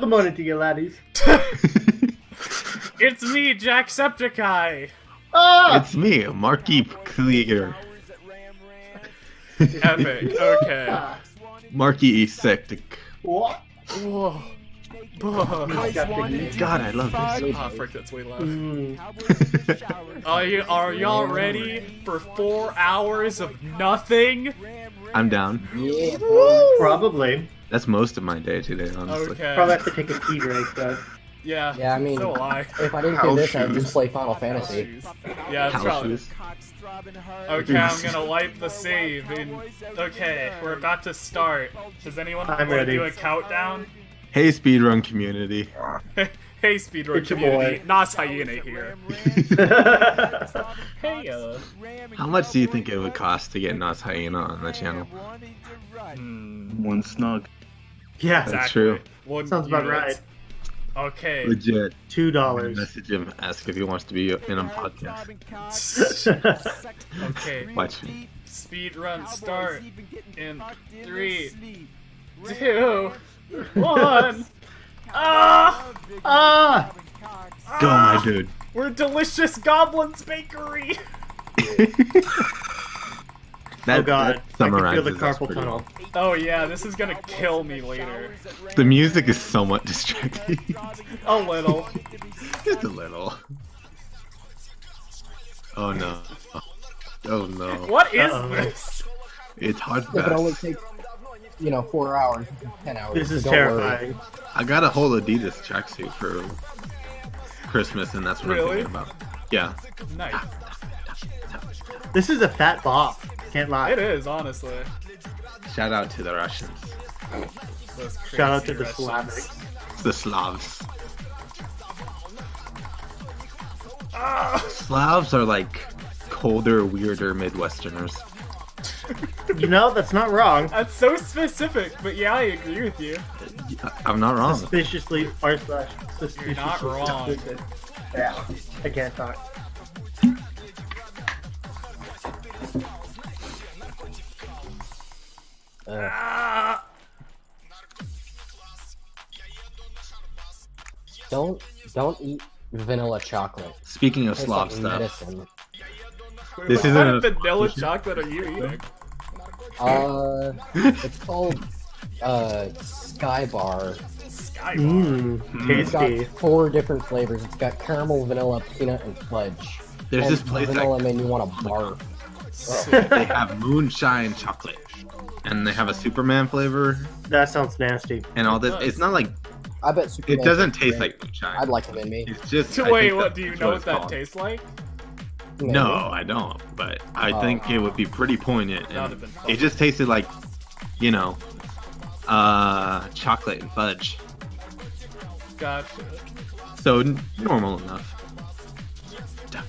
the money to you, laddies. It's me, Jacksepticeye. Ah! it's me, Marky Clear. Epic. Okay. Ah, Marky Septic. what? Whoa. Oh, God, I love this. frick, that's way loud. Mm, Are you are y'all ready for four hours of nothing? I'm down. Yeah. probably. That's most of my day today, honestly. Okay. Probably have to take a tea break, but Yeah. Yeah, I mean, So I. if I didn't House do this, I'd just play Final Fantasy. Yeah, that's House probably. shoes. Okay, I'm gonna wipe the save. In... Okay, we're about to start. Does anyone want to do a countdown? Hey, speedrun community. hey, speedrun community. boy. Nas Hyena here. Hey, uh. How much do you think it would cost to get Nas Hyena on the channel? Hmm, One snug. Yeah, That's exactly. true. One sounds about right. Okay. Legit. Two dollars. Message him, ask if he wants to be in a podcast. okay. Watch me. Speedrun start in three, two, one. Ah! ah! Go, my dude. We're Delicious Goblins Bakery! That, oh god, that I can feel the carpal pretty tunnel. Oh yeah, this is gonna kill me later. The music is somewhat distracting. A little. Just a little. Oh no. Oh no. What is Uh-oh. this? It's hard If it only takes, you know, four hours, ten hours. This is don't worry. terrifying. I got a whole Adidas tracksuit for Christmas, and that's what Really? I'm thinking about. Yeah. Nice. This is a fat bop. Can't lie. It is, honestly. Shout out to the Russians. Shout out to the Russians. Slavics. The Slavs. Ah! Slavs are like colder, weirder Midwesterners. You know, that's not wrong. That's so specific, but yeah, I agree with you. I'm not wrong. Suspiciously r slash suspiciously not wrong. stupid. Yeah, I can't talk. Don't don't eat vanilla chocolate. Speaking of Tastes Slav like stuff, medicine. Wait, This what isn't kind a- of vanilla chocolate are you eating? Uh, it's called uh Sky Bar. Sky Mmm, It's got four different flavors. It's got caramel, vanilla, peanut, and fudge. there's and this place vanilla that made me want to barf. they have moonshine chocolate, and they have a Superman flavor That sounds nasty. and all this. It's not like I bet Superman it doesn't taste great. like moonshine. I'd like it in me. It's just. So I wait, what do you know what it's that called. tastes like? Maybe. No, I don't. But I Oh. think it would be pretty poignant. And would've been fun. it just tasted like, you know, uh, chocolate and fudge. Gotcha. So normal enough. Da,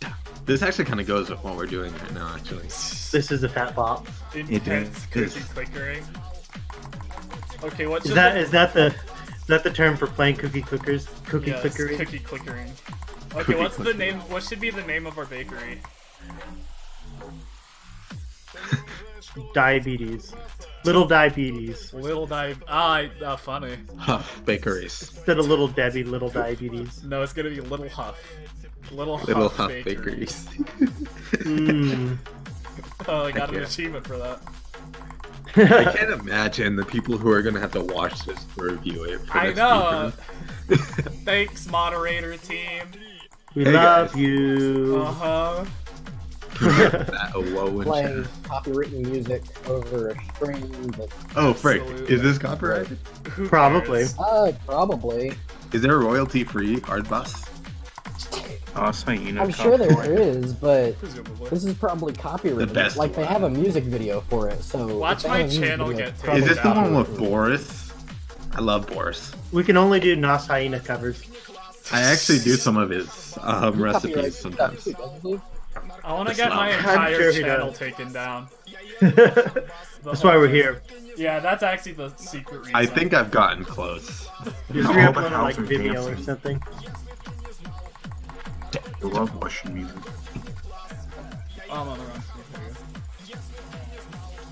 da. This actually kind of goes with what we're doing right now, actually. This is a fat bop. Intense is. cookie clickering. Okay, what Is should that the- is that the is that the term for playing cookie clickers? Cookie yes, clickery. Cookie clickering. Okay, Cookie what's the name? What should be the name of our bakery? Diabetes. Little diabetes. Little Di. Ah, uh, funny. Huff bakeries. Instead of little Debbie, little diabetes. No, it's gonna be Little Huff. Little, Little Huff, Huff Bakery. bakeries. Mmm. Oh, I got Heck an yeah. achievement for that. I can't imagine the people who are gonna have to watch this to review it. For I know. Thanks, moderator team. we Hey, love guys. you. Uh huh. that a woe Playing chat. copywritten music over a stream. Oh, Frank, Absolutely. Is this copyrighted? Probably. uh, probably. Is there royalty free hard bus? Oh, it's like, you know, I'm sure there is, but Presumably. this is probably copyrighted. The best like they have a music video for it, so Watch my have a music channel video, get it's taken Is this the one with. Boris? I love Boris. We can only do Nas Hyena covers. I actually do some of his um, recipes sometimes. stuff too, doesn't he? I want to get my entire sure he channel does. taken down. That's why we're here. Yeah, that's actually the secret reason. I think I've gotten close. Just All re-upload the on like house and Vimeo or dancing. something. I love Russian music. Oh, I'm on the wrong screen. Here you go.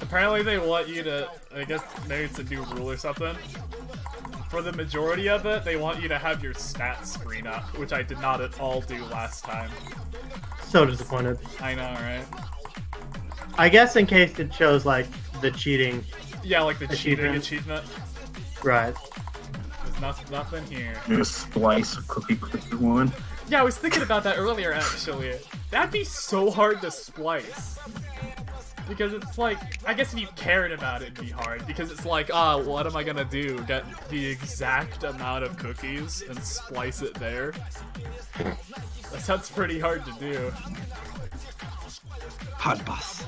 Apparently, they want you to. I guess maybe it's a new rule or something. for the majority of it, they want you to have your stats screen up, which I did not at all do last time. So disappointed. I know, right? I guess in case it shows like the cheating. Yeah, like the cheating Achievement. achievement. Right. There's nothing, nothing here. Just splice a cookie clicker one. Yeah, I was thinking about that earlier, actually. That'd be so hard to splice. Because it's like, I guess if you cared about it, it'd be hard. Because it's like, ah, what am I gonna do? Get the exact amount of cookies and splice it there? That sounds pretty hard to do. Hot boss.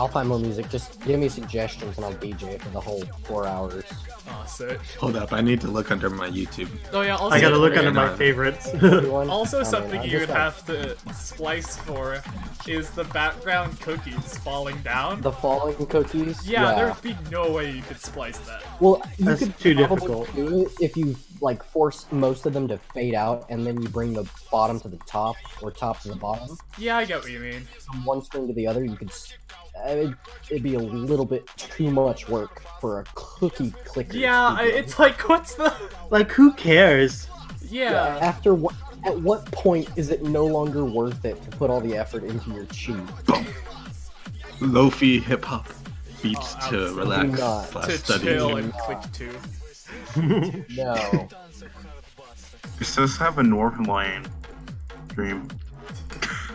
I'll find more music. Just give me suggestions and I'll DJ it for the whole four hours. Aw, sick. Hold up, I need to look under my YouTube. Oh yeah, also, I gotta look under Yeah. my favorites. Also I mean, something you would have to splice for is the background cookies falling down. The falling cookies? yeah, there'd be no way you could splice that. Well, you That's could too difficult. do it if you like force most of them to fade out, and then you bring the bottom to the top or top to the bottom, Yeah, I get what you mean. from one string to the other. You could. S- uh, It'd, it'd be a little bit too much work for a cookie clicker. Yeah, to I- be done. it's like, what's the. like who cares? Yeah. After what? At what point is it no longer worth it to put all the effort into your cheat? Lofi hip hop beats Oh, to relax not. slash To study. chill and click two. No. It does have a Northern Lion dream.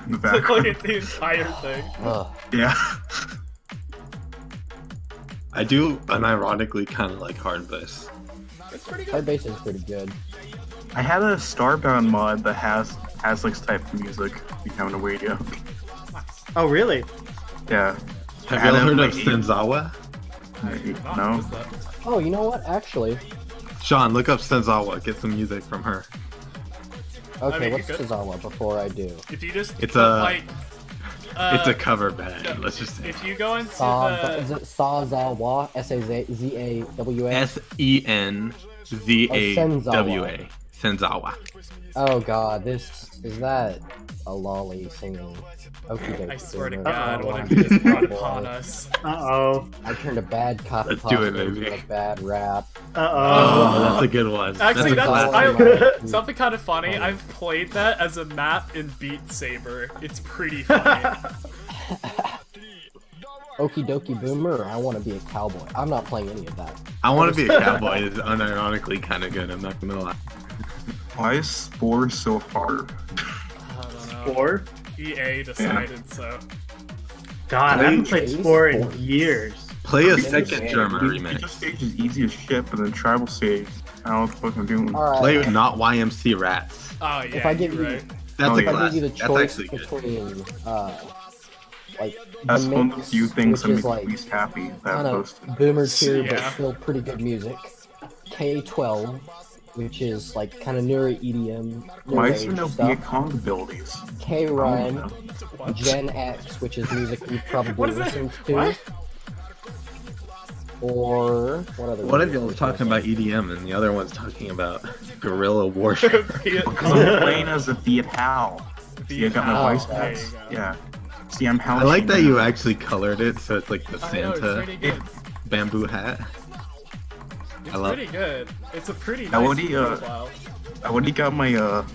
In the background. like the entire thing. Ugh. yeah. I do unironically kind of like hard bass. It's pretty good. Hard bass is pretty good. I had a Starbound mod that has has like type of music becoming a radio. Oh really? Yeah. Have you ever Adam, heard of Senzawa? No. Oh, you know what? Actually, Sean, look up Senzawa. Get some music from her. Okay. mean, what's could. Suzawa before I do? If you just It's put, a- like. Uh, it's a cover band. yeah, Let's just say If you go into Sa, is the. it Sazawa? S A Z Z A W A. S E N Z A W A. Senzawa. Oh God, this is that a lolly singing. Okay, I swear to boomer. God, Uh-oh. what have you just brought upon us? Uh oh. I turned a bad copy Let's do it, into baby. a bad rap. Uh Oh, oh. that's a good one. Actually, that's that's. I, something kind of funny. I've played that as a map in Beat Saber. It's pretty funny. Okie dokie boomer. I want to be a cowboy. I'm not playing any of that. I want to be a cowboy. Is unironically kind of good. I'm not gonna lie. Why is Spore so hard? I don't know. Four? EA decided so. God, I haven't played Spore in years. Play a Yeah, second yeah. German Dude, remix. Future stage is easy as shit, but then tribal stage, I don't know what the fuck I'm doing. All right. Play with not YMC Rats. Oh yeah, If I give you're right. That's Oh, a yeah. if I classic. give you the That's choice actually good. between, uh, like That's the one of the few things that which make is me like least happy that kind I've of boomer tier, but still pretty good music. K12, which is like kind of newer EDM. new Why is there no stuff. Viet Cong abilities? K I don't Rhyme, Gen X, which is music you've What probably is that? listened to. What? Or what other? One of radio y'all was talking about EDM, and the other one's talking about guerrilla warfare. Viet Because I'm playing as a Viet Hal. See, I got my voice There you box. Yeah. See, I'm I like that you actually colored it, so it's like the I know, Santa bamboo hat. It's I love- pretty good. It's a pretty I already, uh, profile. I already got my uh,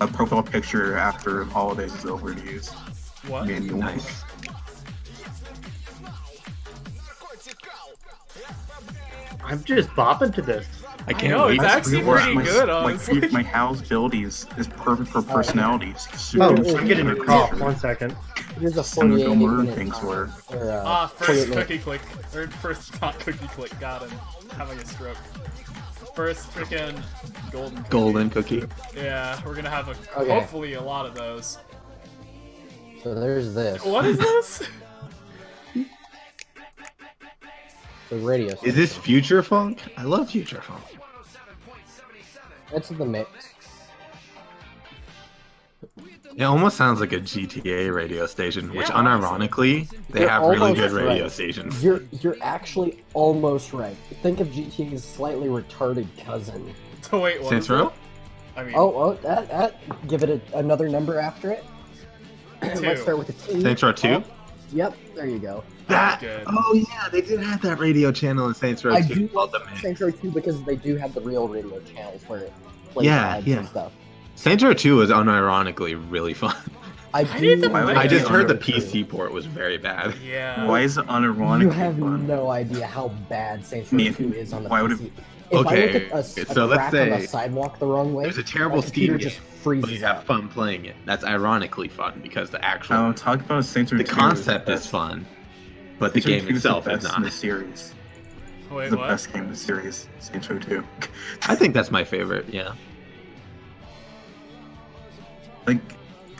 uh profile picture after holidays is over to use. What? Me you. Nice. I'm just bopping to this. I can't know, wait. it's to actually rework pretty my, good, Like, honestly. my Hal's abilities is perfect for personalities. Super Oh, Dude, I'm getting a cough. One second. Here's a Some of the 48 murder minute things time, were- or, uh, Ah, first 48 cookie click. Or first not cookie click. Got him. Having a stroke. First freaking golden. Cookie. Golden cookie. Yeah, we're gonna have a Okay. hopefully a lot of those. So there's this. What is this? The radio. Is this future funk? I love future funk. That's in the mix. It almost sounds like a GTA radio station, which Yeah, unironically they You're have really almost good radio right. stations. You're you're actually almost right. Think of GTA's slightly retarded cousin. So wait, what? Saints? Row? I mean, Oh, oh, that, that give it a, another number after it. Two. Let's start with a T. Saints Row 2? Oh, Yep, there you go. That. Good. Oh yeah, they did have that radio channel in Saints Row I 2 do love Saints Row 2 because they do have the real radio channels where it plays Yeah, ads yeah. and stuff. Saints Row 2 was unironically really fun. I I do. the- I I just heard the Saints Row 2. PC port was very bad. Yeah. Why is it unironically You have fun? no idea how bad Saints Row Me- 2 is on the why would PC. If Okay, I look at a, s- a so let's crack on the say sidewalk the wrong way, There's a terrible my computer Steam just game, but freezes you have fun playing it. That's ironically fun because the actual Oh, talk about Saints Row the 2 concept the is fun, but the Saints Row game 2 itself the is best in the series. Wait, It's the what? best game in the series. Saints Row 2. I think that's my favorite. Yeah. Like,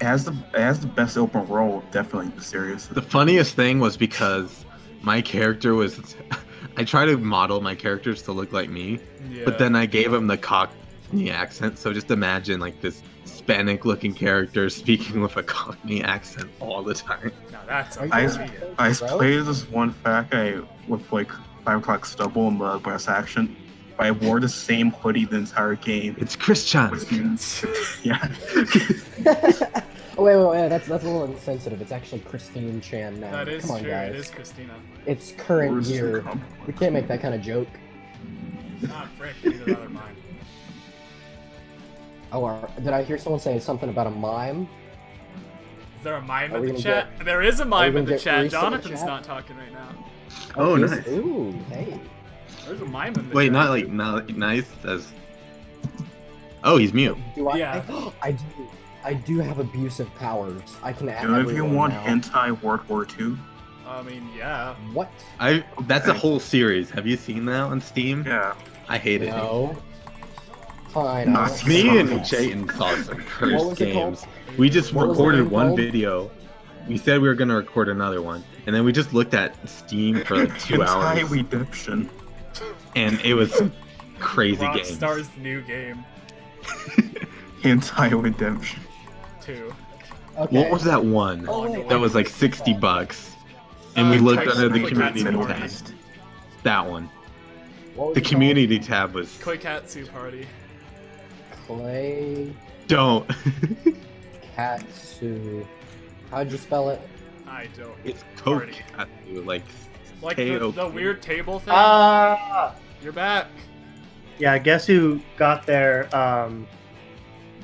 as the as the best open world definitely in the series. The funniest thing was because my character was. I try to model my characters to look like me, Yeah. but then I gave him the Cockney accent. So just imagine like this Hispanic-looking character speaking with a Cockney accent all the time. Now that's Are I- appropriate. I played this one fat guy with like five o'clock stubble and the brass action. But I wore the same hoodie the entire game. It's Christian. yeah. oh wait, wait, wait. That's that's a little insensitive. It's actually Christine Chan now. That is Come on, true. guys. It is Christina. It's current Where's year. We can't make that kind of joke. Not Frick. Neither other mine. Oh, are, did I hear someone say something about a mime? Is there a mime Are in the gonna chat? There is a mime in the chat. Reese in the Jonathan's chat? not talking right now. Oh, he's- nice. Ooh, hey. There's a mime in the Wait, chat. not like not nice as. Oh, he's mute. Do I? Yeah. I, do. I do have abusive powers. I can add You know, if you want now. hentai World War II, I mean, yeah. What? I that's a whole series. Have you seen that on Steam? yeah. I hate it. No. Fine. Nah, Me and Awesome. Chayton saw some cursed was called? games. We just What recorded one called? video. We said we were gonna record another one, and then we just looked at Steam for like two hentai hours, Redemption. And it was some crazy game. Rockstar's new game Hentai Redemption. too. Okay. What was that one? Oh, That was like sixty bucks, and we Uh, looked Tyson under the community Hatsu tab. That one. The it called? community tab was. Koikatsu Party. Clay Don't. Katsu. How'd you spell it? I don't. it's Party. Kokatsu, like Like the, the weird table thing. Ah, You're back. yeah. Guess who got their um,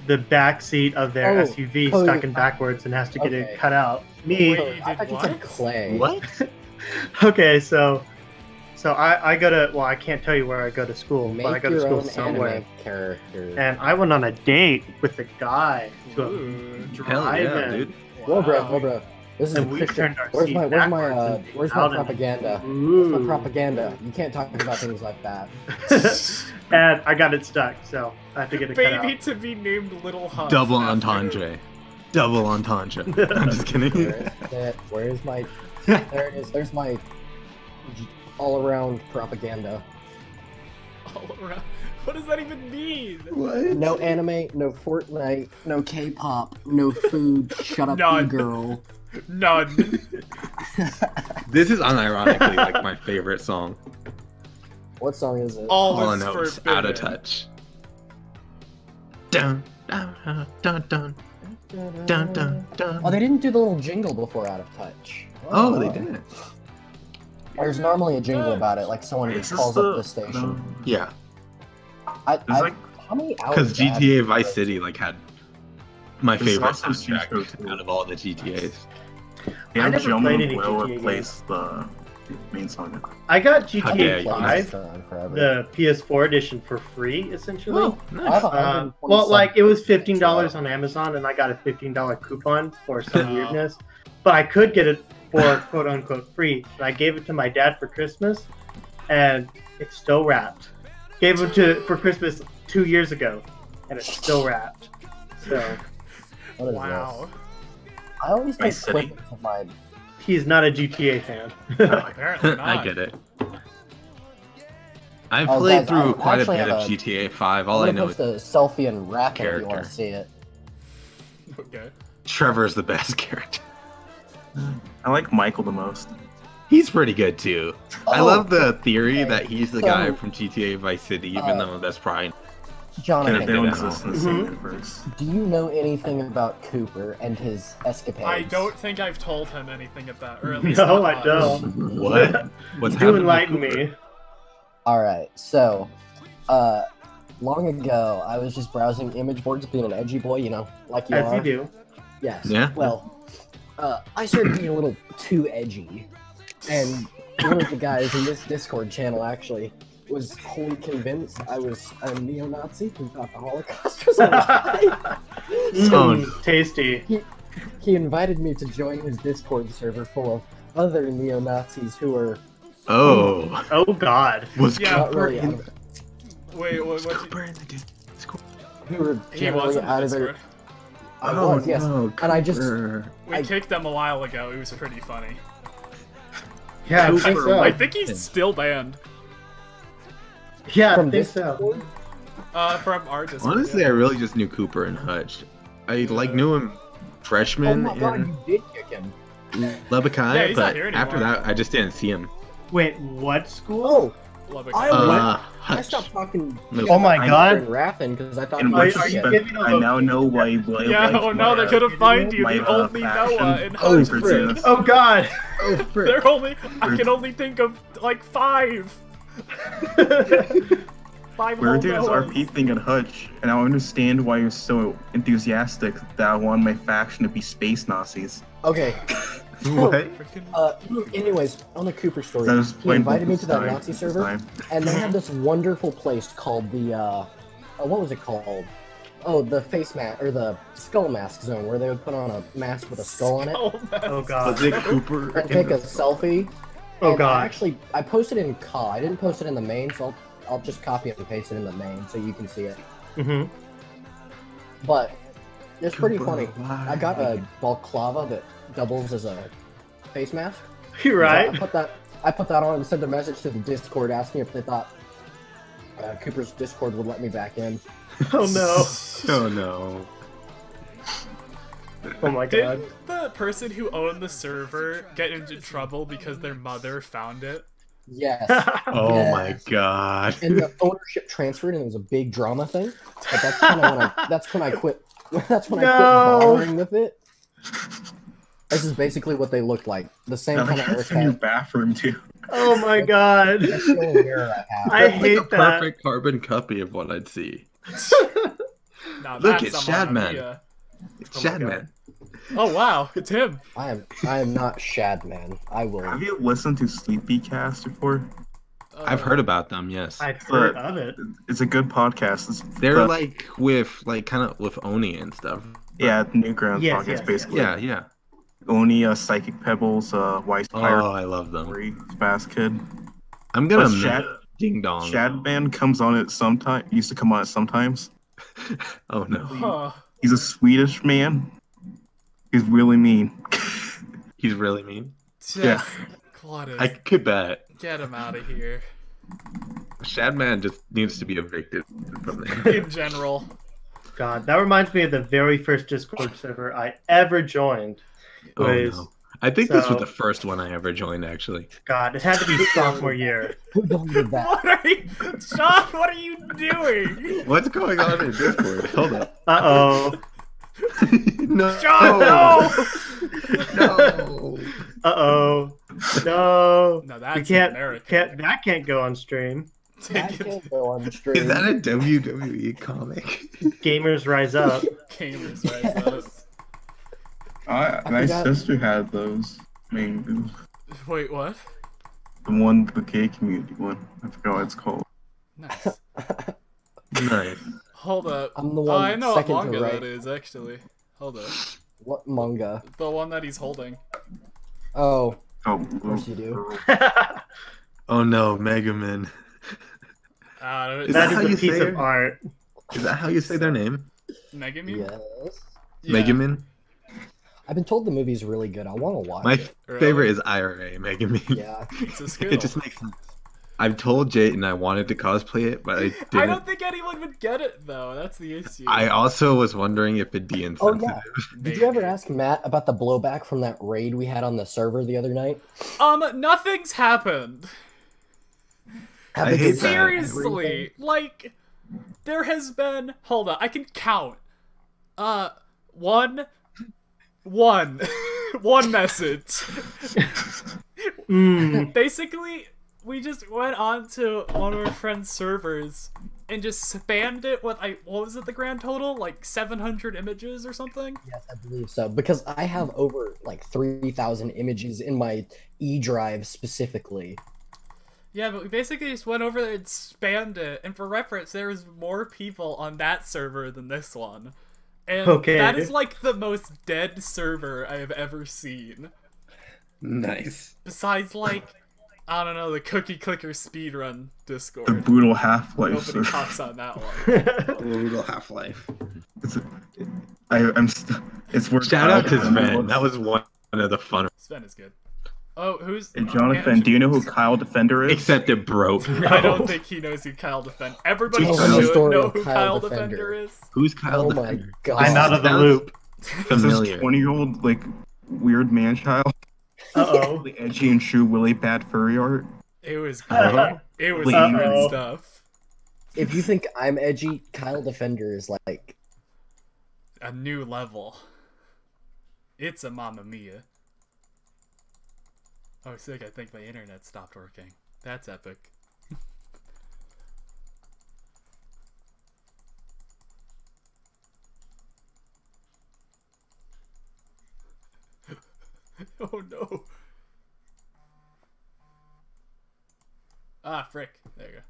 the back seat of their Oh, SUV oh, stuck in backwards and has to get Okay. it cut out? Me. Wait, I thought you what? said Clay. what? Okay, so so I I go to well I can't tell you where I go to school, Make but I go to school own somewhere. anime character. And I went on a date with a guy to a Ooh. Hell yeah, drive-in. dude. Whoa, bro, Wow. whoa, bro. This is a And we Christian. turned Where's my, where's my, uh, where's my out in- propaganda? Where's my propaganda? You can't talk about things like that. and I got it stuck, so I have to get it cut Baby out. to be named Little Huff. Double entendre. Double entendre. I'm just kidding. Where is it? Where's my? There it is. There's my all-around propaganda. All around. What does that even mean? what? No anime, no Fortnite, no K-pop, no food. Shut up, you None. girl. None. This is unironically like my favorite song. What song is it? All, All I is know is forbidden. out of touch. Dun dun dun dun dun dun dun. Oh, they didn't do the little jingle before Out of Touch. Oh, they didn't. There's normally a jingle about it, like someone Is this calls the, up the station. Yeah, I, I, like how many hours? because did I have GTA Vice? City like had my There's favorite also Saints Row soundtrack 2. out of all the GTA's. Yeah, I never Gentleman played any Will GTA replace the main song. I got How GTA. Five, the PS4 edition, for free, essentially. Oh, nice. Um, well, like it was fifteen dollars on Amazon, and I got a fifteen dollar coupon for some Oh. weirdness. But I could get it for quote unquote free, and I gave it to my dad for Christmas, and it's still wrapped. Gave it to for Christmas two years ago, and it's still wrapped. So What is Wow. this? I always make Vice City. clips my. he's not a GTA fan. Apparently not. I get it. I've Oh, played guys, through I quite a bit of a- GTA 5. All I'm I gonna know post is a selfie and wrap it if you want to see it. Okay. Trevor's the best character. I like Michael the most. He's pretty good too. I Oh, love the theory okay. that he's the guy from GTA Vice City, even uh, though that's probably Yeah, Jonathan, they don't exist in the same universe. do you know anything about Cooper and his escapades? I don't think I've told him anything about, or at least No, not I much. don't. What? What's Do happening? enlighten me. All right, so, uh, long ago, I was just browsing image boards, being an edgy boy, you know, like you As are. you do. Yes. Yeah. Well, uh, I started being a little too edgy, and one of the guys in this Discord channel actually was wholly convinced I was a neo-Nazi who thought the Holocaust was a lie. Oh, Mm, tasty. he he invited me to join his Discord server full of other neo-Nazis who were Oh, Oh God. was Yeah, Cooper really in, out of, Wait, what? was what Cooper in the Discord? who were he generally wasn't out of their. I Oh was, yes. no, And I just- We I- kicked them a while ago. It was pretty funny. Yeah, I think Cooper so. I think he's still banned Yeah, I From think this so. uh, from our Discord. Honestly, yeah. I really just knew Cooper and Hutch. I like knew him freshman. Oh freshman my god, in you did kick him. Lubbock Yeah, High, he's not but after that, I just didn't see him. Wait, what school? Oh, Lubbock. I Uh, I stopped talking. No. Oh my I- God. Raffin because I thought In he Are- you giving a I now know why Blake yeah, likes oh no, my, they're uh, gonna find you, my, the only faction. Noah in Oh, Hutch. frick. Oh God. Oh. They're only. I can only think of like five. Five We're doing this RP thing at Hutch, and I understand why you're so enthusiastic that I want my faction to be space Nazis. Okay. What? Freaking- Uh, anyways, on the Cooper story, That he playing invited me to that Wolfenstein Nazi this server, and they had this wonderful place called the, uh, uh, what was it called? Oh, the face mask, or the skull mask zone, where they would put on a mask with a skull on it, Oh, man. Oh God. Was Cooper? and take a selfie. Oh God. I actually, I posted in CA. I didn't post it in the main, so I'll, I'll just copy and paste it in the main so you can see it. hmm But it's pretty Cooper, funny. I got a balclava that doubles as a face mask. You're So I right. put that. I put that on and sent a message to the Discord asking if they thought uh, Cooper's Discord would let me back in. Oh no. Oh no. Oh my god. Did God. the person who owned the server get into trouble because their mother found it? Yes. Oh Yes. my god. and the ownership transferred, and it was a big drama thing. But that's kind of when I. That's when I quit. That's when I quit No. bothering with it. This is basically what they look like. The same Now, kind of that's in bathroom too. Oh my God. That's the only I have. I That's like hate a that. perfect carbon copy of what I'd see. Look, at it's a Shadman. Mia. It's Oh my Shadman. Oh wow, it's him. I am. I am not Shadman. I will. Have you listened to Sleepy Cast before? Uh, I've heard about them, yes. I've heard of it. It's a good podcast. It's They're the- like with like kind of with Oney and stuff. yeah, Newgrounds Yes, podcast yes, basically. Yeah, yeah. Oney, uh, Psychic Pebbles, uh, Wise Oh, Pirate, I love them. Story, Fast Kid. I'm gonna But miss Shad- Ding Dong. Shadman comes on it sometimes. Used to come on it sometimes. Oh no, Huh. He's a Swedish man. He's really mean. he's really mean. Just, Yeah. Gluttus, I could bet. get him out of here. Shadman just needs to be evicted from there. In general, God, that reminds me of the very first Discord server I ever joined. oh Was no. I think this was the first one I ever joined, actually. God, it had to be sophomore year. Who deleted that? what are you, Sean? What are you doing? What's going on in Discord? Hold up. Uh oh. no. Sean, no! no. Uh oh. No. No, We can't, American. can't. That can't go on stream. I Take it, can't go on stream. Is that a WWE comic? Gamers rise up. gamers rise up. I, I my forgot- sister had those. I mean, Wait, what? the one, the gay community one. I forgot what it's called. Nice. nice. Hold up. I'm the Oh, one I know what manga right. that is actually. Hold up. What manga? The one that he's holding. Oh, Oh, of course you do. Oh no, Mega Man. Uh, Is that that how is you piece say of art. Is that how you say their name? Megami? Yes. Yeah. Mega Man? I've been told the movie's really good. I want to watch My it. Really? favorite is IRA, Mega Man. Yeah. It's a. It just makes sense. I've told Jayden I wanted to cosplay it, but I didn't. I don't think anyone would get it though. That's the issue. I also was wondering if it'd be Oh yeah. Did you ever ask Matt about the blowback from that raid we had on the server the other night? Um, nothing's happened. Have I hate did that. Seriously, like, there has been hold on, I can count. Uh one one one message. Mm. Basically, we just went on to one of our friends' servers and just spammed it with I what was it the grand total? Like 700 images or something? Yes, I believe so. Because I have over like 3,000 images in my E drive specifically. Yeah, but we basically just went over there and spammed it. And for reference, there was more people on that server than this one. And Okay. that is like the most dead server I have ever seen. Nice. Besides, like, I don't know, the Cookie Clicker speedrun Discord. The Discord. brutal Half Life. Nobody talks on that one. Brutal Half Life. I, I'm st- it's worth Shout out to Sven. That was one of the fun. Sven is good. Oh, who's Hey, Jonathan, do you know who Kyle Defender is? Except it broke. I don't think he knows who Kyle Defender. Everybody should know who Kyle Kyle Defender. Defender is. Who's Kyle? Oh my Defender? god. I'm out of the Sounds- loop. This Familiar. is 20 year old, like, weird man child. Uh oh. The edgy and true Willie Bad furry art. It was great. It was Uh-oh. good stuff. If you think I'm edgy, Kyle Defender is like A new level. It's a Mamma Mia. Oh, sick. I think my internet stopped working. That's epic. oh no. Ah, frick. There you go.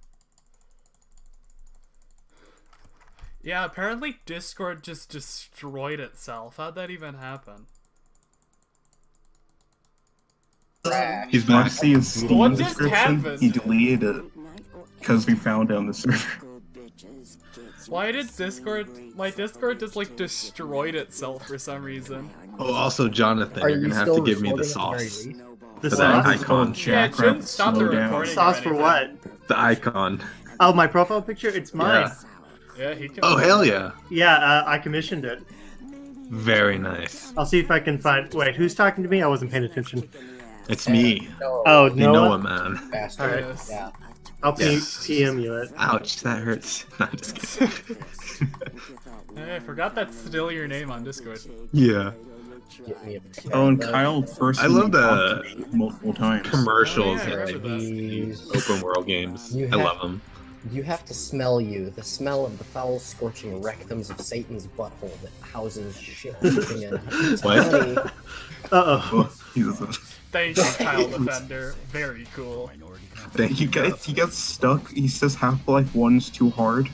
Yeah, apparently Discord just destroyed itself. How'd that even happen? He's Now, back. see his Steam What just description, happened? he deleted it because we found it on the server. Why did Discord my Discord just like destroyed itself for some reason? Oh, also Jonathan, Are you're gonna have to give me the recording at the sauce. least? The For that sauce? icon. Yeah, it Jack shouldn't Rabbit, stop the slow down. recording. Sauce for what? The icon. Oh, my profile picture? It's mine. Yeah. Yeah, he can. Oh hell yeah! Yeah, uh, I commissioned it. Very nice. I'll see if I can find. Wait, who's talking to me? I wasn't paying attention. It's me, No, Oh, the Noah. Noah man. bastard. Right. Yeah. I'll yes. PM you it. Ouch, that hurts. No, I'm just kidding. Hey, I forgot that's still your name on Discord. yeah. Get me a Oh, and Kyle first. I love the multiple times. Commercials Oh, yeah, I in remember like, Jeez. open world games. You I have- love them. You have to smell you, the smell of the foul, scorching rectums of Satan's butthole that houses shit dripping in it. What? Uh oh. Jesus. Thank you, Kyle Defender. Very cool. Thank you guys. he gets stuck. He says Half Life One's too hard.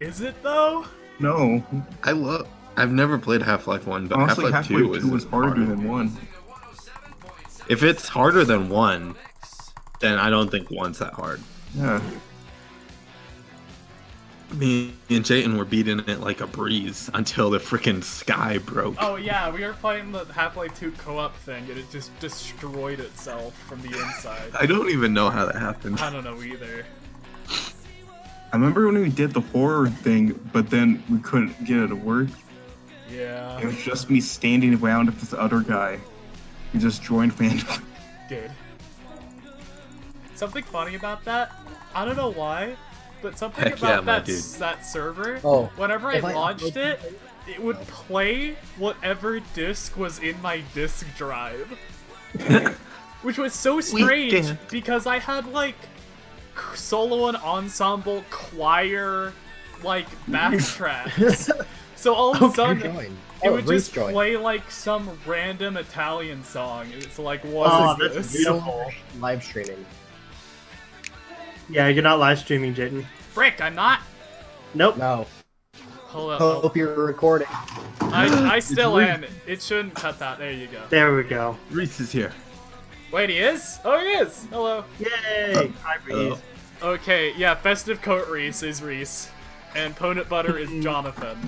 Is it though? No, I love. I've never played Half Life One, but Half Life Half Two Life was, Two was harder than one. If it's harder than one, then I don't think one's that hard. Yeah. Me and Jayton were beating it like a breeze until the freaking sky broke. Oh yeah, we were playing the Half-Life 2 co-op thing, and it just destroyed itself from the inside. I don't even know how that happened. I don't know either. I remember when we did the horror thing, but then we couldn't get it to work. Yeah, It was just me standing around with this other guy who just joined randomly. Dude. Something funny about that, I don't know why, but something Heck about yeah, that that server. Oh, whenever I if I launched it, it would play whatever disc was in my disk drive, which was so strange because I had like solo and ensemble choir like backtracks. so all of a sudden, join. it Oh, would just joined. play like some random Italian song. It's like, what Oh, is that's this? beautiful. Live streaming. Yeah, you're not live streaming, Jaden. Frick, I'm not. Nope. No. Hold up. Hope you're recording. I, I still Reese. am. It shouldn't cut that. There you go. There we go. Reese is here. Wait, he is? Oh, he is. Hello. Yay! Hi, Hello. Okay, yeah, Festive Coat Reese is Reese, and Ponut Butter is Jonathan.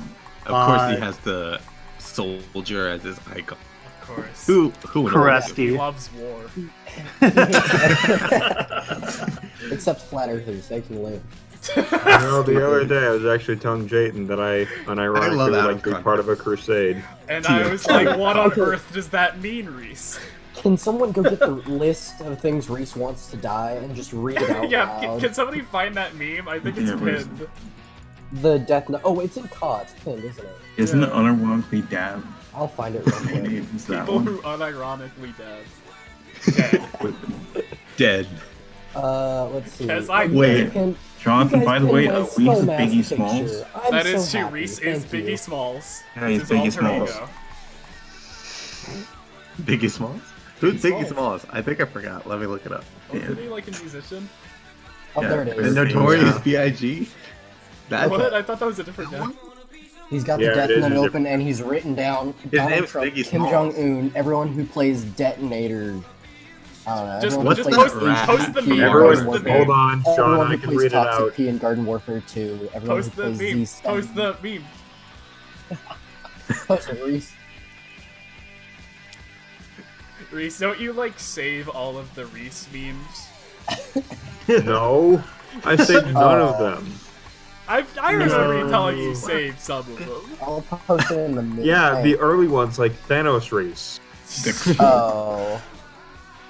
Of course, he has the soldier as his icon. Of course. Who? Who? would Correct. He loves war. Except flat earthers, they can live. No, the other day I was actually telling Jayden that I I unironically love would like to be part of a crusade. And I was like, what on earth does that mean, Reese? Can someone go get the list of things Reese wants to die and just read it out yeah, loud? can, can somebody find that meme? I think it's Yeah, where is pinned. The death note. Oh, it's in COD. It's pinned, isn't it? Isn't it Yeah. unironically dab? I'll find it real quick. People one. who unironically dead. Dead. Dead. Uh, let's see. 'Cause I- Oh, Wait. guys pinned- Jonathan, you by the way, my uh, Reese is Biggie. Smalls. I'm That so is true. happy. Reese is Thank you. Biggie Smalls. Yeah, That's he's Biggie Smalls. ego. Biggie Smalls? Who's Biggie Biggie Smalls? I think I forgot. Let me look it up. Wasn't he like a musician? Oh, Yeah, there it The Notorious B.I.G. That What? I thought that was a different guy. He's got Yeah, the death it is note open and he's written down Donald name's Trump, Kim Smalls. Jong Un, everyone who plays Detonator. I don't know. Just, everyone just who post, plays post the meme. Everyone, Post the hold on, Sean. Everyone I who can plays read it Toxic out. P in Garden Warfare 2. Everyone Post who the plays meme. Z Post the meme. Post it, Reese. Reese, don't you like save all of the Reese memes? No, I saved none of uh, them. I I remember you No. telling you saved some of them. I'll post it in the mid. Yeah, the early ones like Thanos race. Oh.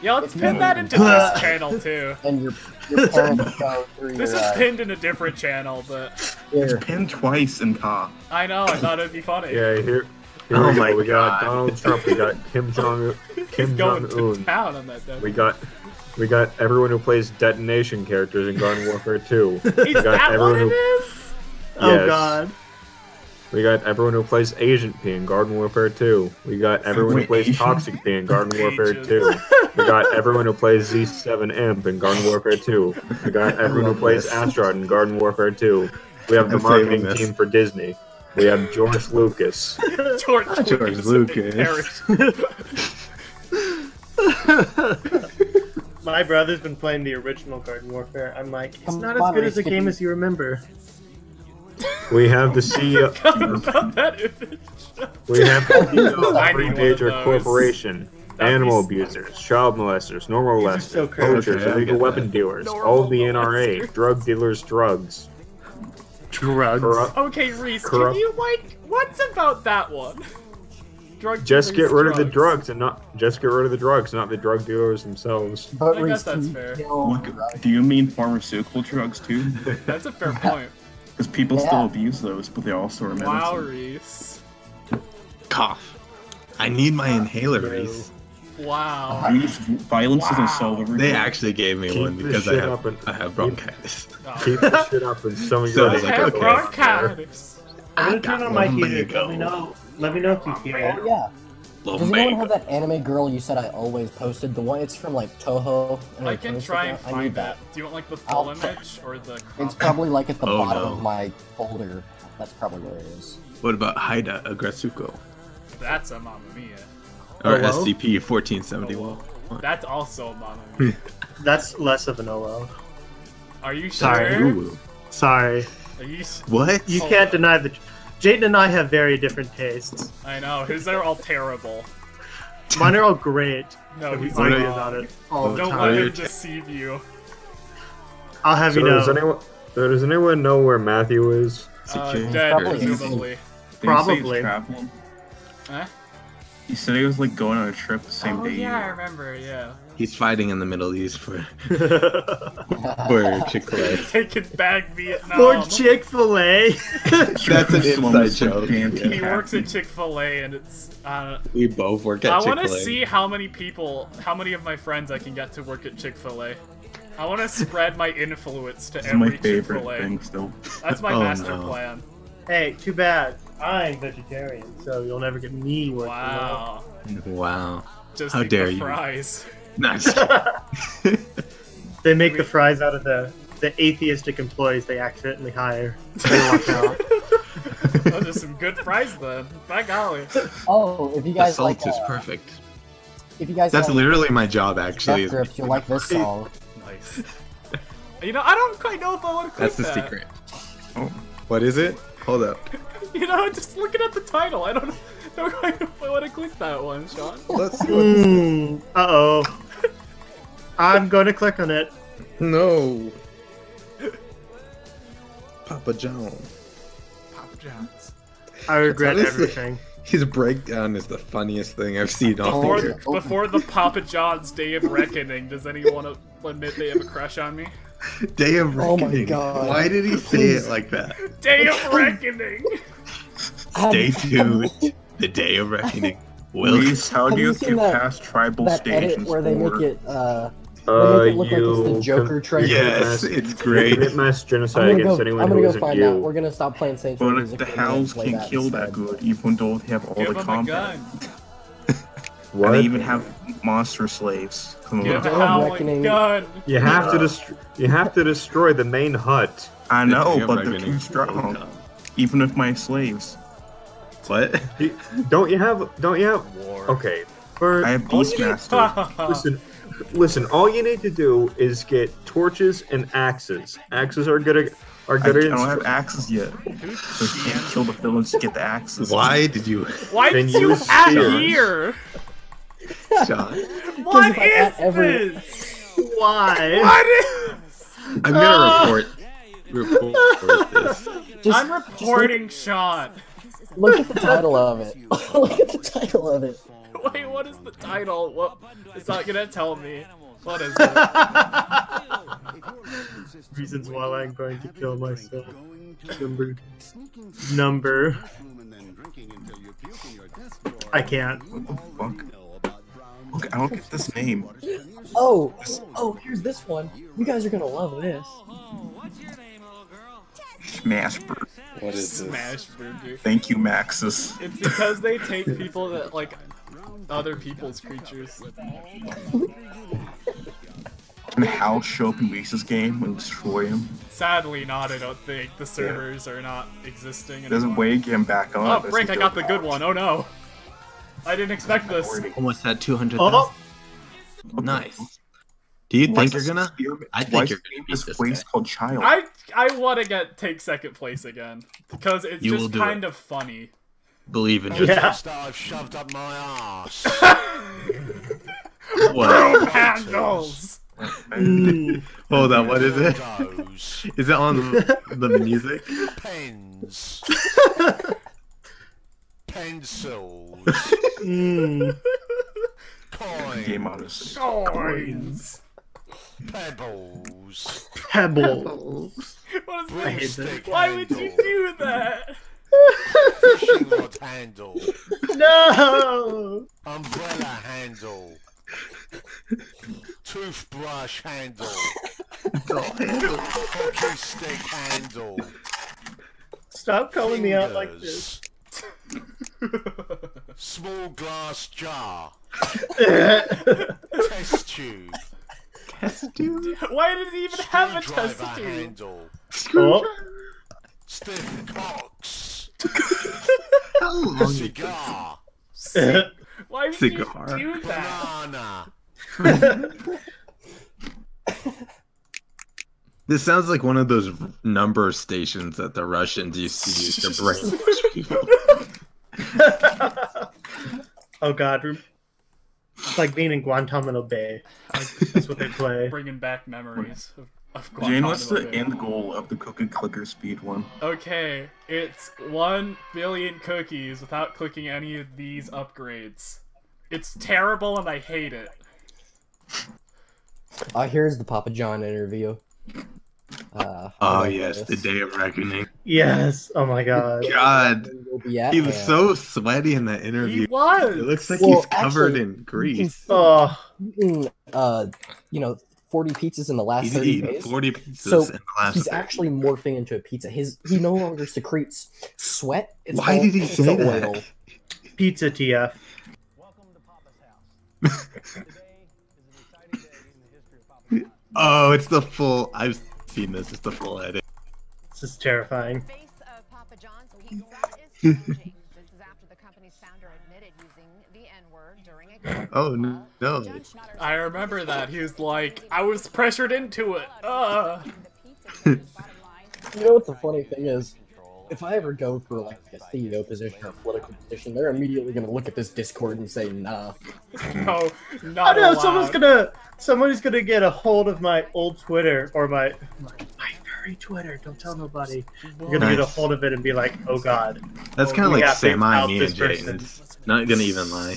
Yeah, let's If pin you- that into this channel too. And your, your parents go through This is pinned in a different channel, but it's Pinned twice in COD. I know, I thought it'd be funny. Yeah, here. Here Oh we go. my we got Donald Trump. We got Kim Jong. He's Kim going Jong to Un. town on that though. We got. We got everyone who plays detonation characters in Garden Warfare 2. Is got that what everyone it who- is? Oh god. We got everyone who plays Agent Pea in Garden Warfare 2. We got everyone who plays Agent? Toxic Pea in Garden Warfare 2. We got everyone who plays Z7 Imp in Garden Warfare 2. We got everyone who plays this. Astrod in Garden Warfare 2. We have the I'm marketing team for Disney. We have George Lucas. George, George Lucas. Lucas. My brother's been playing the original Garden Warfare. I'm like, it's Come not as good as a game can as you remember. We have the CEO. Uh, about that. We have the CEO uh, of need Free Major. Corporation. That'd Animal abusers, child molesters, normal molesters, so poachers, Okay, illegal weapon that. dealers, Normal all of the NRA, molesters. drug dealers, drugs. Drugs. Corrupt- Okay, Reese, Corrupt- can you like what's about that one? Drug Just get rid of the drugs and not just get rid of the drugs, not the drug dealers themselves. But I guess that's fair. Look, do you mean pharmaceutical drugs too? That's a fair point. Because people Yeah. still abuse those, but they also are medicine. Wow, Reese. Cough. I need my inhaler, Reese. Wow. Reese, violence doesn't solve everything. They actually gave me Keep one because I have, up and- I have bronchitis. Oh. Keep the shit up and some of So your it's I like, have okay. bronchitis. I'm gonna turn on my heater. leg Let me know. Let me know if you hear it. Oh, yeah. Does anyone have that anime girl you said I always posted? The one, it's from like Touhou. and I her can post try and find need that. Do you want like the full I'll- image or the It's probably like at the Oh, bottom no. of my folder. That's probably where it is. What about Haida Aggretsuko? That's a Mamma Mia. Or Hello? SCP 1471? That's also a Mamma Mia. That's less of an OL. Are you sure? Sorry. Sorry. Are you? What? You Hold can't on. deny that. Jayden and I have very different tastes. I know. His are all terrible. Mine are all great. No, We he's argue wrong. about it all the Don't time. let him deceive you. I'll have So you know. does anyone so does anyone know where Matthew is? Uh, dead, Probably. presumably. Did Probably. he's traveling? Huh? He said he was like going on a trip the same oh day. you yeah, I remember. Yeah. He's fighting in the Middle East for, for Chick fil A. Taking back Vietnam. For Chick Fil A. That's an inside joke. Fancy he works at. Chick Fil A, and it's. Uh, We both work at I Chick want to see how many people, how many of my friends I can get to work at Chick Fil A. I want to spread my influence to This is my every Chick Fil A. thing still. That's my Oh, master no. plan. hey, too bad. I'm vegetarian, so you'll never get me working. Wow. Wow. Just How eat dare the you. fries. Nice. They make the fries out of the the atheistic employees they accidentally hire. They walk out. Those are some good fries then. By golly. Oh, if you the guys salt like, is uh, perfect. if you guys That's like literally my job, actually. Death is Grips, you'll like this song. Nice. You know, I don't quite know if I want to click that. That's the that. secret. Oh. What is it? Hold up. You know, just looking at the title, I don't know quite know if I want to click that one, Sean. Let's see what this Mm, uh oh. I'm going to click on it. No. Papa John. Papa John's. I regret honestly- everything. His breakdown is the funniest thing I've seen all Before, year. before the Papa John's Day of Reckoning, does anyone admit they have a crush on me? Day of Reckoning. Oh my God. Why did he say it like that? Day of Reckoning! Stay Have- tuned. The Day of Reckoning. Will Reese, how do you you get past tribal that edit where they make for- it uh Uh, they make it look like it's the you Joker com- trailer. Yes, commit it's great. Commit mass I'm genocide gonna go. against I'm gonna who go isn't find you. out. We're gonna stop playing Saints Row But music. the and Hounds can that kill instead. that good, even though they have all Give the combat. gun. And What? they even have monster slaves. Come Give on. Day a Reckoning. gun. You have to Uh, destroy. You have to destroy the main hut. I know, of but they're too strong. will come. Even with my slaves. What? Don't you have? Don't you have? Okay. For I have all you Beastmaster. Listen, listen. All you need to do is get torches and axes. Axes are good. At, are I, I don't have axes yet. So you can't kill the villains to get the axes. Why did you, Why did you use add here? John? What if every... this? Why? What is... I'm gonna uh. report report this. Just, I'm reporting Sean. Just look, look at the title of it. look at the title of it. Wait, what is the title? What? It's not gonna tell me. What is it? Reasons why I'm going to kill myself. Number. Number. I can't. What the fuck? Look, I don't get this name. Oh, oh, here's this one. You guys are gonna love this. Smash Burger. What is Smash Burger. Thank you, Maxis. It's because they take people that like other people's creatures. Can Hal show up in Reese's game and destroy him? Sadly, not. I don't think the servers are not existing. There's a anymore. way to get him back on. Oh, There's Frank! a I got the good good one. Oh no! I didn't expect this. Almost at 200,000. Oh, Nice. Do you Why think you're gonna? I think why you're gonna beat this this place guy. called Child? I I want to get take second place again because it's You just kind of funny. Believe in yourself. yeah. Just I've shoved up my ass. What? Handles. Mm. Hold on. What is it? Those Is it on the, the music? pens, pencils, Mm. Game coins, Odyssey. Coins. pebbles, Pebbles. What is this? that. Why would you do that? Fishing rod handle, No. umbrella handle, toothbrush handle, hockey stick handle, Stop calling me out like this. small glass jar, test tube, Test tube? Why did he even have a test tube? handle, oh, stiff cocks, How long is cigar, Why would Cigar. you do that? banana. This sounds like one of those number stations that the Russians used to use to brainwash people. oh god. It's like being in Guantanamo Bay. That's what they play. Bringing back memories of, of Jane, what's the Bay. end goal of the cookie clicker speed one? Okay, it's one billion cookies without clicking any of these upgrades. It's terrible and I hate it. Uh, here's the Papa John interview. Uh, Oh yes, the day of reckoning. Yes. Oh my god. God, We'll he was so sweaty in that interview. He interview. was. It looks like Well, he's covered actually, in grease. Oh, uh, you know, 40 pizzas in the last He's 30 days. 40 pizzas So, in the last. He's 30. actually morphing into a pizza. His he no longer secretes sweat. It's Why all did he pizza say that? oil. pizza TF. Welcome to Papa's house. Oh, it's the full. I've seen this. It's the full edit. This is terrifying. Oh no! no. I remember that. He was like, I was pressured into it. Uh. the pizza chain's bottom line. You know what the funny thing is? If I ever go for like a CEO position or a political position, they're immediately gonna look at this Discord and say, "Nah." No, Oh not no! Someone's allowed. gonna, someone's gonna get a hold of my old Twitter or my, my, my very Twitter. Don't tell nobody. You're gonna get a hold of it and be like, oh god. That's Oh, kind of like have to Sam I, out me, and person. Jayden. Not gonna even lie.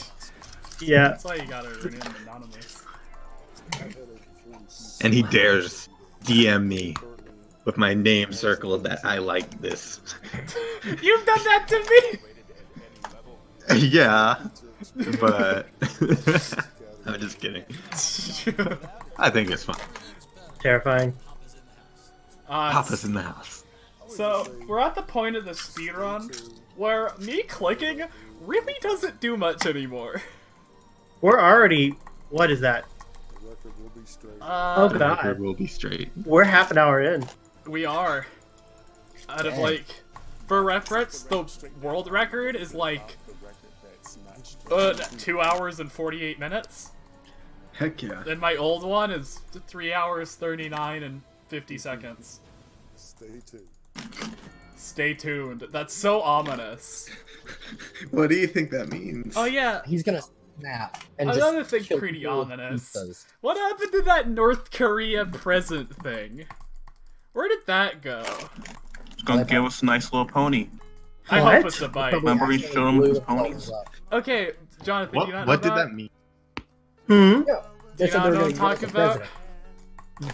Yeah. That's why you gotta remain anonymous. And he dares DM me with my name circled that I like this. You've done that to me. yeah, but I'm just kidding. I think it's fun. Terrifying. uh, Papa's in the house. So we're at the point of the speedrun where me clicking really doesn't do much anymore. We're already. What is that? The record will be Uh, Oh god. The god. record will be straight. We're half an hour in. we are. Out of Dang. like, for reference, the world record is like uh, two hours and forty-eight minutes, Heck yeah. and my old one is three hours thirty-nine and fifty seconds. Stay tuned. Stay tuned. That's so ominous. What do you think that means? Oh yeah, He's gonna snap and Another just thing pretty ominous. pizzas. What happened to that North Korea present thing? Where did that go? It's gonna give us a nice little pony. I hope it's a bite. Remember we showed him his ponies? Okay, Jonathan, What, you not what know did that mean? Hmm. Yeah, Do you said not know what gonna I'm talking about?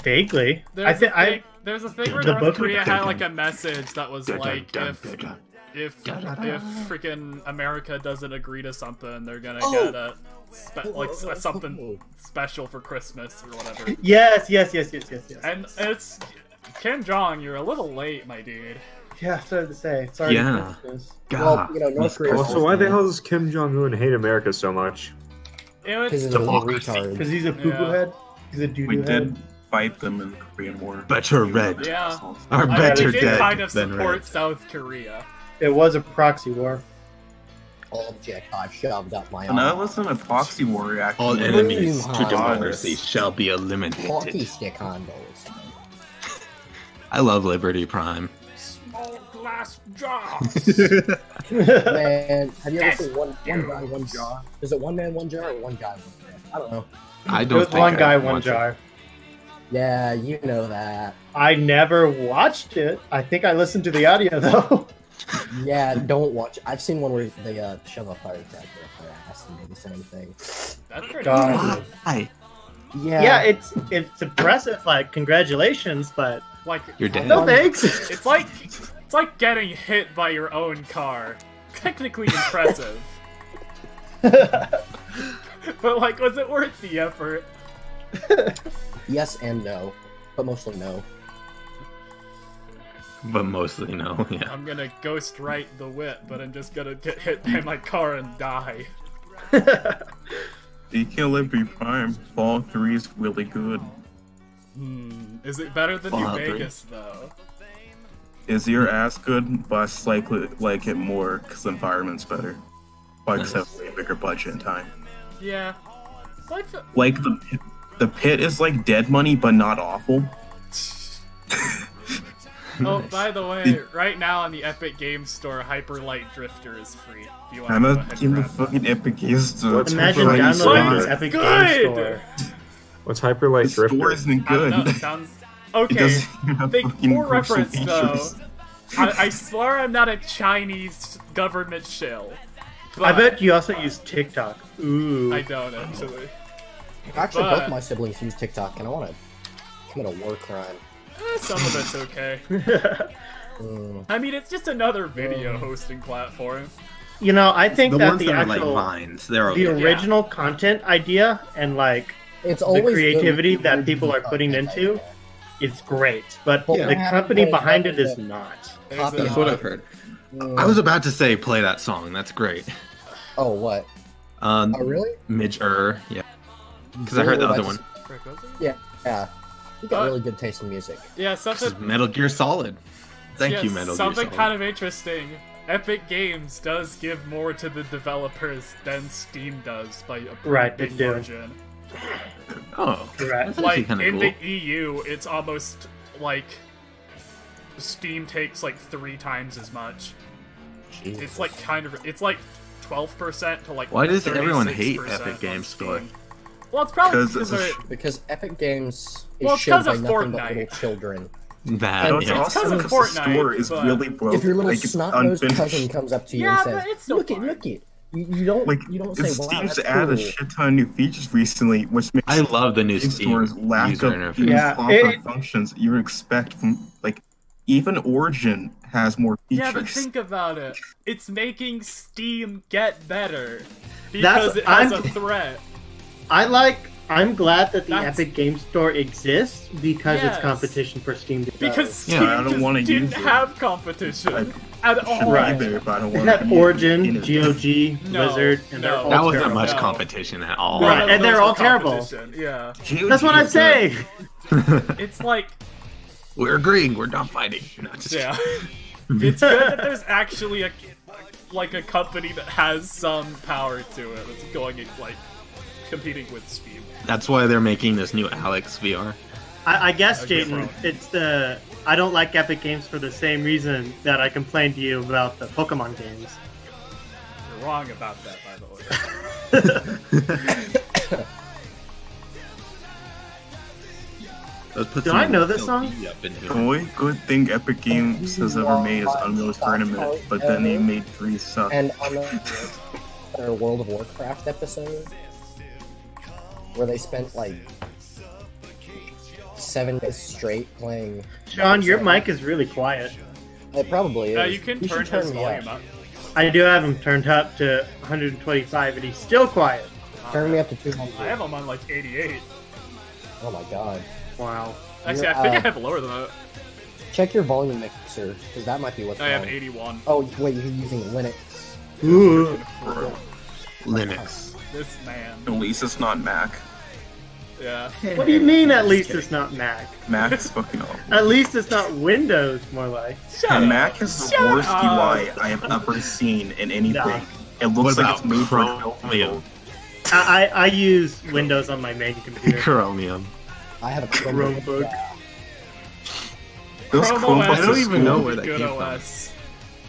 Vaguely. There's I think a I. thing, there's a thing where The North book- Korea had like a message that was Dun, dun, like dun, if dun, dun. If if freaking America doesn't agree to something, they're gonna Oh! get a spe- like s- something special for Christmas or whatever. Yes, yes, yes, yes, yes, yes. And it's Kim Jong, you're a little late, my dude. Yeah, sorry to say. Sorry. Yeah. Christmas. Well, God, you know, North Korea- Also, why the hell does Kim Jong Un hate America so much? Because he's a retard. Because he's a poo poo Yeah. head. He's a doo We doo did fight them in the Korean War. Better red. Yeah. Are I mean, better we did dead kind of than support red. South Korea. It was a proxy war. Object I shoved up my And that arm. wasn't a proxy war, actually. All enemies to democracy shall be Hockey eliminated. stick on those. I love Liberty Prime. Small glass jars. Man, have you ever Yes. seen one one guy one jar? Is it one man one jar or one guy one jar? I don't know. I don't was think one I guy, one want to- jar. Yeah, you know that. I never watched it. I think I listened to the audio though. Yeah, don't watch. I've seen one where they uh, shove a firecracker up their ass and do the same thing. That's pretty God. Why? Yeah, Yeah, it's it's impressive. Like congratulations, but Like You're dead. no thanks. it's like it's like getting hit by your own car. Technically impressive, but like, was it worth the effort? yes and no, but mostly no. But mostly no. Yeah. I'm gonna ghost write the whip, but I'm just gonna get hit by my car and die. DK Liberty Prime. Fall 3 is really good. Hmm. Is it better than New Fallout three. Vegas though? Is your ass good? But I slightly like it more because the environment's better. But Nice. except way bigger budget and time. Yeah. Like the- Like the pit, the pit is like dead money, but not awful. Oh, Nice. by the way, right now on the Epic Games Store, Hyper Light Drifter is free. If you want I'm not in the grab it. fucking Epic Games Store. What's Imagine Hyper Light downloading Drifter? this Epic Good. Games Store. What's Hyper Light The store Drifter? isn't I don't good. know, it sounds okay. doesn't even have Think for crucial reference though. I, I swear I'm not a Chinese government shill. I bet you also use TikTok. Ooh. I don't actually. Actually, But- both my siblings use TikTok, and I want to commit a war crime. Eh, some of it's okay. Mm. I mean, it's just another video hosting platform. you know, I think the that ones the that are actual like vines, they're the okay. original content idea and like It's the creativity with that people are putting into idea. is great, but Well, the company But behind it having is the- not. Copy That's what I've heard. Mm. I was about to say play that song. That's great. Oh, what? Um, Oh, really? Midge Ur, yeah. Because I heard the other one. just- Frick, was it? Yeah, yeah. You got Uh, really good taste in music. Yeah, This is something. Metal Gear Solid. Thank yeah, you, Metal Gear Something kind of interesting. Epic Games does give more to the developers than Steam does by a pretty Right, big do. margin. Oh, Correct. that's Like in cool. the EU, it's almost like Steam takes like three times as much. Jesus. It's like kind of it's like twelve percent to like. Why does everyone hate Epic on Games Steam. Store? Well, it's probably 'Cause because it's a they're- sh- because Epic Games is Well, it's by of nothing but little children. That And It's yeah. also because of because the Fortnite, store is but- really broke. if your little like, snot-nosed cousin comes up to you Yeah, and but says, it's still "Look it, look it," you, you don't Like, you don't it say, "Wow, seems that's to add a shit ton of new features recently, which makes I love the new Steam Steam Store's lack user of interface. Yeah, proper it- functions you would expect from like even Origin has more features. Yeah, but think about it. It's making Steam get better because That's- it has I'm- a threat. I like. I'm glad that the That's- Epic Game Store exists because Yes. it's competition for Steam. Because Yeah, Steam I don't just wanna didn't use it. have competition I at all. Right. be there, but I don't want had Origin, GOG, No, Blizzard, and they're no. all That wasn't terrible. much competition at all. Right, None and they're all terrible. competition, Yeah, That's what I'm saying. it's like We're agreeing. We're not fighting. No, just yeah. it's good that there's actually a like a company that has some power to it that's going in, like competing with Steam. That's why they're making this new Alyx VR. I, I guess, Okay, Jayden, it's the. I don't like Epic Games for the same reason that I complained to you about the Pokemon games. You're wrong about that, by the way. Let's Do I know this song? Up The only good thing Epic Games has ever made is Unreal's Tournament, but then they made three suck. And on the, their World of Warcraft episode, where they spent like seven days straight playing. Sean, your mic is really quiet. It probably is. Uh, you can should turn his volume up. up. I do have him turned up to 125, and he's still quiet. Turn me up to 200. I have him on like 88. Oh my god. Wow. Actually, I You're, think uh, I have lower than that. Check your volume mixer, because that might be what's I have 81. Oh, wait, you're using Linux. Ooh. Linux. This man. At least it's not Mac. Yeah. What do you mean? At least it's not Mac. Mac is fucking awful. At least it's not Windows. More like. Shut And up. Mac has the Shut worst up. UI I have ever seen in anything. Nah. It looks like it's about made for a Chromium? I, I I use Windows on my main computer. Chromium. I have a Chromebook. Chromebook. Those Chrome Chromebooks OS I don't even school- know where that Good came from.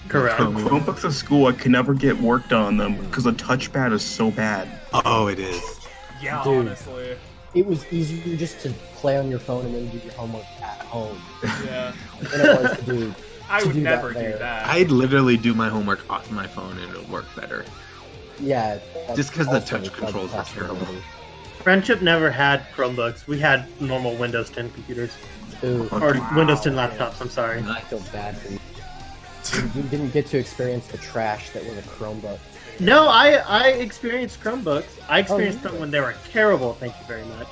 Correct. Chromium. Chromebooks at school, I could never get work done on them because the touchpad is so bad. Oh, it is. Yeah, Dude. honestly. It was easier just to play on your phone and then do your homework at home Yeah. than it was to do. I To would do that never do there. that. I'd literally do my homework off my phone and it'll work better. Yeah. Just because the touch controls are possibility. terrible. Friendship never had Chromebooks. We had normal Windows 10 computers Ooh, or Wow. Windows 10 laptops. I'm sorry. I feel bad for you. You- You didn't get to experience the trash that was a Chromebook. No, I I experienced Chromebooks. I oh, experienced Oh, them when they were terrible. Thank you very much.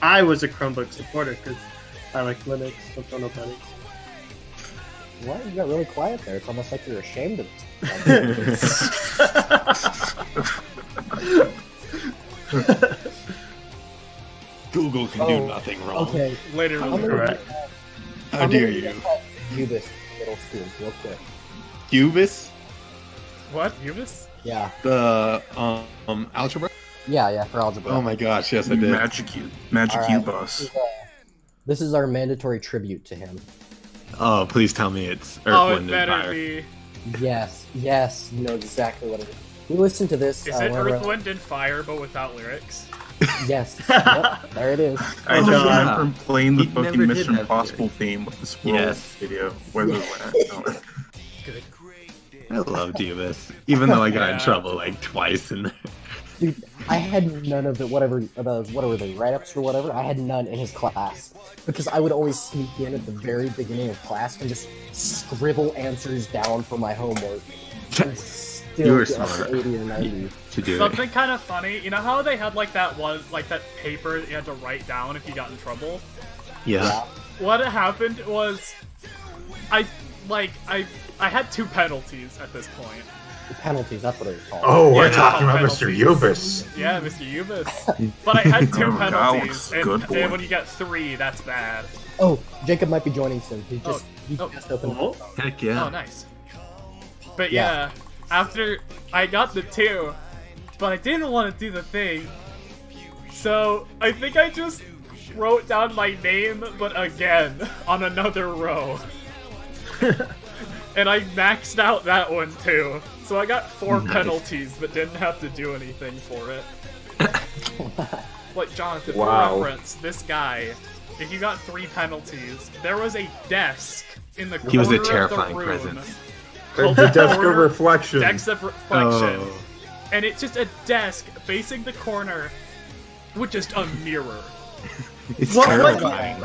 I was a Chromebook supporter because I like Linux. Don't tell nobody. What? You got really quiet there. It's almost like you're ashamed of it. Google can Oh, do nothing wrong. Okay. Later I'm we'll gonna Correct. How I'm dare you? get that Ubis middle school real quick. Cubis? What? Ubis? Yeah. The um algebra? Yeah, yeah, for algebra. Oh my gosh, yes I did. Magic U, Magic All U right. bus. This is, uh, this is our mandatory tribute to him. Oh, please tell me it's Earth, oh, it Wind, and better Fire. be. Yes, yes, you know exactly what it is. We listened to this. Is uh, it whenever- Earth, Wind, and Fire, but without lyrics? Yes. yep, there it is. I Oh, just God. remember playing the He never fucking Mission Impossible theme with the squirrel Yes. video. Where the no. Good. I love Cubis. Even though I got in trouble like twice in there. Dude, I had none of the whatever the whatever the write-ups or whatever. I had none in his class because I would always sneak in at the very beginning of class and just scribble answers down for my homework. And still You were smart. 80 or 90. to do it. Something kind of funny. You know how they had like that one, like that paper that you had to write down if you got in trouble? Yeah. Yeah. What happened was, I like I I had two penalties at this point. The penalties, that's what it was called. Oh, we're Yeah, talking about penalties. Mr. Ubis. Yeah, Mr. Ubis. Oh, but I had two Oh, that penalties, and, good, boy. and when you get three, that's bad. Oh, Jacob might be joining soon. He just oh, he Oh. just opened. Oh. Heck yeah. Oh, nice. But Yeah. yeah. after I got the two, but I didn't want to do the thing, so I think I just wrote down my name, but again on another row. and I maxed out that one too. So I got four Nice. penalties, but didn't have to do anything for it. like Jonathan, Wow. for reference, this guy, if you got three penalties, there was a desk in the corner He was a of the terrifying room presence. called the desk of corner- reflection. Desk of reflection. Oh. And it's just a desk facing the corner with just a mirror. It's What- what- terrifying.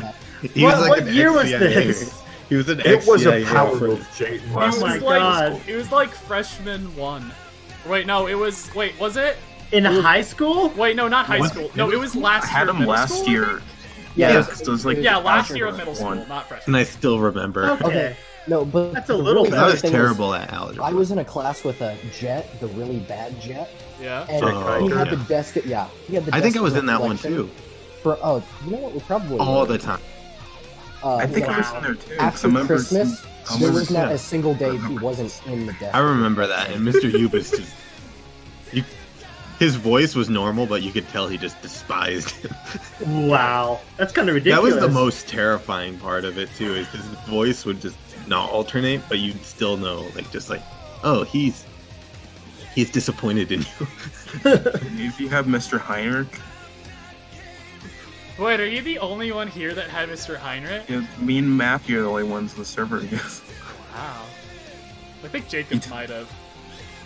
He What- was like what year was this? He was an It was a ex-CIA power move, Jay. It Oh was my like, God. It was like freshman one. Wait, no, it was. Wait, was it? In high school? Wait, no, not high What? school. No, it was last I had year. him last school, I year. Yeah, Yeah, it was- it was like Yeah, last year of middle school, one. not freshman. And I still remember. Okay. Okay. No, but That's a little really bad. I was thing terrible at algebra. I was in a class with a jet, the really bad jet, Yeah. and Oh, he had yeah. the desk. Yeah, he had the. I think I was in that one too. For oh, you know what? We probably All were. the time. Uh, I think yeah, I was in there too. 'cause I after remember Christmas. seeing- I There was not yeah. a single day he wasn't in the desk. I remember that, and Mr. Ubis just. You, his voice was normal, but you could tell he just despised him. Wow. That's kind of ridiculous. that was the most terrifying part of it too. Is his voice would just not alternate, but you'd still know, like, just like, oh, he's he's disappointed in you. If you have Mr. Heinrich, Wait, are you the only one here that had Mr. Heinrich? yeah, me and Matthew are the only ones in the server, I guess. Wow. I think Jacob might have.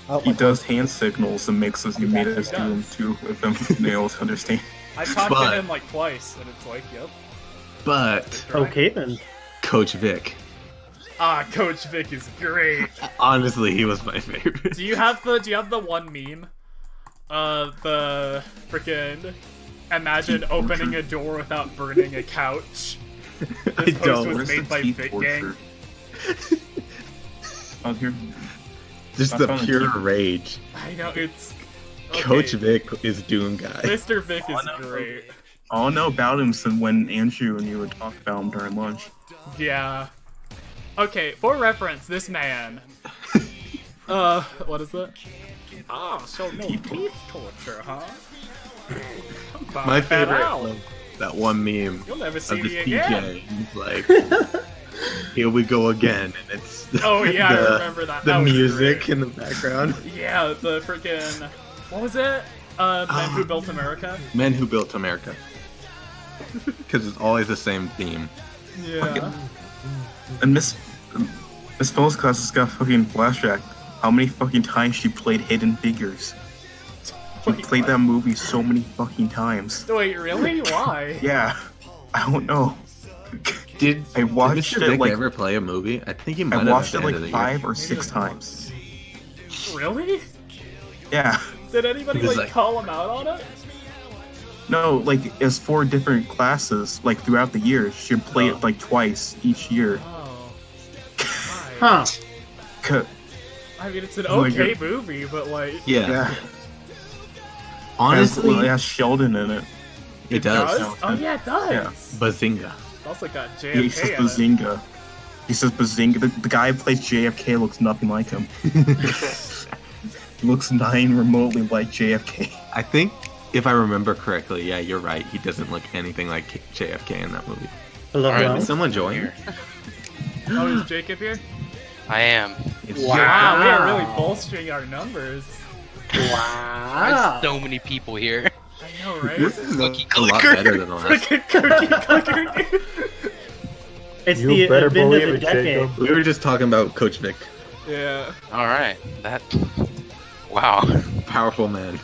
Oh, He my does hand signals and makes us, he made us do them too, if I'm able to understand. I talked But- to him like twice, and it's like, yep. But Okay then. Coach Vic, Ah, Coach Vic is great. honestly, he was my favorite. Do you have the Do you have the one meme? Uh, the freaking imagine opening a door without burning a couch. I This post don't. was Where's made by teeth Vic torture? Gang. Out here. Just I the pure teeth- rage. I know it's. okay, Coach Vic is Doom guy. Mr. Vic is Oh, no. great. All I know about him since when Andrew and you would talk about him during lunch. Yeah. Okay, for reference, this man. Uh, what is it? Ah, so no teeth torture, huh? About My favorite out. was that one meme You'll never of see the me again. He's like, "Here we go again," and it's Oh, yeah, I the, remember that. The That music great. in the background. Yeah, the freaking what was it? Uh, Men Who Built America. Men who built America. Because it's always the same theme. Yeah. And Miss Miss Phil's class has got fucking flashback. How many fucking times she played Hidden Figures? She Wait, played what? that movie so many fucking times. Wait, really? Why? Yeah, I don't know. Did, I watched did Mr. it, Vic like- ever play a movie? I think he might I have watched it like end of the five year. or six times. Really? Yeah. Did anybody like, like- call him out on it? No, like it's four different classes. Like throughout the year, she'd play Oh. it like twice each year. Oh. Huh. I mean, it's an Oh my okay God. movie, but like, Yeah. Yeah, Honestly, it has Sheldon in it. it does. does? Oh yeah, it does. Yeah. Bazinga. It's also got Yeah, he says JFK in it. Bazinga. He says Bazinga. The, the guy who plays JFK looks nothing like him. he looks nine remotely like JFK. I think, if I remember correctly, yeah, you're right. He doesn't look anything like JFK in that movie. Hello, Alright. Did someone join? Oh, is Jacob here? I am. It's Wow, we are really bolstering our numbers. Wow. There's so many people here. I know, right? This is a, a lot better than last. cookie clicker, It's you the better of the decade. We were just talking about Coach Vic. Yeah. All right. That. Wow. Powerful man.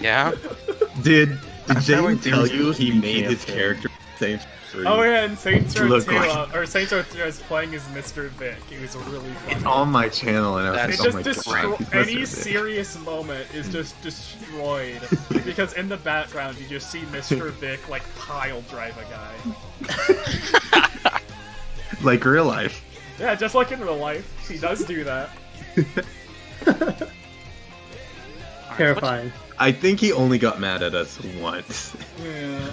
Yeah. Did Did Jay tell you he made his character safe? 3. Oh yeah, and Saints Row 2, like... uh, or Saints Row 3, I was playing as Mr. Vic. It was really. It's on my channel, and I was just, destroy- any serious moment is just destroyed because in the background you just see Mr. Vic like pile drive a guy. like real life. Yeah, just like in real life, he does do that. Terrifying. I think he only got mad at us once. Yeah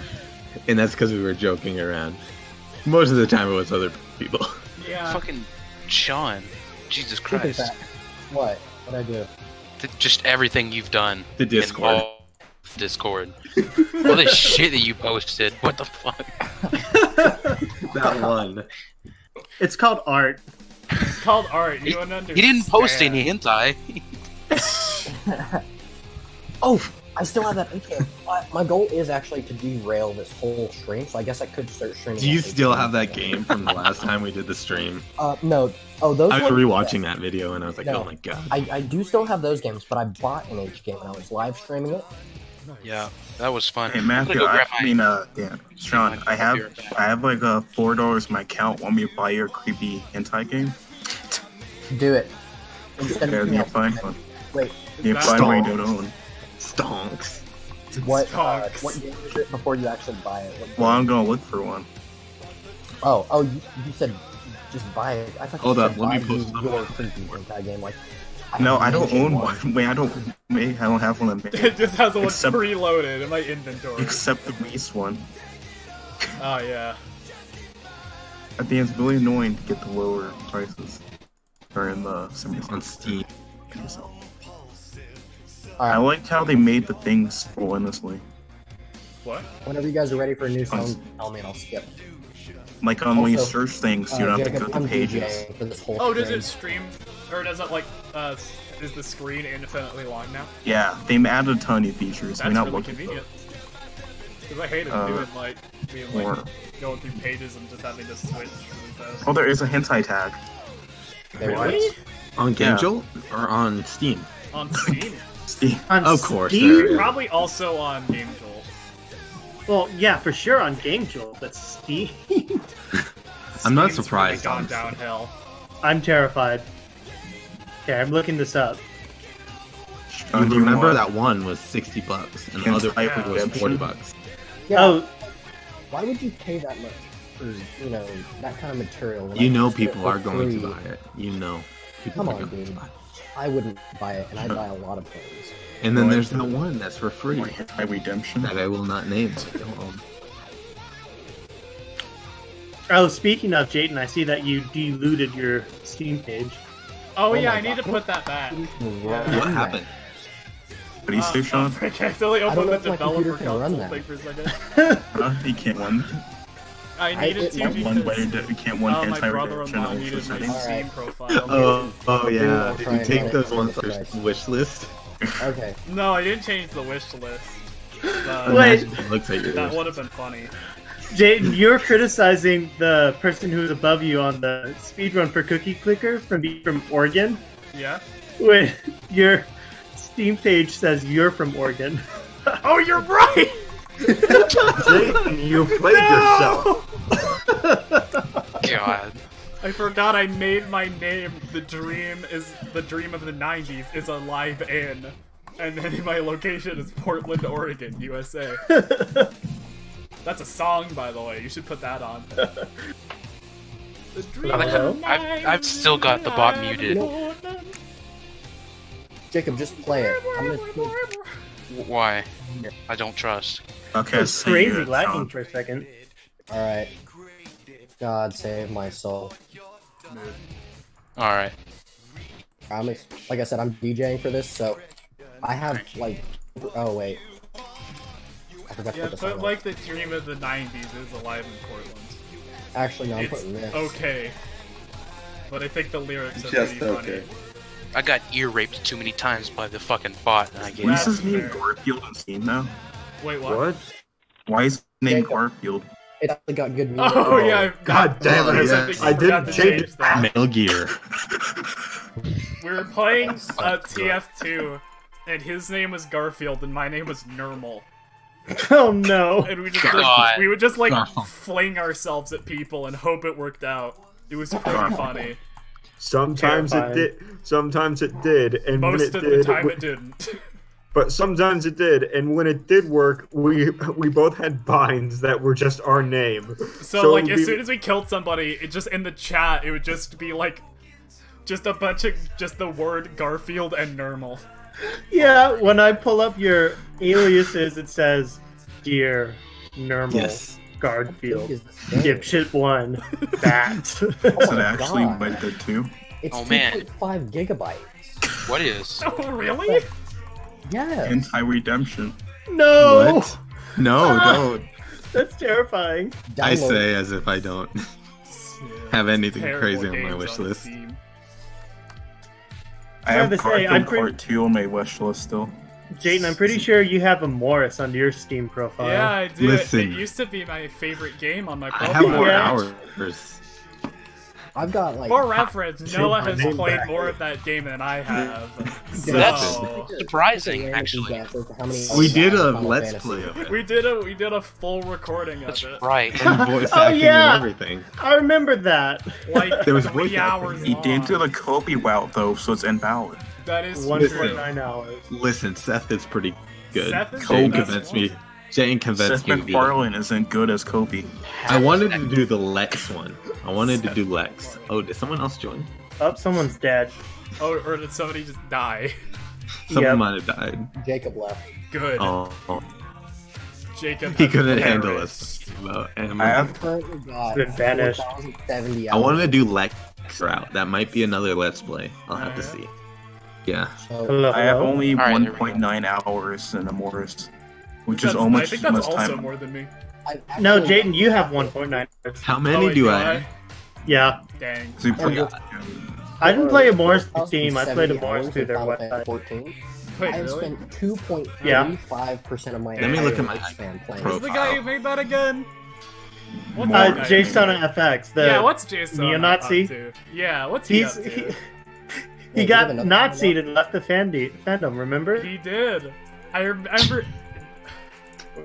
and that's because we were joking around. Most of the time, it was other people. Yeah. Fucking Sean. Jesus Christ. What? What'd I do? Th- Just everything you've done. The Discord. Discord. All this shit that you posted. What the fuck? that one. It's called art. It's called art. You don't understand. He didn't post any hentai. Oh, I still have that H game. My, my goal is actually to derail this whole stream, so I guess I could start streaming. Do you that H still have that game from the last time we did the stream? Uh, no. Oh, those. I was rewatching that video and I was like, No. oh my god. I, I do still have those games, but I bought an H game and I was live streaming it. Yeah, that was fun. Hey I'm Matthew, go I grab my- mean, uh, yeah, Sean, I have, I'll be right back. I have like uh four dollars in my account. Want me to buy your creepy hentai game? Do it. Instead Yeah, of you find one. Wait, You That's find one you don't own. Stonks. what? Uh, Stonks. what game is it before you actually buy it? What Well. I'm gonna look for one. Oh, oh, you, you said just buy it. I thought Hold you up, said let me post you some. your creepy hentai game. Like, No, I don't own one. Wait, I don't. Wait, I don't have one in It just has one Except- preloaded in my inventory. Except the Beast one. Oh yeah. I think it's really annoying to get the lower prices. Or in the On Steam. I liked how they made the things scroll endlessly. What? Whenever you guys are ready for a new song, tell me and I'll skip. Like on when you search things, you Uh, don't have to go to I'm pages. For this whole Oh, does stream. it stream, or does it like, uh, is the screen infinitely long now? Yeah, they added a ton of features. That's We're not really looking convenient. Because I hated Uh, doing like being like or- going through pages and just having to switch really fast. Oh, there is a hentai tag. There Really? was. On Yeah. Or on Steam? On Steam, Steve, On Of course, Steam? there is. probably also on GameJolt. Well, yeah, for sure on GameJolt, but Steam. I'm not surprised, Really gone downhill. I'm terrified. Okay, I'm looking this up. uh, You remember want- that one was 60 bucks and the Hentai other one was 40 bucks. Yeah. Oh, Why would you pay that much for you know that kind of material? You know just get it people for are going to buy it. You know. People Come are on, going to buy it. I wouldn't buy it, and I buy a lot of things. And then Well, there's that one that's for free My redemption. that I will not name. so I don't own. oh, speaking of Jaden, I see that you delooted your Steam page. Oh, Oh yeah, my I need to put that back. What happened? What do you say, Uh, Sean? I accidentally I don't opened know the if my computer developer can run console that. thing for a second. Huh? You can't one. I I- needed it to might because One way to, you can't one uh, my hentai brother-in-law redemption needed my settings. Steam profile. Oh, oh yeah. Did you take those from ones the on your wish list? Okay. No, I didn't change the wish list. Uh, Wait. Looks like your That would have been funny. Jaden, you're criticizing the person who's above you on the speedrun for Cookie Clicker from from Oregon. Yeah. When your Steam page says you're from Oregon. Oh, you're right. Jaden, you played yourself. God. I forgot I made my name. The dream is the dream of the '90s is alive in, and then my location is Portland, Oregon, USA. That's a song, by the way. You should put that on. The dream I like of how- I've- I've still got the bot muted. Jacob, just play it. I'm gonna. W- Why? I don't trust. Okay, It was so crazy you're- lagging for a second. All right. God save my soul. All right. I'm ex- like I said, I'm DJing for this, so I have like. Oh wait. I forgot to Yeah, put this but on. like the dream of the '90s is alive in Portland. Actually, no, I'm It's putting this. okay, but I think the lyrics are Just pretty okay. funny. I got ear raped too many times by the fucking bot, and I gave That's is What's his name? fair. Garfield on Steam now? Wait, what? What? Why is his name Jacob. Garfield? It actually got good music. Oh, yeah, I- God damn Oh, it! yeah. think I didn't change change that. Metal Gear. We were playing uh, TF2, and his name was Garfield, and my name was Nermal. Oh no. And we just like, we would just like fling ourselves at people and hope it worked out. It was pretty funny. Sometimes Terrifying. it did. Sometimes it did, and when Most it of did, the time w- it didn't. but sometimes it did, and when it did work, we we both had binds that were just our name. So, So like as we- soon as we killed somebody, it just in the chat it would just be like just a bunch of just the word Garfield and Nermal. Yeah, when I pull up your aliases, it says Dear Normal Yes. How big Garfield. is? Dipshit one. That. Oh Is it actually God. like good too? It's Oh, man. 2.5 gigabytes. What is? Oh really? Yeah. Anti Redemption. no! What? No, Ah. don't. That's terrifying. I say as if I don't have anything crazy on my wish on list. Steam. I have have to say, I'm Garfield Part 2 on my wish list still. Jayden, I'm pretty sure you have Amorous under your Steam profile. Yeah, I do. Listen. It used to be my favorite game on my profile. I have more Yeah. hours. I've got like. For reference, Noah has played back. more of that game than I have. So That's- surprising, take a random actually. guess as to how many We did a let's play of it. we did a we did a full recording of That's it. right. And voice Oh, yeah. and everything. I remember that. Like There was three voice hours acting. He didn't do the Kobe route though, so it's invalid. That is One true. point nine hours. Listen, Seth is pretty good. Seth is Jane the best convinced me. Jane convinced Seth me. to do. MacFarlane isn't good as Kobe. I wanted to do the Lex one. I wanted to do Lex. Oh, did someone else join? Oh, someone's dead. Oh, or did somebody just die? Someone Yep. might have died. Jacob left. Good. Oh, oh. Jacob. he couldn't perished. handle us. About I have Currently got Been banished. 4,070 I wanted to do Lex route. That might be another Let's Play. I'll have to Alright. see. Yeah. So, Hello. I have only Alright, there we go. 1.9 hours in Amorous, which That's- is almost I think that's also time. more than me. I've No, actually- Jayden, you have 1.9 hours. How Oh, many wait, do I? Yeah. Dang. So you play- Yeah. I didn't play Amorous team. I played Amorous in through their website. 14. Wait, I have really? spent 2.35% of my Let me look at my lifespan playing. pro- Who's the guy who made that again? What's Uh, that Jason? FX. The yeah, what's Jason neo-Nazi? Yeah, what's he he's up he, to? He Yeah, got give it up. Nazi'd and left the fandi- fandom. Remember? He did. I remember.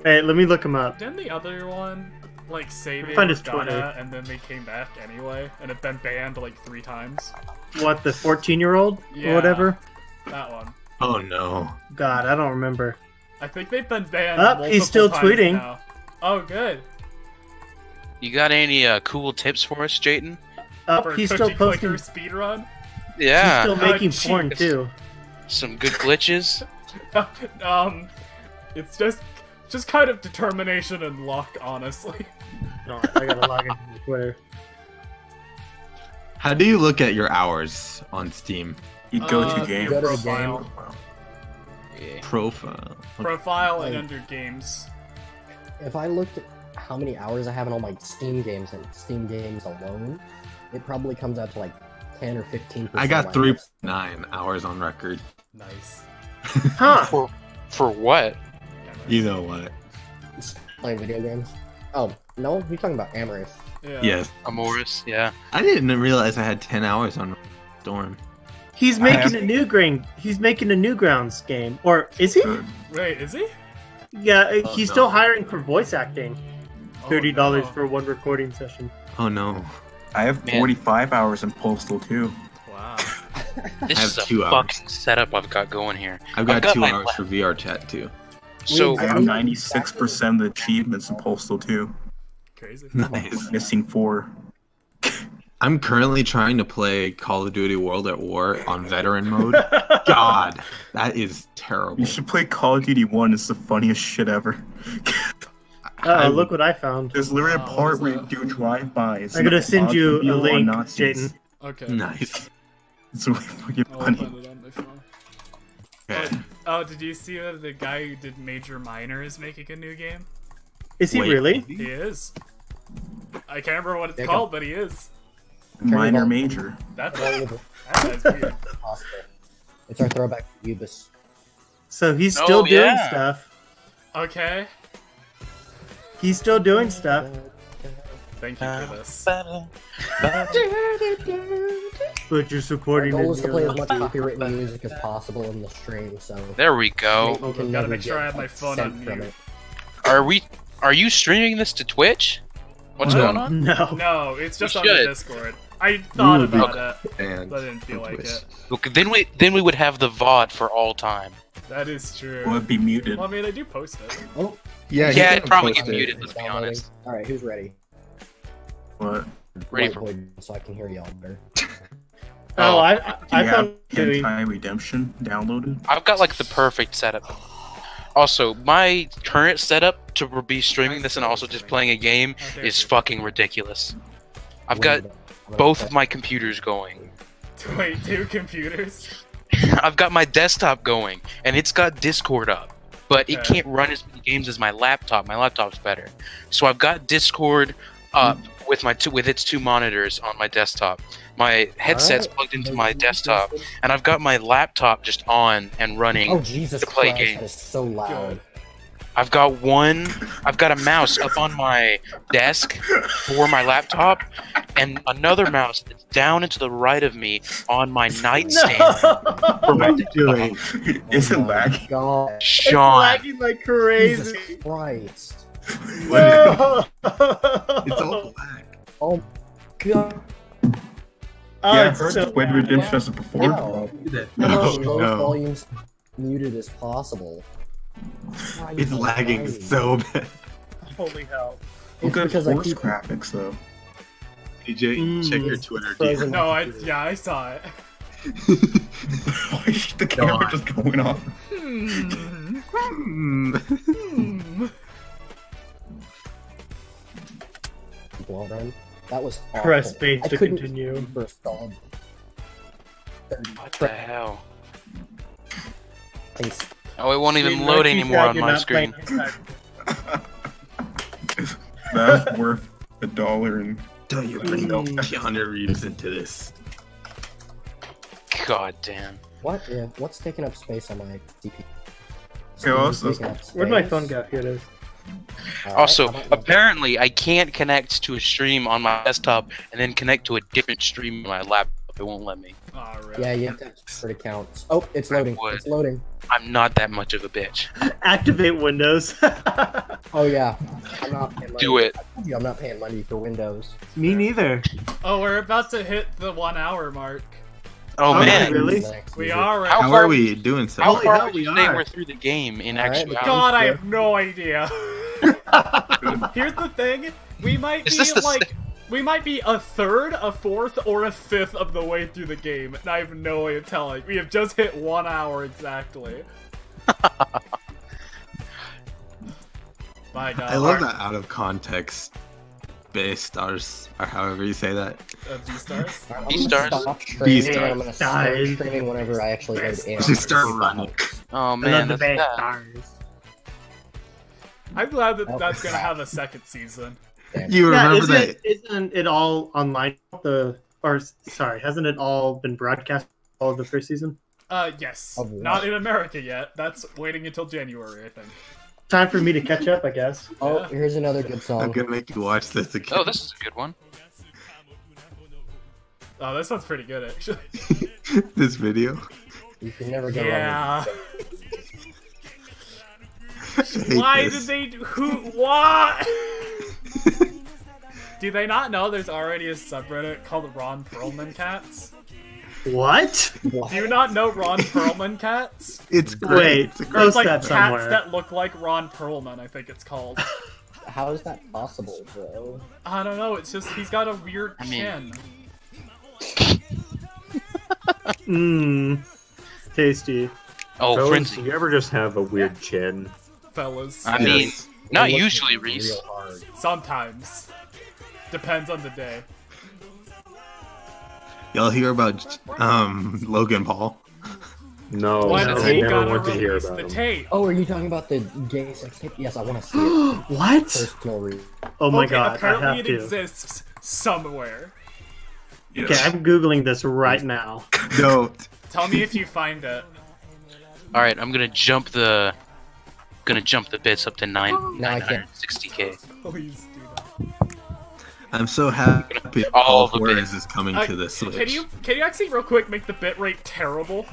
Hey, let me look him up. Didn't the other one like say they Find were his gonna, and then they came back anyway, and it been banned like three times? What the 14 year old Yeah. or whatever? That one. Oh no. God, I don't remember. I think they've been banned. Up, multiple he's still times tweeting. now. Oh, good. You got any uh, cool tips for us, Jayden? Up, For he's still posting. Clicker speedrun. Yeah. He's still Uh, making jeez. porn too. Some good glitches. um, it's just just kind of determination and luck, honestly. No, I gotta log into Twitter. How do you look at your hours on Steam You go Uh, to game. Go to Profile. game. Yeah. profile? Profile and under games. If I looked at how many hours I have in all my Steam games and Steam games alone, it probably comes out to like 10 or 15 I got three nine hours on record. Nice. Huh? For for what? You know what? playing video games. Oh, no, you're talking about Amorous. Yeah. Yes. Amorous, yeah. I didn't realize I had ten hours on Storm. He's making a new grain. He's making a Newgrounds game, or is he? Good. Wait, is he? Yeah, uh, Oh, he's no. still hiring for voice acting. Oh, Thirty dollars no. for one recording session. Oh no. I have Man. 45 hours in Postal too. Wow. This I is have a two hours. fucking setup I've got going here. I've got, I've got two hours la- for VR chat too. So I have 96% of the achievements in Postal 2. Crazy. Nice. Missing four. I'm currently trying to play Call of Duty World at War on veteran mode. God, that is terrible. You should play Call of Duty 1. It's the funniest shit ever. Oh, look what I found. There's literally a Wow, part what's where you do drive-bys. I'm gonna send you a link, Nazis. Jayden. Okay. Nice. It's really fucking I'll funny. find it on my phone. Okay. Oh, did you see that the guy who did Major Minor is making a new game? Is he Wait. really? He is. I can't remember what it's Yeah, called, but he is. Minor major. That's Well, that's weird. possible. It's our throwback to Ubis. So he's Oh, still doing yeah. stuff. Okay. He's still doing stuff. Thank you for this. But you're Our supporting goal is to play as much copywritten music as possible in the stream, so there we go. we can Gotta make sure I have my phone on mute. Are we? Are you streaming this to Twitch? What's No. going on? No. No, it's just on the. Discord. I thought Ooh, about it, And but I didn't feel like Twitch. it. Look, then we then we would have the VOD for all time. That is true. Would be muted. Well, I mean, I do post it. Oh, Yeah, Yeah, it'd probably get it. muted. Let's be honest. Alright, who's ready? But Ready White for? void, so I can hear y'all better. Oh, Oh. I I, do I you have found doing. Redemption downloaded? I've got like the perfect setup. Also, my current setup to be streaming this and also just playing a game is fucking ridiculous. I've got a minute. I'm gonna both of my computers going. Wait, two computers? I've got my desktop going, and it's got Discord up, but it can't run as many games as my laptop. My laptop's better. So I've got Discord up mm. with my two with its two monitors on my desktop. My headset's Alright. plugged into my desktop, and I've got my laptop just on and running. Oh Jesus to play Christ! games. That is so loud. I've got one. I've got a mouse up on my desk for my laptop, and another mouse that's down and to the right of me on my nightstand. No! What are you uh, doing? Is it Oh my lag? God. It's lagging like crazy. Jesus Christ. No! It's all black. Oh God. Oh, yeah, I oh, it's heard so the Red bad. Redemption as a performance Wow. problem. No, Lowest oh, no. volumes muted as possible. Why It's lagging lagging? so bad. Holy hell. It's Look at because I keep graphics though. AJ, Mm, check your Twitter. frozen. No, I yeah, I saw it. Why is the camera on. just going off? Hmm. Hmm. Hmm. Well done. That was awful. Press space to continue. for a solid 30 what the hell? seconds. Oh, it won't even Screen load anymore on my screen. playing. That's worth a dollar and Don't you bring no Keanu Reeves into this. God damn. What? Yeah. What's taking up space on my DP? Yeah, also- Where'd my phone go? Here it is. Alright, Also, how apparently, I can't connect to a stream on my desktop and then connect to a different stream on my laptop. It won't let me. Aw, rip. Yeah, you have to have separate accounts. Oh, it's loading. It's loading. I'm not that much of a bitch. Activate Windows. Oh yeah. I'm not paying money. Do it. I told you I'm not paying money for Windows. Me neither. Oh, we're about to hit the one hour mark. Oh, Oh, man. really? We music. are. How How far- are we doing so? How Holy far hell, we you say are. we're through the game in Alright, actuality? God, I have no idea. Here's the thing: we might Is be this the like, we might be a third, a fourth, or a fifth of the way through the game, and I have no way of telling. We have just hit one hour exactly. My God. I love that out of context Beastars, or however you say that. Uh, B-stars? Alright, I'm Beastars? B stars. I'm Stars. streaming whenever I actually load in. Just start running. Oh I man, love the that's bad stars. I'm glad that Oh. that's gonna have a second season. Damn. You Yeah, remember isn't that? it, isn't it all online? The or sorry, hasn't it all been broadcast all of the first season? Uh, yes. Of what? Not in America yet. That's waiting until January, I think. Time for me to catch up, I guess. Oh, here's another good song. I'm gonna make you watch this again. Oh, this is a good one. Oh, that sounds pretty good, actually. this video. You can never go Yeah. wrong. I hate Why this. did they do who what? do they not know there's already a subreddit called Ron Perlman Cats? What? Do you not know Ron Perlman Cats? It's great. Wait, It's great- There's post like that cats somewhere. that look like Ron Perlman, I think it's called. How is that possible, bro? I don't know, it's just he's got a weird I mean- chin. Mmm. Tasty. Oh, Fellas, frenzy. do you ever just have a weird chin? Fellas. I mean, Yes. not It looks usually, real Reese. hard. Sometimes. Depends on the day. Y'all hear about um Logan Paul? No, When I he never gonna want to hear about the him. tape? Oh, are you talking about the gay sex tape? Yes, I want to see it. what? Personal read. Oh my okay, god, I have it to. exists somewhere. Okay, I'm googling this right now. Don't. Tell me if you find it. All right, I'm gonna jump the, gonna jump the bits up to nine No, I can't. 960k. Please do that. I'm so happy All All the Fours is coming Uh, to this Switch. Can you can you actually real quick make the bitrate terrible?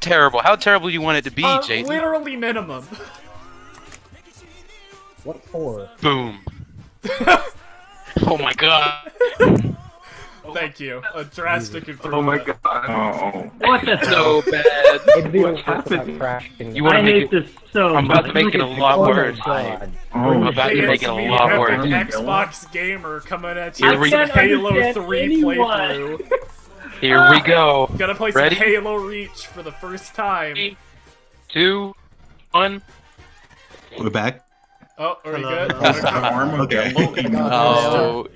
Terrible. How terrible do you want it to be, Uh, Jason? literally minimum. What for? Boom. oh my god. Thank you. A drastic improvement. Oh my god. Oh, What the? So bad. It'd be What's happening? You wanna I make hate it? this so I'm about to make it a lot Oh worse. oh, I'm about to make it a lot Epic worse. Xbox gamer coming at you Here we with Halo 3 playthrough. Here we uh, go. Gonna play Ready? some Halo Reach for the first time. Three, two, one. We're back. Oh, are we good? Oh, the arm Okay. okay. Oh,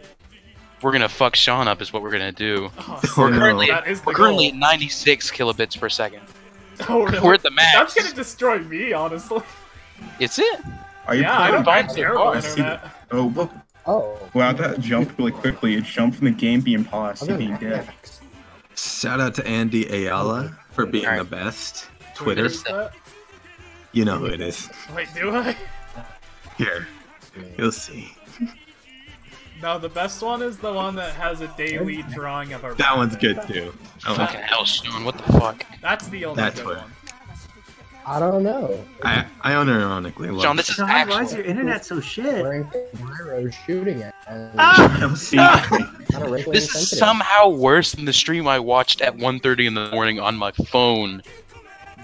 we're gonna fuck Sean up, is what we're gonna do. Oh, We're sick. currently- that is the We're currently at 96 kilobits per second. Oh, really? We're at the max. That's gonna destroy me, honestly. It's it. Are you Yeah, I don't playing? mind terrible far. I see internet. Oh, look. Oh. Wow, that jumped really quickly. It jumped from the game being paused to being dead. Shout out to Andy Ayala for being Alright. the best. Twitter, you know who it is. Wait, do I? Here, you'll see. No, the best one is the one that has a daily drawing of a. That one's good too. Oh, Fucking hell, Sean. What the fuck? That's the only That's good what- one. I don't know. I I unironically love. Sean, this is John, why is your internet so shit? Wearing shooting it. And Ah! See me. not a regular This is somehow worse than the stream I watched at 1.30 in the morning on my phone.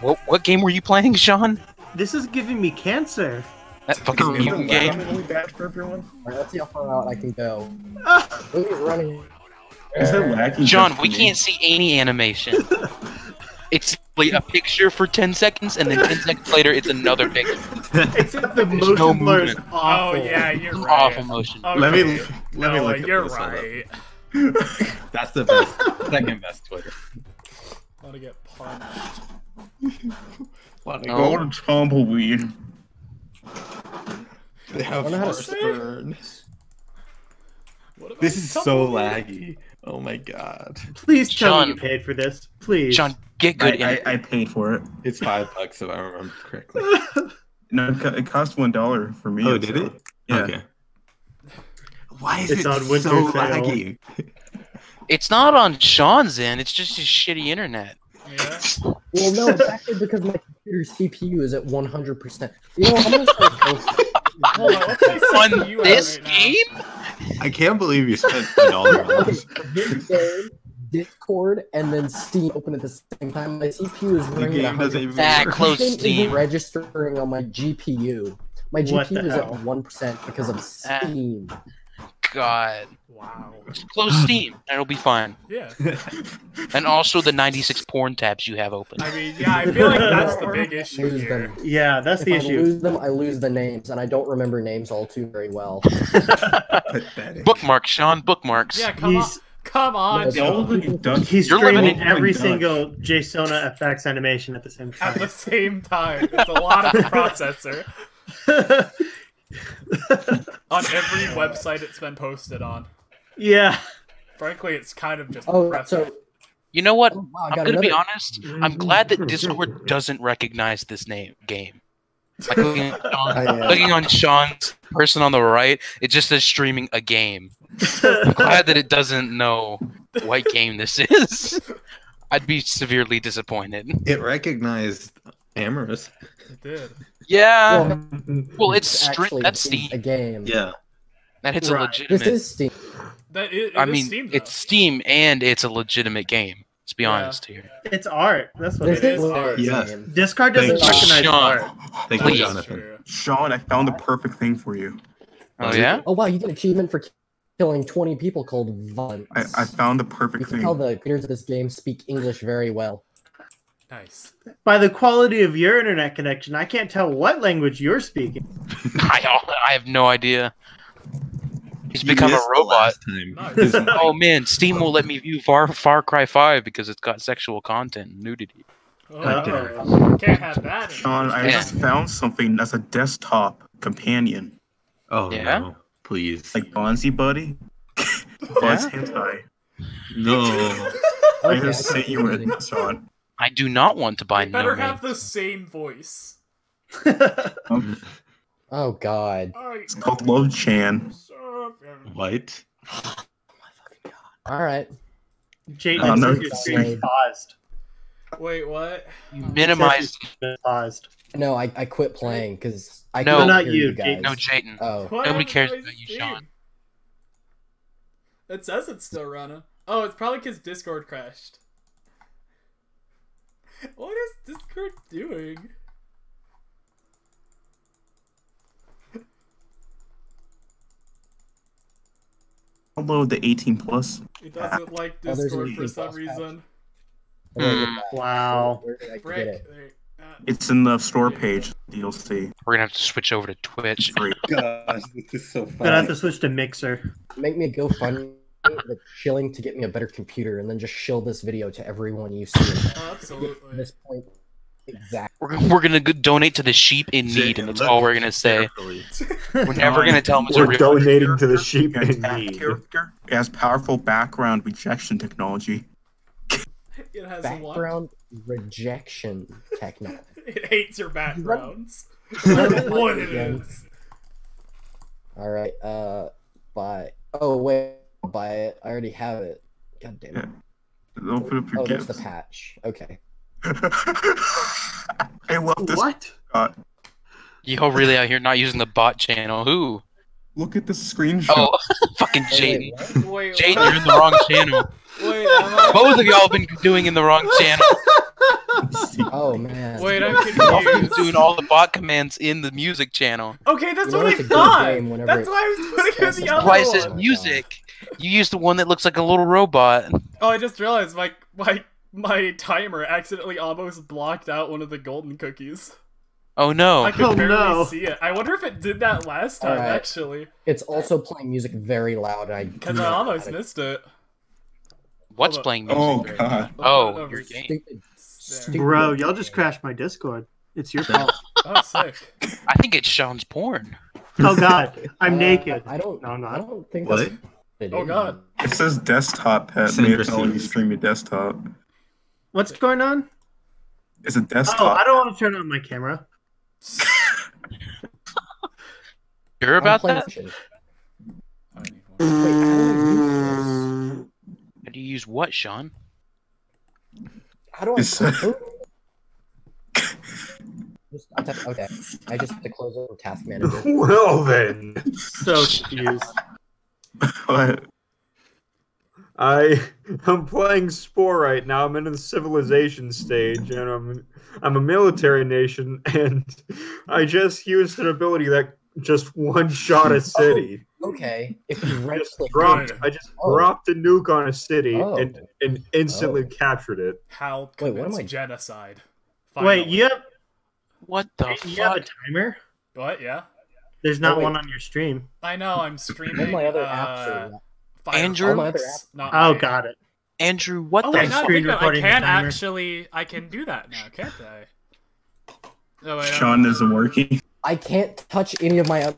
What, what game were you playing, Sean? This is giving me cancer. That fucking Oh, mutant game? really bad for everyone? Alright, let's see how far out I can go. Ah! Running. Is it lagging? John, we can't see any animation. It's like a picture for 10 seconds, and then 10 seconds later, it's another picture. Except the There's motion no blur is awful. Oh yeah, you're right. Awful motion. Okay. Let me let me Noah, look at you're this, right. That's the best, second best Twitter. Want to get punched? Wanna No. Go to tumbleweed. They have Wonder how to force burn. This is so tumbleweed? laggy. Oh my god. Please tell John. me you paid for this. Please. John, get good. I, in I, I paid for it. It's five bucks if I remember correctly. No, it, co- it cost one dollar for me. Oh, did it? Yeah. Okay. Why is It's it on winter so sale. laggy? It's not on Sean's end. It's just his shitty internet. Yeah. Well, no, it's actually because my computer's CPU is at 100%. You know, I'm gonna start posting. Hold on, what's my On CPU at this right now? game? I can't believe you spent a dollar on this. this game, Discord, and then Steam open at the same time. My CPU is The running at doesn't 100%. even That close Steam. registering on my GPU. My What GPU is hell? at 1% because of Steam. God. Wow. Just close Steam, and it'll be fine. Yeah. And also the 96 porn tabs you have open. I mean, yeah, I feel like that's the big issue Lose here. them. Yeah, that's If the I issue. lose them, I lose the names, and I don't remember names all too very well. Pathetic. Bookmarks, Sean. Bookmarks. Yeah, come on. He's Come on, No, The only John. Dutch he's You're streaming every Dutch. single JSONA FX animation at the same time. At the same time. It's a lot of processor on every website it's been posted on. yeah. Frankly, it's kind of just Oh, impressive. so You know what? oh, wow, I I'm gonna be honest. I'm glad that Discord doesn't recognize this name game. Like looking at Sean, I, uh, looking on Sean's person on the right, it just says streaming a game. I'm glad that it doesn't know what game this is. I'd be severely disappointed. It recognized Amorous. It did. Yeah. well, Well, it's actually stri- that's it's a Steam. game. Yeah. That it's Right. a This is Steam. That it, it I is mean, Steam, it's Steam and it's a legitimate game. Let's be Yeah. honest here. It's art. That's what This it It is. is is art. Yes. game. Discord doesn't Thank you. recognize Sean. art. Thank Please. you, Jonathan. Sean, I found the perfect thing for you. Oh yeah. Oh wow, you get an achievement for killing 20 people called violence. I, I found the You perfect can tell thing. the creators of this game speak English very well. Nice. By the quality of your internet connection, I can't tell what language you're speaking. I I have no idea. He's You become a robot. last time. Nice. His- Oh man, Steam will let me view Far Far Cry 5 because it's got sexual content and nudity. Oh, can't have that. Sean, I Yeah. just found something that's a desktop companion, oh Yeah? no, please. like Bonzi Buddy. Buzz hentai. no. I just sent you see it, Sean. I do not want to buy You no better name. have the same voice. Oh god. Alright. It's called Love Chan. What? Oh my fucking God! Alright. Jaden, Oh, no. says paused. Wait, what? You minimize. Paused. No, I, I quit playing because I No. couldn't No, you, guys. No, Jayton. Oh. What Nobody cares about you, stream? Sean. It says it's still running. Oh, it's probably because Discord crashed. What is Discord doing? Download the 18 plus. It doesn't like Oh, Discord an for some plus reason. Where did I get Hmm. that? Wow. Where did I get Brick. it? It's in the store page, DLC. We're gonna have to switch over to Twitch. Free. Gosh, this is so Gonna have to switch to Mixer. Make me a GoFundMe the shilling to get me a better computer and then just shill this video to everyone you see. oh, At absolutely. this point, Exactly. We're, gonna- we're gonna donate to the sheep in need, and that's all we're gonna say. We're never gonna tell them We're donating to the sheep in need. character. It has powerful background rejection technology. It has a what? Background rejection technology. It hates your backgrounds. I don't know what it is. All right. Uh, bye. Oh wait, I'll buy it. I already have it. God damn it. Open up your Oh, there's gifts. the patch. Okay. I love this. What? God. Yo, really out here not using the bot channel? Who? Look at the screenshot. Oh, fucking wait, Jaden. Jaden, you're in the wrong channel. Wait, am I... Both of y'all have been doing in the wrong channel. Oh man. Wait, I'm Y'all confused. doing all the bot commands in the music channel. Okay, that's You know what I it's a good thought. That's it why I was putting it in the specifies- other Why it says one. Oh, music? You used the one that looks like a little robot. Oh, I just realized my my my timer accidentally almost blocked out one of the golden cookies. Oh no. I could Oh, barely no. see it. I wonder if it did that last time, Alright. actually. It's also playing music very loud. I Because I almost know missed it. What's playing music? Oh god. now? Oh, your game. Stupid, there. stupid Bro, y'all just crashed my Discord. It's your fault. Oh, sick. I think it's Sean's porn. oh god, I'm Uh, naked. I don't. No, I'm not. I don't think What? that's Oh god. It says desktop pet. Sandra Maybe it's only sees. stream your desktop. What's going on? It's a desktop. Oh. I don't want to turn on my camera. Sure I'm about playing that? I. Wait, do How do you use what, Sean? This? How do I? It's- close- Just- I okay, I just have to close over Task Manager. Well then, So confused. What? I I'm playing Spore right now. I'm in the civilization stage, and I'm I'm a military nation, and I just used an ability that just one shot a city. Okay, if you right Just click, dropped. I just Oh. dropped a nuke on a city Oh. and and instantly Oh. captured it. Hal Wait, what am commits I- genocide. Wait, Finally. you have What the you have a timer? What? Yeah. There's not Oh, wait. one on your stream. I know. I'm all streaming. my other uh, apps are. Andrew? Firefox, my other apps- Not Oh, my- got it. Andrew, what Oh the wait, Thanks, now I screen think that I can actually. I can do that now, can't I? Oh, wait, Sean isn't working. I can't touch any of my. Other,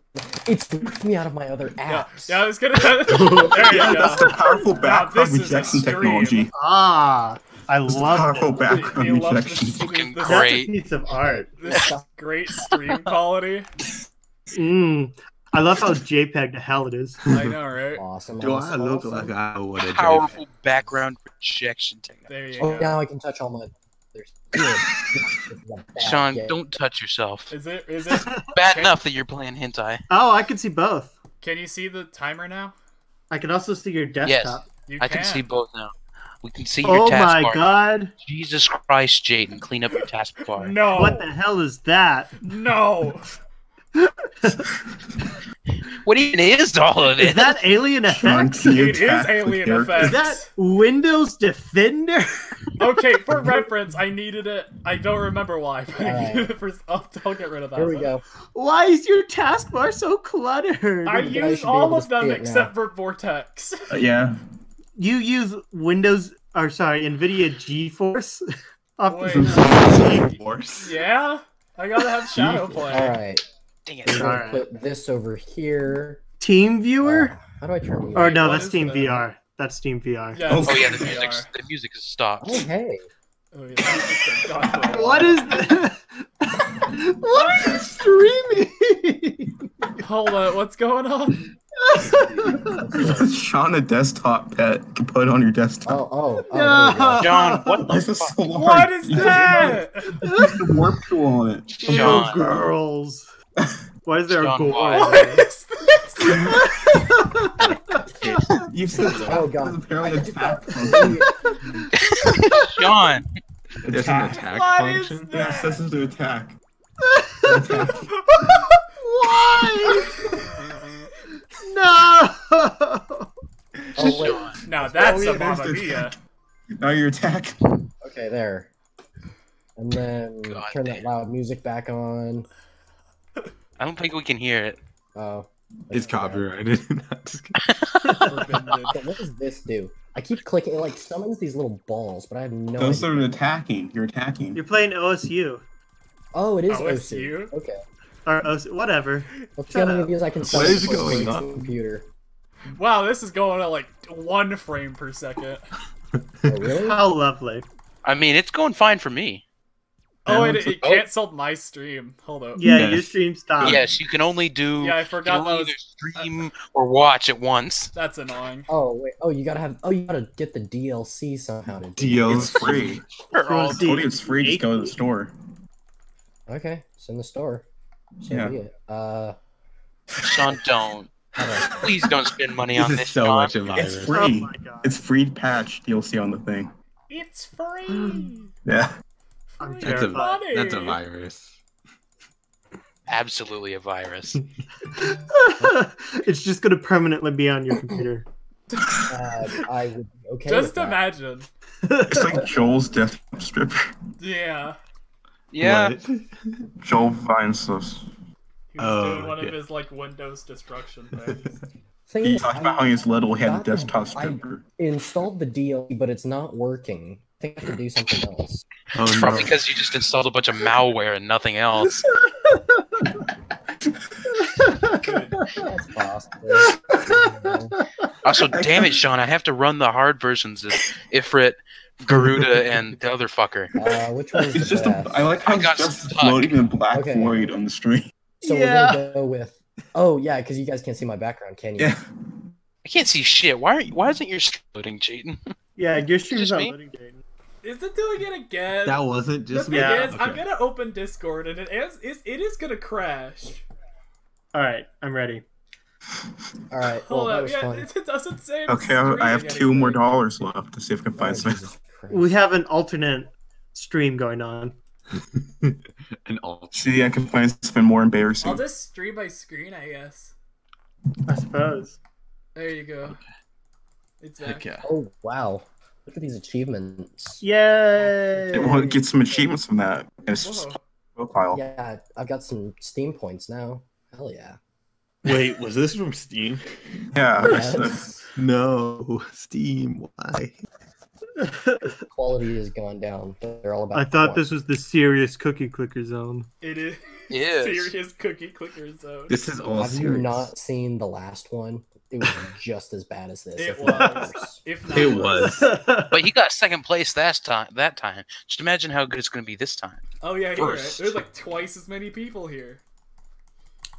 it's ripped me out of my other Yeah, apps. yeah, I was gonna. there you Yeah, go. that's the powerful background this is rejection technology. Ah, I That's the love powerful it. background You love rejection. this, Fucking this, That's Great. a piece of art. this great stream quality. Mm. I love how JPEG the hell it is. I know, right? Awesome. Do I look awesome. like I would have Powerful background rejection technology. There you Oh, go. now I can touch all my. There's Sean, Yeah. don't touch yourself. Is it? Is it? Bad Okay. enough that you're playing hentai. Oh, I can see both. Can you see the timer now? I can also see your desktop. You I can see both now. We can see your Oh taskbar. my god. Jesus Christ, Jaden, clean up your taskbar. No. What the hell is that? No. What even is all of Is that Alien Sean, Effects? It is alien character? effects. Is that Windows Defender? Okay, for reference, I needed it. I don't remember why, but I Alright. needed it for. I'll, I'll get rid of that. Here we one. go. Why is your taskbar so cluttered? I You guys used should be all of them see now. except for Vortex. Uh, yeah. You use Windows, or sorry, NVIDIA GeForce? Off Wait. the Force. yeah, I gotta have ShadowPlay. All right. Dang We're gonna Alright. put this over here. TeamViewer? Uh, how do I turn these? or no, what that's Team the- VR. That's Team VR. Yeah, Oh, Oh yeah, the music the music has stopped. Oh hey. Oh, yeah, it's a god roll. What is that? what are you streaming? Hold on, what's going on? Sean, a desktop pet. You can put it on your desktop. Oh oh. oh there. John, what the this fuck? so? What is that? The warp tool on it. John. Oh, girls. Why is there John, a goal? why? What is this? You said Oh, God. apparently attack function. Sean, There's an attack What is function. Yeah, it that? says it's to attack. Why? No. Oh wait. Now that's Oh, a Mamma there's the Mia. attack. Now your attack. Okay, there. And then God turn damn. that loud music back on. I don't think we can hear it. Oh. It's copyrighted. What does this do? I keep clicking. It like summons these little balls, but I have no Those idea. are attacking. You're attacking. You're playing OSU Oh, it is OSU? OSU. Okay. or OS, whatever. Let's see how many of these I can summon is going on? Computer. Wow, this is going at like one frame per second. Oh, really? How lovely. I mean, it's going fine for me. Oh, Yeah, it, it oh. canceled my stream. Hold up. Yeah, Yes. your stream stopped. Yes, you can only do. Yeah, I you can forgot that only was. either stream or watch at once. That's annoying. Oh wait. Oh, you gotta have. Oh, you gotta get the DLC somehow to do. Deals It's free. For all- Cross- Told you it's free. Just go to the store. Okay, it's in the store. So Yeah. be. Uh, Sean, don't. do I- Please don't spend money This on is this. so Sean. much a It's virus. Oh free. my god. It's free patch DLC on the thing. It's free. Yeah. I'm Free That's a that's a virus. Absolutely a virus. it's just gonna permanently be on your computer. uh, I would be okay. Just with that. imagine. It's like Joel's death stripper. Yeah. Yeah. What? Joel finds those. He was Oh, doing one of his like Windows destruction things. Thing He is, talked I about how he was little. He had a got the- desktop I stripper. installed the DLC, but it's not working. I think I have to do something else. Oh no. Probably because you just installed a bunch of malware and nothing else. That's possible. Also, damn it, Sean, I have to run the hard versions of Ifrit, Garuda, and the other fucker. Uh, which one's It's the just a, best? I like how I it's just stuck. floating in black Okay. void on the screen. So Yeah. we're gonna go with. Oh yeah, because you guys can't see my background, can you? Yeah. I can't see shit. Why aren't? Why isn't your stream loading, Jaden? yeah, your stream's Just not me? loading, Jaden. Is it doing it again? That wasn't the just thing me. Yeah, is, I'm gonna open Discord and it is, is it is gonna crash. All right, I'm ready. All right. Well, Hold that up, was yeah, fun. it, it doesn't say. Okay, I, I have streaming two more dollars left to see if I can Oh, find some. Jesus We have an alternate stream going on. An alt. See, I can find something more embarrassing. I'll just stream my screen, I guess. I suppose. There you go. It's back. Heck yeah. Oh wow! Look at these achievements. Yay! Well, get some achievements from that. And it's just Whoa. a profile. Yeah, I've got some Steam points now. Hell yeah! Wait, was this from Steam? Yeah. Yes. No, Steam. Why? Quality has gone down. They're all about. I thought quality. this was the serious cookie clicker zone. It is Yes. serious cookie clicker zone. This is all Have you not seen the last one? It was just as bad as this. It if was. If not It worse. was. But he got second place that time. That time. Just imagine how good it's going to be this time. Oh yeah, you're right. There's like twice as many people here.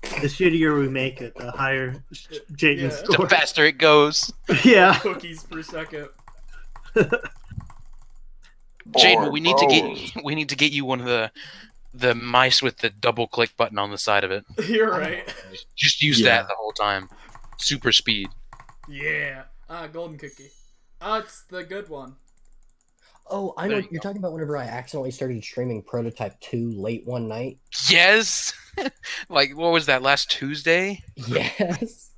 the shittier we make it, the higher Jaden's Yeah. The faster it goes. yeah. Cookies per second. Jaden, we need to get we need to get you one of the the mice with the double click button on the side of it. You're right. Just use Yeah. that the whole time. Super speed. Yeah. Ah, golden cookie. Ah, it's the good one. Oh, I know you you're talking about. Whenever I accidentally started streaming Prototype Two late one night. Yes. like what was that last Tuesday? Yes.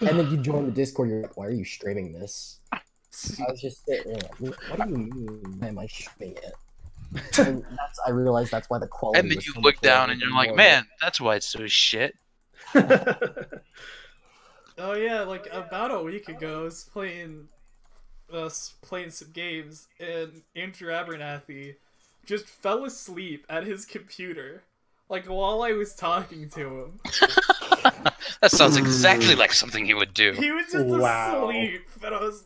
and then you join the Discord. You're like, "Why are you streaming this?" I was just sitting there like, "What do you mean? Am I streaming it?" And that's, I realized that's why the quality. And then was you so look down and you're like, man, that's why it's so shit. Oh yeah, like about a week ago, I was playing, uh, playing some games, and Andrew Abernathy just fell asleep at his computer, like while I was talking to him. That sounds exactly like something he would do. He was just Wow. asleep, and I was,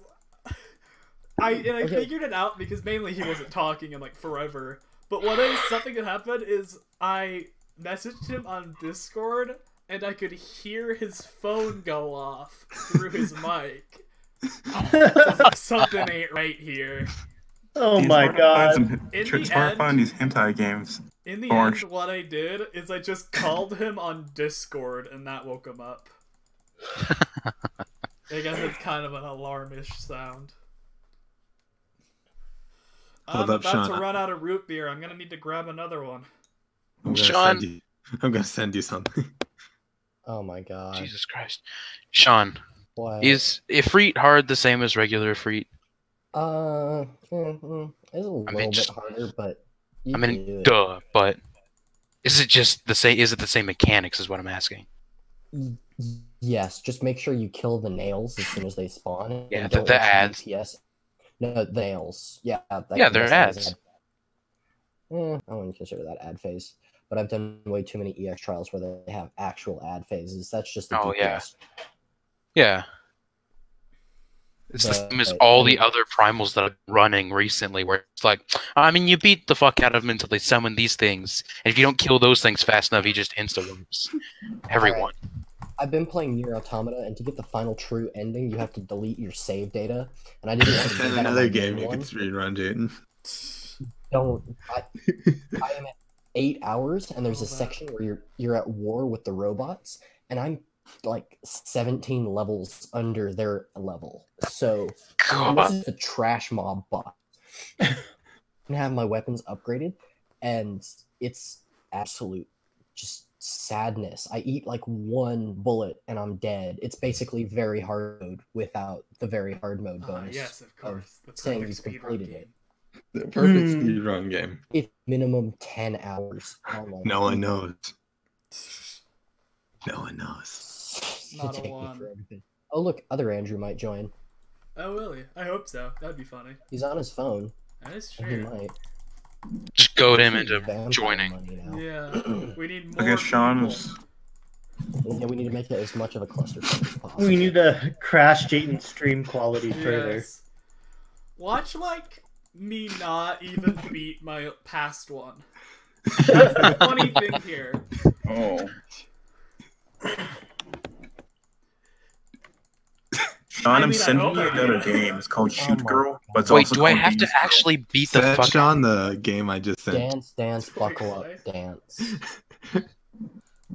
I and I Okay. figured it out because mainly he wasn't talking in like forever. But what is something that happened is I messaged him on Discord, and I could hear his phone go off through his mic. Something ain't right here. oh It's my hard to find god. some- In It's the to end- find these hentai games. In the Gosh. end, what I did is I just called him on Discord, and that woke him up. I guess it's kind of an alarmish sound. Hold I'm up, about Sean. to run out of root beer. I'm gonna need to grab another one. I'm gonna Sean. send you. I'm gonna send you something. Oh my god! Jesus Christ. Sean, What? is Ifrit hard the same as regular Ifrit? uh, mm, mm, it's a little mean, bit just- harder, but you I can mean, do it. duh, but is it just the same? Is it the same mechanics? Is what I'm asking. Yes, just make sure you kill the nails as soon as they spawn. and Yeah, the- don't the ads. DPS No, nails. Yeah. Yeah, they're ads. ad. Eh, I wouldn't consider that ad phase. But I've done way too many EX trials where they have actual ad phases. That's just the Oh, yeah. Yeah. It's the same as all the other primals that I've running recently, where it's like, I mean, you beat the fuck out of them until they summon these things, and if you don't kill those things fast enough, he just insta wipes everyone. I've been playing Nier Automata, and to get the final true ending, you have to delete your save data. And I didn't want to do Send that on another game you one. can speedrun, Jayden. Don't. I, I am at eight hours, and there's a section where you're you're at war with the robots, and I'm like 17 levels under their level. So and this God. is a trash mob bot. and have my weapons upgraded, and it's absolute just sadness. I eat like one bullet and I'm dead. It's basically very hard mode without the very hard mode Ah, bonus. yes, of course. The saying perfect you speedrun completed game. it. The perfect speedrun game. It's minimum 10 hours. Oh my No one knows. No one knows. Not a one. Oh look, other Andrew might join. Oh, will he? I hope so. That'd be funny. He's on his phone. That is and He might. Just goad him into joining. Yeah. We need more. I guess Sean people. is. Yeah, we need to make it as much of a cluster as possible. We need to crash Jayton's stream quality further. Yes. Watch like me not even beat my past one. That's the funny thing here. Oh. Sean, I I'm mean, sending you another game. It's called oh Shoot my Girl, but it's Wait, also do I called have to Girl. actually beat the Send fuck Sean the game I just sent. Dance, dance, buckle up, dance.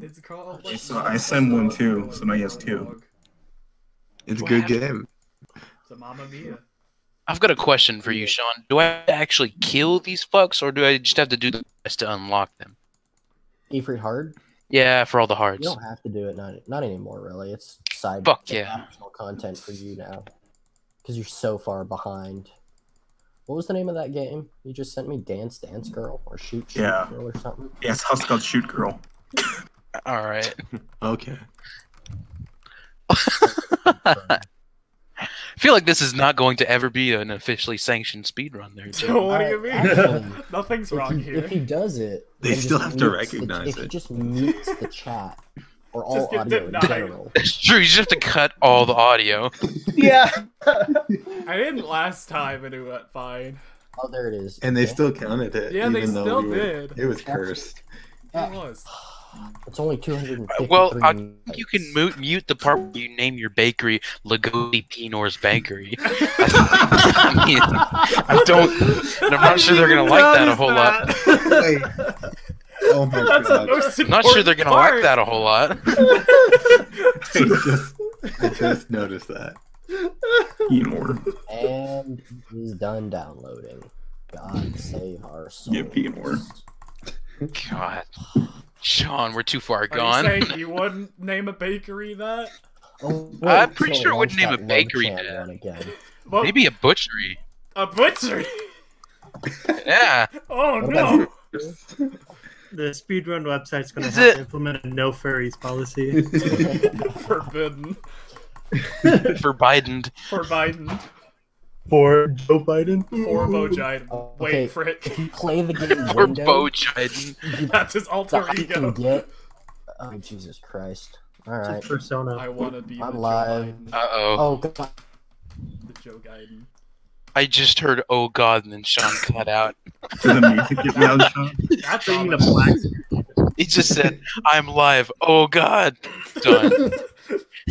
It's called like. So I sent one too, so now he has two. It's a good have to- game. So Mamma Mia. I've got a question for you, Sean. Do I actually kill these fucks, or do I just have to do the best to unlock them? Ifrit hard. Yeah, for all the hearts. You don't have to do it. Not not anymore. Really, it's side. Fuck yeah. Content for you now, because you're so far behind. What was the name of that game you just sent me? Dance, Dance Girl, or Shoot, Shoot Yeah. Girl, or something? Yeah, it's it's called Shoot Girl. All right. Okay. I feel like this is not going to ever be an officially sanctioned speedrun there, So Jim. what do you mean? actually, Nothing's wrong he, here. if he does it, They still have to mutes the- recognize if he just mutes the chat or all Just audio in general. It's true, you just have to cut all the audio. Yeah. I didn't last time and it went fine. Oh, there it is. And they Okay. still counted it. Yeah, they even though still we were- did. It was cursed. It was. It's only 253 Well, I, think you can mute, mute the part where you name your bakery Lagodi Pinor's Bakery. I mean, I don't. And I'm not sure they're gonna like that a whole lot. Wait. Oh my That's god. I'm not sure they're gonna important like that a whole lot. I just, I just noticed that. Peanor. And he's done downloading. God save our souls. Yeah, Peanor. God, Sean, we're too far Are gone. you saying you wouldn't name a bakery that? Oh, I'm pretty so sure I wouldn't name a bakery that. again. Well, Maybe a butchery. a butchery. Yeah. Oh What no! About- The speedrun website's going to Is have it- to implement a no furries policy. Forbidden For Biden. for Biden. For Joe Biden? For Bojiden. Oh, Wait okay. for it. If you play the game For window, Bo Biden. That's his alter that you can ego. get. Oh Jesus Christ! All It's a right. persona. I wanna be the I'm Joe live. Biden. Uh oh. Oh God! The Joe Biden. I just heard "Oh God" and then Sean cut out. Did the music get loud, That's So you a black He just said, "I'm live." Oh God. Done.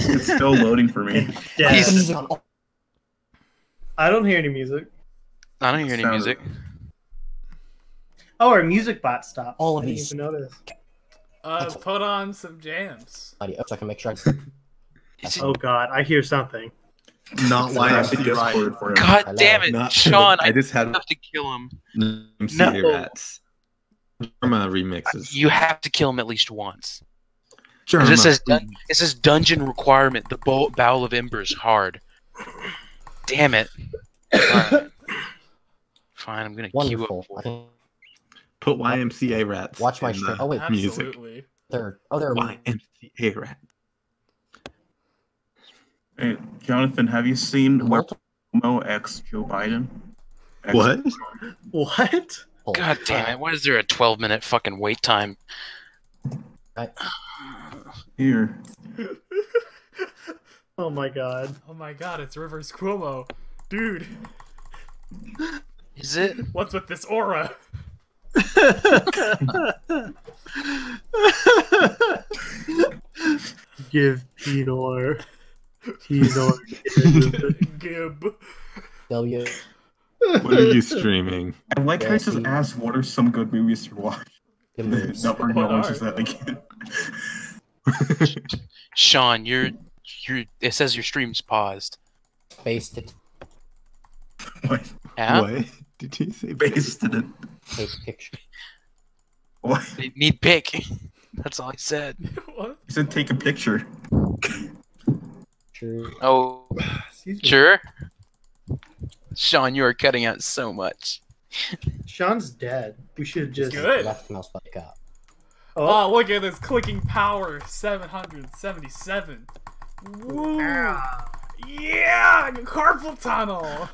It's still loading for me. dead. He's- Music on all- I don't hear any music. I don't hear any Sound- music. Oh, our music bot stopped. All of I didn't these. even notice. Uh, put on some jams. audio, so I can make sure. I... Oh god, I hear something. Not why I have the YMCA Discord Rats. for him. God Hello. damn it, Not- Sean! I I just had have to kill him. YMCA No. Rats. Jerma remixes. You have to kill him at least once. Jerma. It says dun- it says dungeon requirement. The bowl- bowel of embers hard. Damn it. Alright. Fine, I'm gonna queue Wonderful. up. I Put YMCA Rats. watch my in stream. the Oh wait, Music. Absolutely. there. Oh, there. are- YMCA Rat. Hey, Jonathan, have you seen where Multiple- Mo X Joe Biden? Ex- What? What? God damn it! Why is there a 12 minute fucking wait time? Here. Oh my god. Oh my god, it's Rivers Cuomo. Dude, Is it? what's with this aura? Give Pinor. Pinor. Gib. W. What are you streaming? I like how I just Yeah, asked what are some good movies to watch. Give The me network What acknowledges that again. Sean, you're you're. It says your stream's paused. Based it. What? Yeah. What did he say? Based it. Take a picture. What? They need pick. That's all I said. What? He said take a picture. Sure. Oh, sure. Sean, you are cutting out so much. Sean's dead. We should just. Good. Left mouse button up. Oh, Oh, look at this clicking power 777. Woo! Yeah! Carpal tunnel!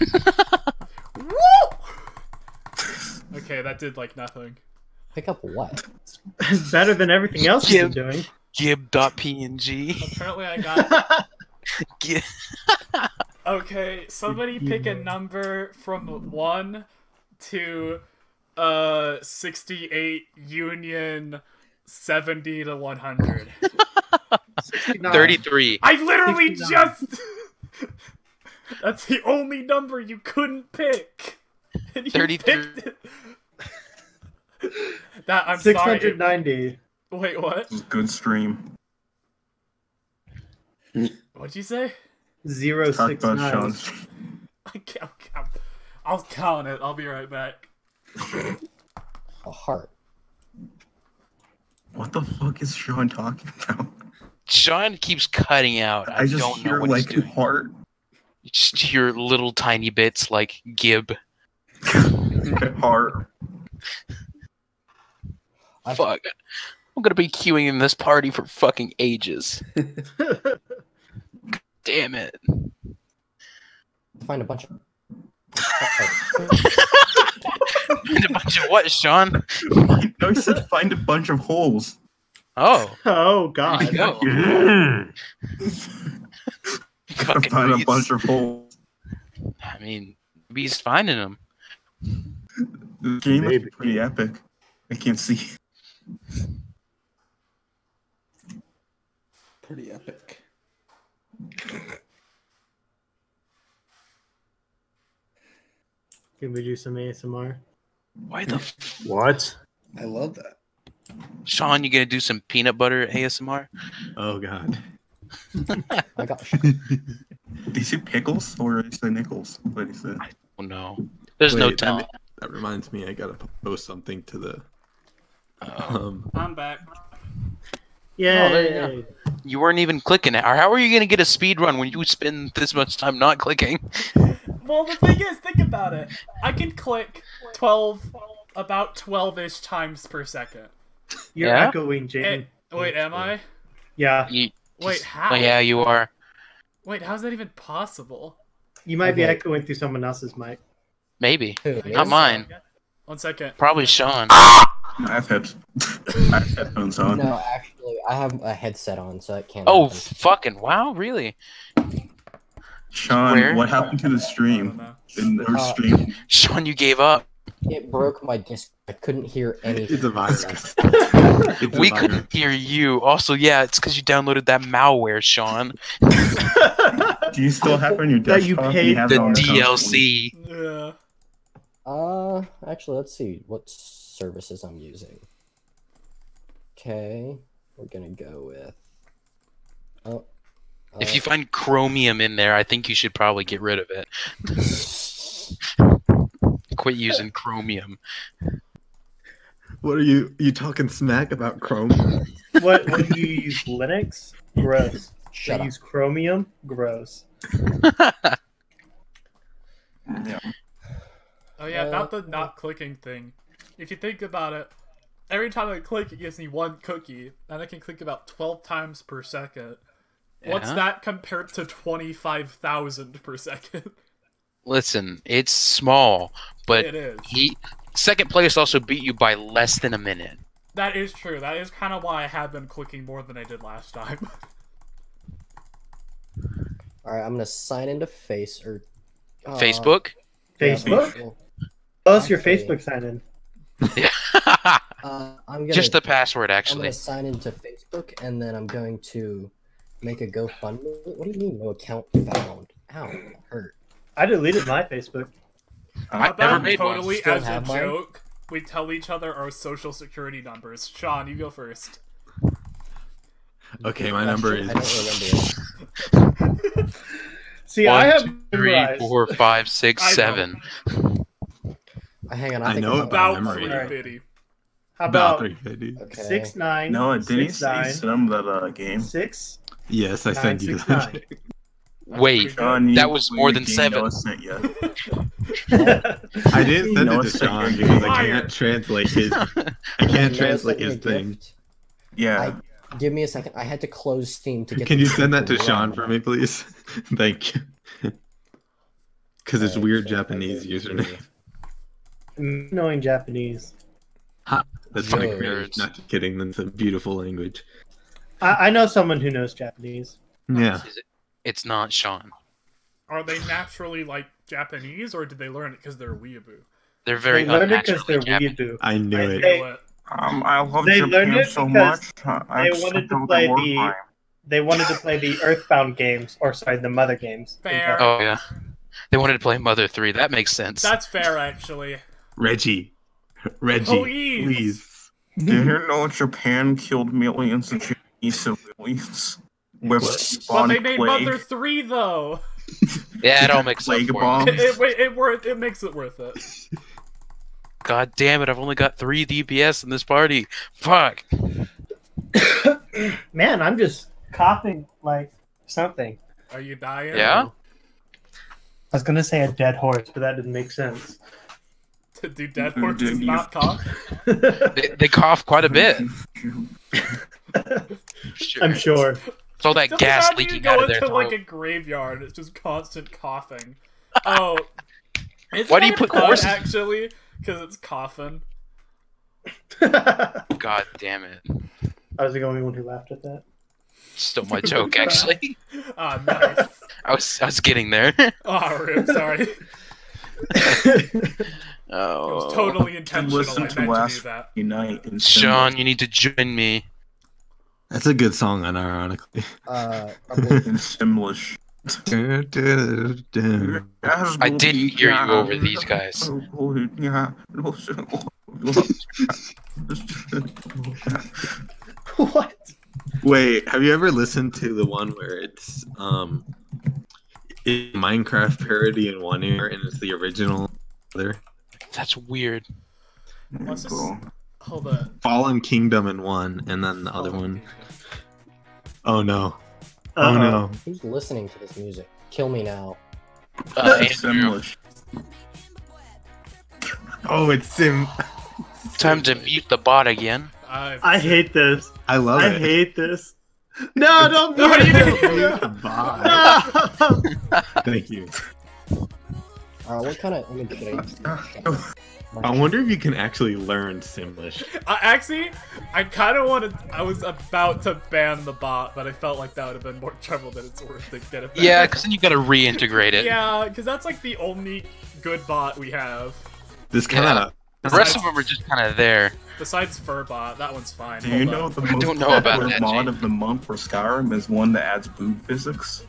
Woo! Okay, that did like nothing. Pick up what? it's better than everything else you've been doing. Gib.png. Apparently, I got. Gib. Okay, somebody pick a number from 1 to uh 68 union 70 to 100. 33. I literally 69. just. That's the only number you couldn't pick. And you 33. picked that I'm sorry. it- 690. Wait, what? This is a good stream. What'd you say? Zero Talk six about nine. Sean's. I can't, I'll count. I'll count it. I'll be right back. A heart. What the fuck is Sean talking about? Sean keeps cutting out. I, I just don't know what like he's doing. heart. You just hear little tiny bits like Gib. heart. I Fuck. I'm gonna be queuing in this party for fucking ages. Damn it. find a bunch of. And a bunch of what, Sean? no, he said find a bunch of holes. Oh, Oh god. go. Gotta fucking find a bunch of holes. I mean, maybe he's finding them. The game is pretty epic. I can't see. Pretty epic. Can we do some ASMR? Why the f- What? I love that. Sean? You gonna do some peanut butter ASMR? Oh god. I got. Did he say pickles or did he say nickels? What did he say? Oh no, there's no Wait, that- telling. That reminds me, I gotta post something to the. Oh. Um, I'm back. Yay! there you You weren't even clicking it. Or How are you gonna get a speed run when you spend this much time not clicking? Well, the thing is, think about it. I can click 12, about 12 ish times per second. You're Yeah? echoing, Jaden. Eh, wait, am I? Yeah, You, Wait, how? oh yeah, you are. Wait, how's that even possible? you might be echoing through someone else's mic. Maybe. Who, Not mine. One second. Probably Sean. I have head- I have headphones on. No, actually, I have a headset on, so it can't. Oh happen. fucking wow! Really? Sean, Where? what happened to the stream? know. In her Uh, stream? Sean, you gave up. It broke my disc. I couldn't hear anything. it's a virus. It's a We virus. couldn't hear you. Also, yeah, it's because you downloaded that malware, Sean. Do you still have it on your desktop? That you desktop? paid have The it on your console? DLC. Yeah. Uh, actually, let's see what services I'm using. Okay, we're gonna go with. Oh. If uh, you find chromium in there, I think you should probably get rid of it. Quit using chromium. What are you? You talking smack about Chrome? what? When you use Linux? Gross. Shut you up. use Chromium? Gross. Yeah. Oh yeah, about Uh, the not clicking thing. If you think about it, every time I click, it gives me one cookie, and I can click about 12 times per second. What's that compared to 25,000 per second? Listen, it's small, but it is. he second place also beat you by less than a minute. That is true. That is kind of why I have been clicking more than I did last time. All right, I'm gonna sign into Face or uh, Facebook. yeah, Facebook? well, Tell us your Facebook sign in. Uh, I'm gonna Just the password, actually. I'm gonna sign into Facebook and then I'm going to make a GoFundMe. What do you mean no account found? Ow, that hurt. I deleted my Facebook. How I never about made totally Still as a have mine? joke, we tell each other our social security numbers. Sean, you go first. Okay, my number I is. don't remember it. See, I One, have two, three, memorized. four, five, six, I know. seven. Hang on, I, I think know I'm About memory. three Alright. bitty. How About about 350. Okay. six nine? No, didn't he six say nine, some that uh game? six? Yes, I Nine, sent you six, that. Wait, Sean, That was more than seven. Noah sent you. I didn't send No, it to Sean you. because I can't translate his. I can't Noah translate his thing. gift. Yeah. Give me a second. I had to close Steam to get. Can you send that to run. Sean for me, please? Thank you. Because it's Alright, weird so Japanese username. Knowing Japanese. That's my Yo. Not kidding. That's a beautiful language. I, I know someone who knows Japanese. Yeah. Is it- It's not Sean. Are they naturally like Japanese, or did they learn it because they're weeaboo? They're very they learned it because they're Japanese. weeaboo. I knew I it. think- Know it. Um, I love They learned it so because much. I they wanted to play war the- crime. They wanted to play the Earthbound games, or sorry, the Mother games. Fair. Oh yeah. They wanted to play Mother 3. That makes sense. That's fair, actually. Reggie. Reggie. Oh, please. Please. Did you know Japan killed millions of Japanese civilians with But they made plague? Mother 3, though. yeah, it all makes up Plague it. bombs. It, it, it, it, worth, it makes it worth it. God damn it! I've only got three DPS in this party. Fuck. Man, I'm just coughing like something. Are you dying? Yeah? I was gonna say a dead horse, but that didn't make sense. Do dead Dude, horses not cough? They, they cough quite a bit. I'm sure. It's all that Just gas imagine you leaking go out of their into like a graveyard. It's just constant coughing. Oh, it's Why do you put fun, horses- actually? Because it's coughing. God damn it! I was the only one who laughed at that. Still my joke. Actually, Ah, nice. I was I was getting there. oh, rip, sorry. It oh, was totally intentional. listen to last to do that. Unite and Sean, you need to join me. That's a good song, unironically. Uh, in Simlish. I didn't hear you over these guys. what? Wait, have you ever listened to the one where it's um it's Minecraft parody in one ear and it's the original other? That's weird. Let's just- Cool. Hold on. Fallen Kingdom in one, and then the other Oh, one. Oh no. Oh Uh-oh. no. who's listening to this music? Kill me now. Uh, Simlish. Oh, it's Sim. time to mute the bot again. I've- I hate this. I love I it. I hate this. No, don't No, mute you it. No. Thank you. Uh, what kind of image should I use? I wonder if you can actually learn Simlish. I, actually, I kind of wanted. I was about to ban the bot, but I felt like that would have been more trouble than it's worth to get it back. Yeah, because then you gotta reintegrate it. Yeah, because that's like the only good bot we have. This kind of. The rest of them are just kind of there. Besides Furbot, that one's fine. Do Hold you on. know the I most don't know about popular that, mod Jake. of the month for Skyrim is one that adds boob physics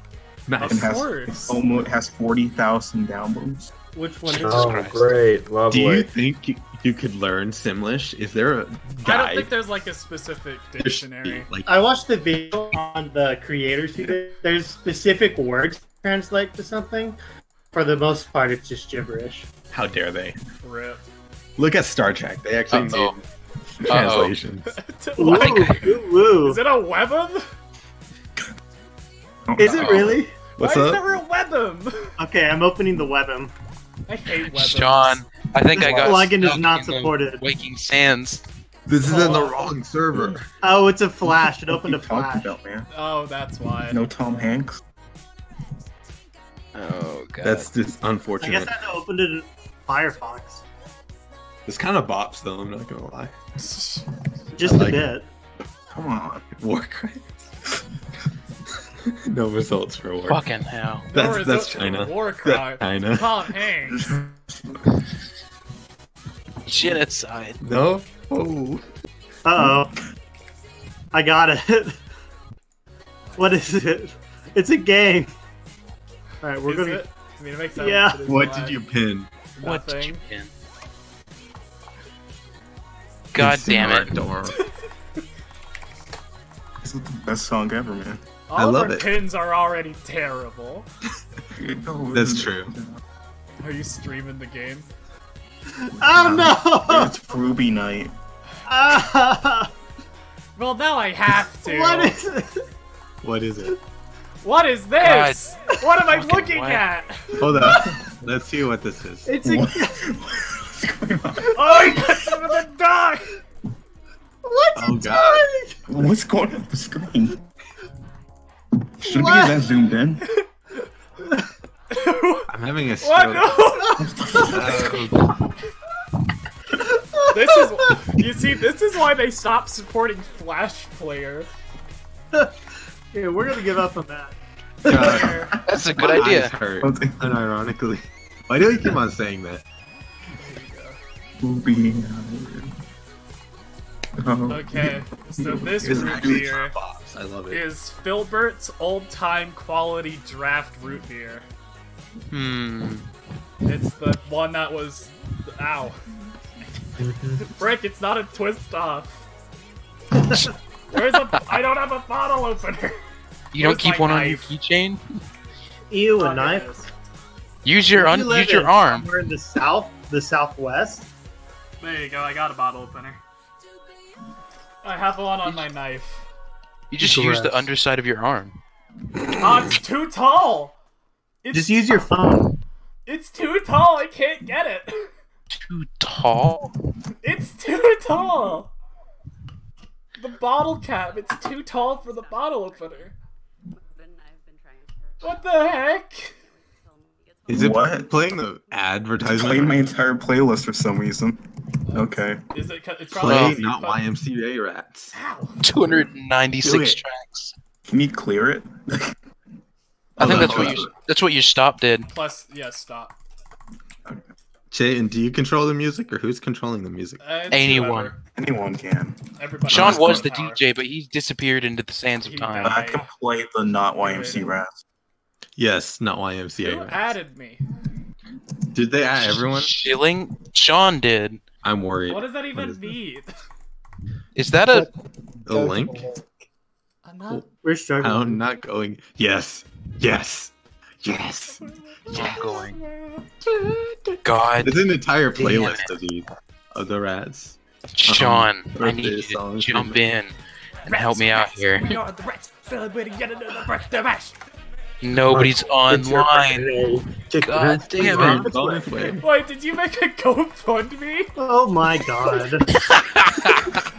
Of and has course. almost has forty thousand downloads. Which one is Jesus Oh, Christ. great, Do you think you, you could learn Simlish? Is there a I don't think there's like a specific There should be, dictionary. Like, I watched the video on the creators who did. There's specific words to translate to something. For the most part, it's just gibberish. how dare they? Rip. Look at Star Trek. They actually Uh-oh. did translations. What? think- Ooh, woo. Is it a webum? Is it really? What's Why up? is there a webum? Okay, I'm opening the webm. I hate webums. Sean, I think I This got plugin is not in the supported. Waking Sands. This is in the oh. wrong server. Oh, it's a flash. It opened a What are you flash. talking about, man? Oh, that's why. No Tom Hanks. Oh god. That's just unfortunate. I guess I had to open it in Firefox. It's kind of bops though. I'm not gonna lie. Just I a like bit. Come on. Warcraft. no results for war. Fucking hell. No That's that's results for China. Warcraft. That's China. Tom Hanks. Genocide. No. Oh. Uh oh. I got it. what is it? It's a game. Alright, we're Is gonna. it? I mean, it makes sense. Yeah. What did you pin? What did you pin? God damn it. Door. This is the best song ever, man. All I of love our it. pins are already terrible. That's true. Are you streaming the game? Oh no! It's Ruby Night. Ah! Well, now I have to. what is it? What is it? What is this? What am I Fucking looking what? at? Hold up. Let's see what this is. It's a. What? What's going on? Oh, he got some of the dog. What's Oh it god. doing? What's going on the screen? Should we What? get that zoomed in? I'm having a What? stroke. No. Oh, This is. You see, this is why they stopped supporting Flash Player. Yeah, we're gonna give up on that. God. That's a good My idea. hurt. Unironically. Why do you keep on saying that? Ruby Night. Okay, so this It's root actually beer bops. I love it. is Filbert's old time quality draft root beer. Hmm. It's the one that was. Ow. Brick, it's not a twist off. Where's a. I don't have a bottle opener. You don't keep my one on your keychain? Ew, a knife. Use your un- You use your arm. We're in the south, the southwest. There you go, I got a bottle opener. I have one on my knife. You just use the underside of your arm. Oh, it's too tall! It's, Just use your phone. it's too tall, I can't get it! Too tall. It's too tall! The bottle cap, it's too tall for the bottle opener. What the heck? Is it What? playing the Playing my entire playlist for some reason. Okay. Is it? 'cause It's probably Play, easy, not but- YMCA rats. Ow. 296 tracks. Can you clear it? I think that's what you that's what your stop did. Plus, yeah, stop. Chayton, do you control the music or who's controlling the music? Uh, Anyone. whoever. Anyone can. Everybody Sean was the power. DJ, but he disappeared into the sands of He time. I can play the not YMC rats. Yes, not Who YMCA rats. added me? Did they add everyone? Shilling? Sean did. I'm worried. What does that even is this? mean? Is that a A link? I'm not. We're struggling. I'm not going. Yes. Yes. Yes. I'm going? God, There's an entire playlist of these of the rats. Sean, I need you to jump in and help me out here. We are the rats celebrating yet another birthday bash. Nobody's online. God damn it. go. Wait, did you make a GoFundMe? Oh my god.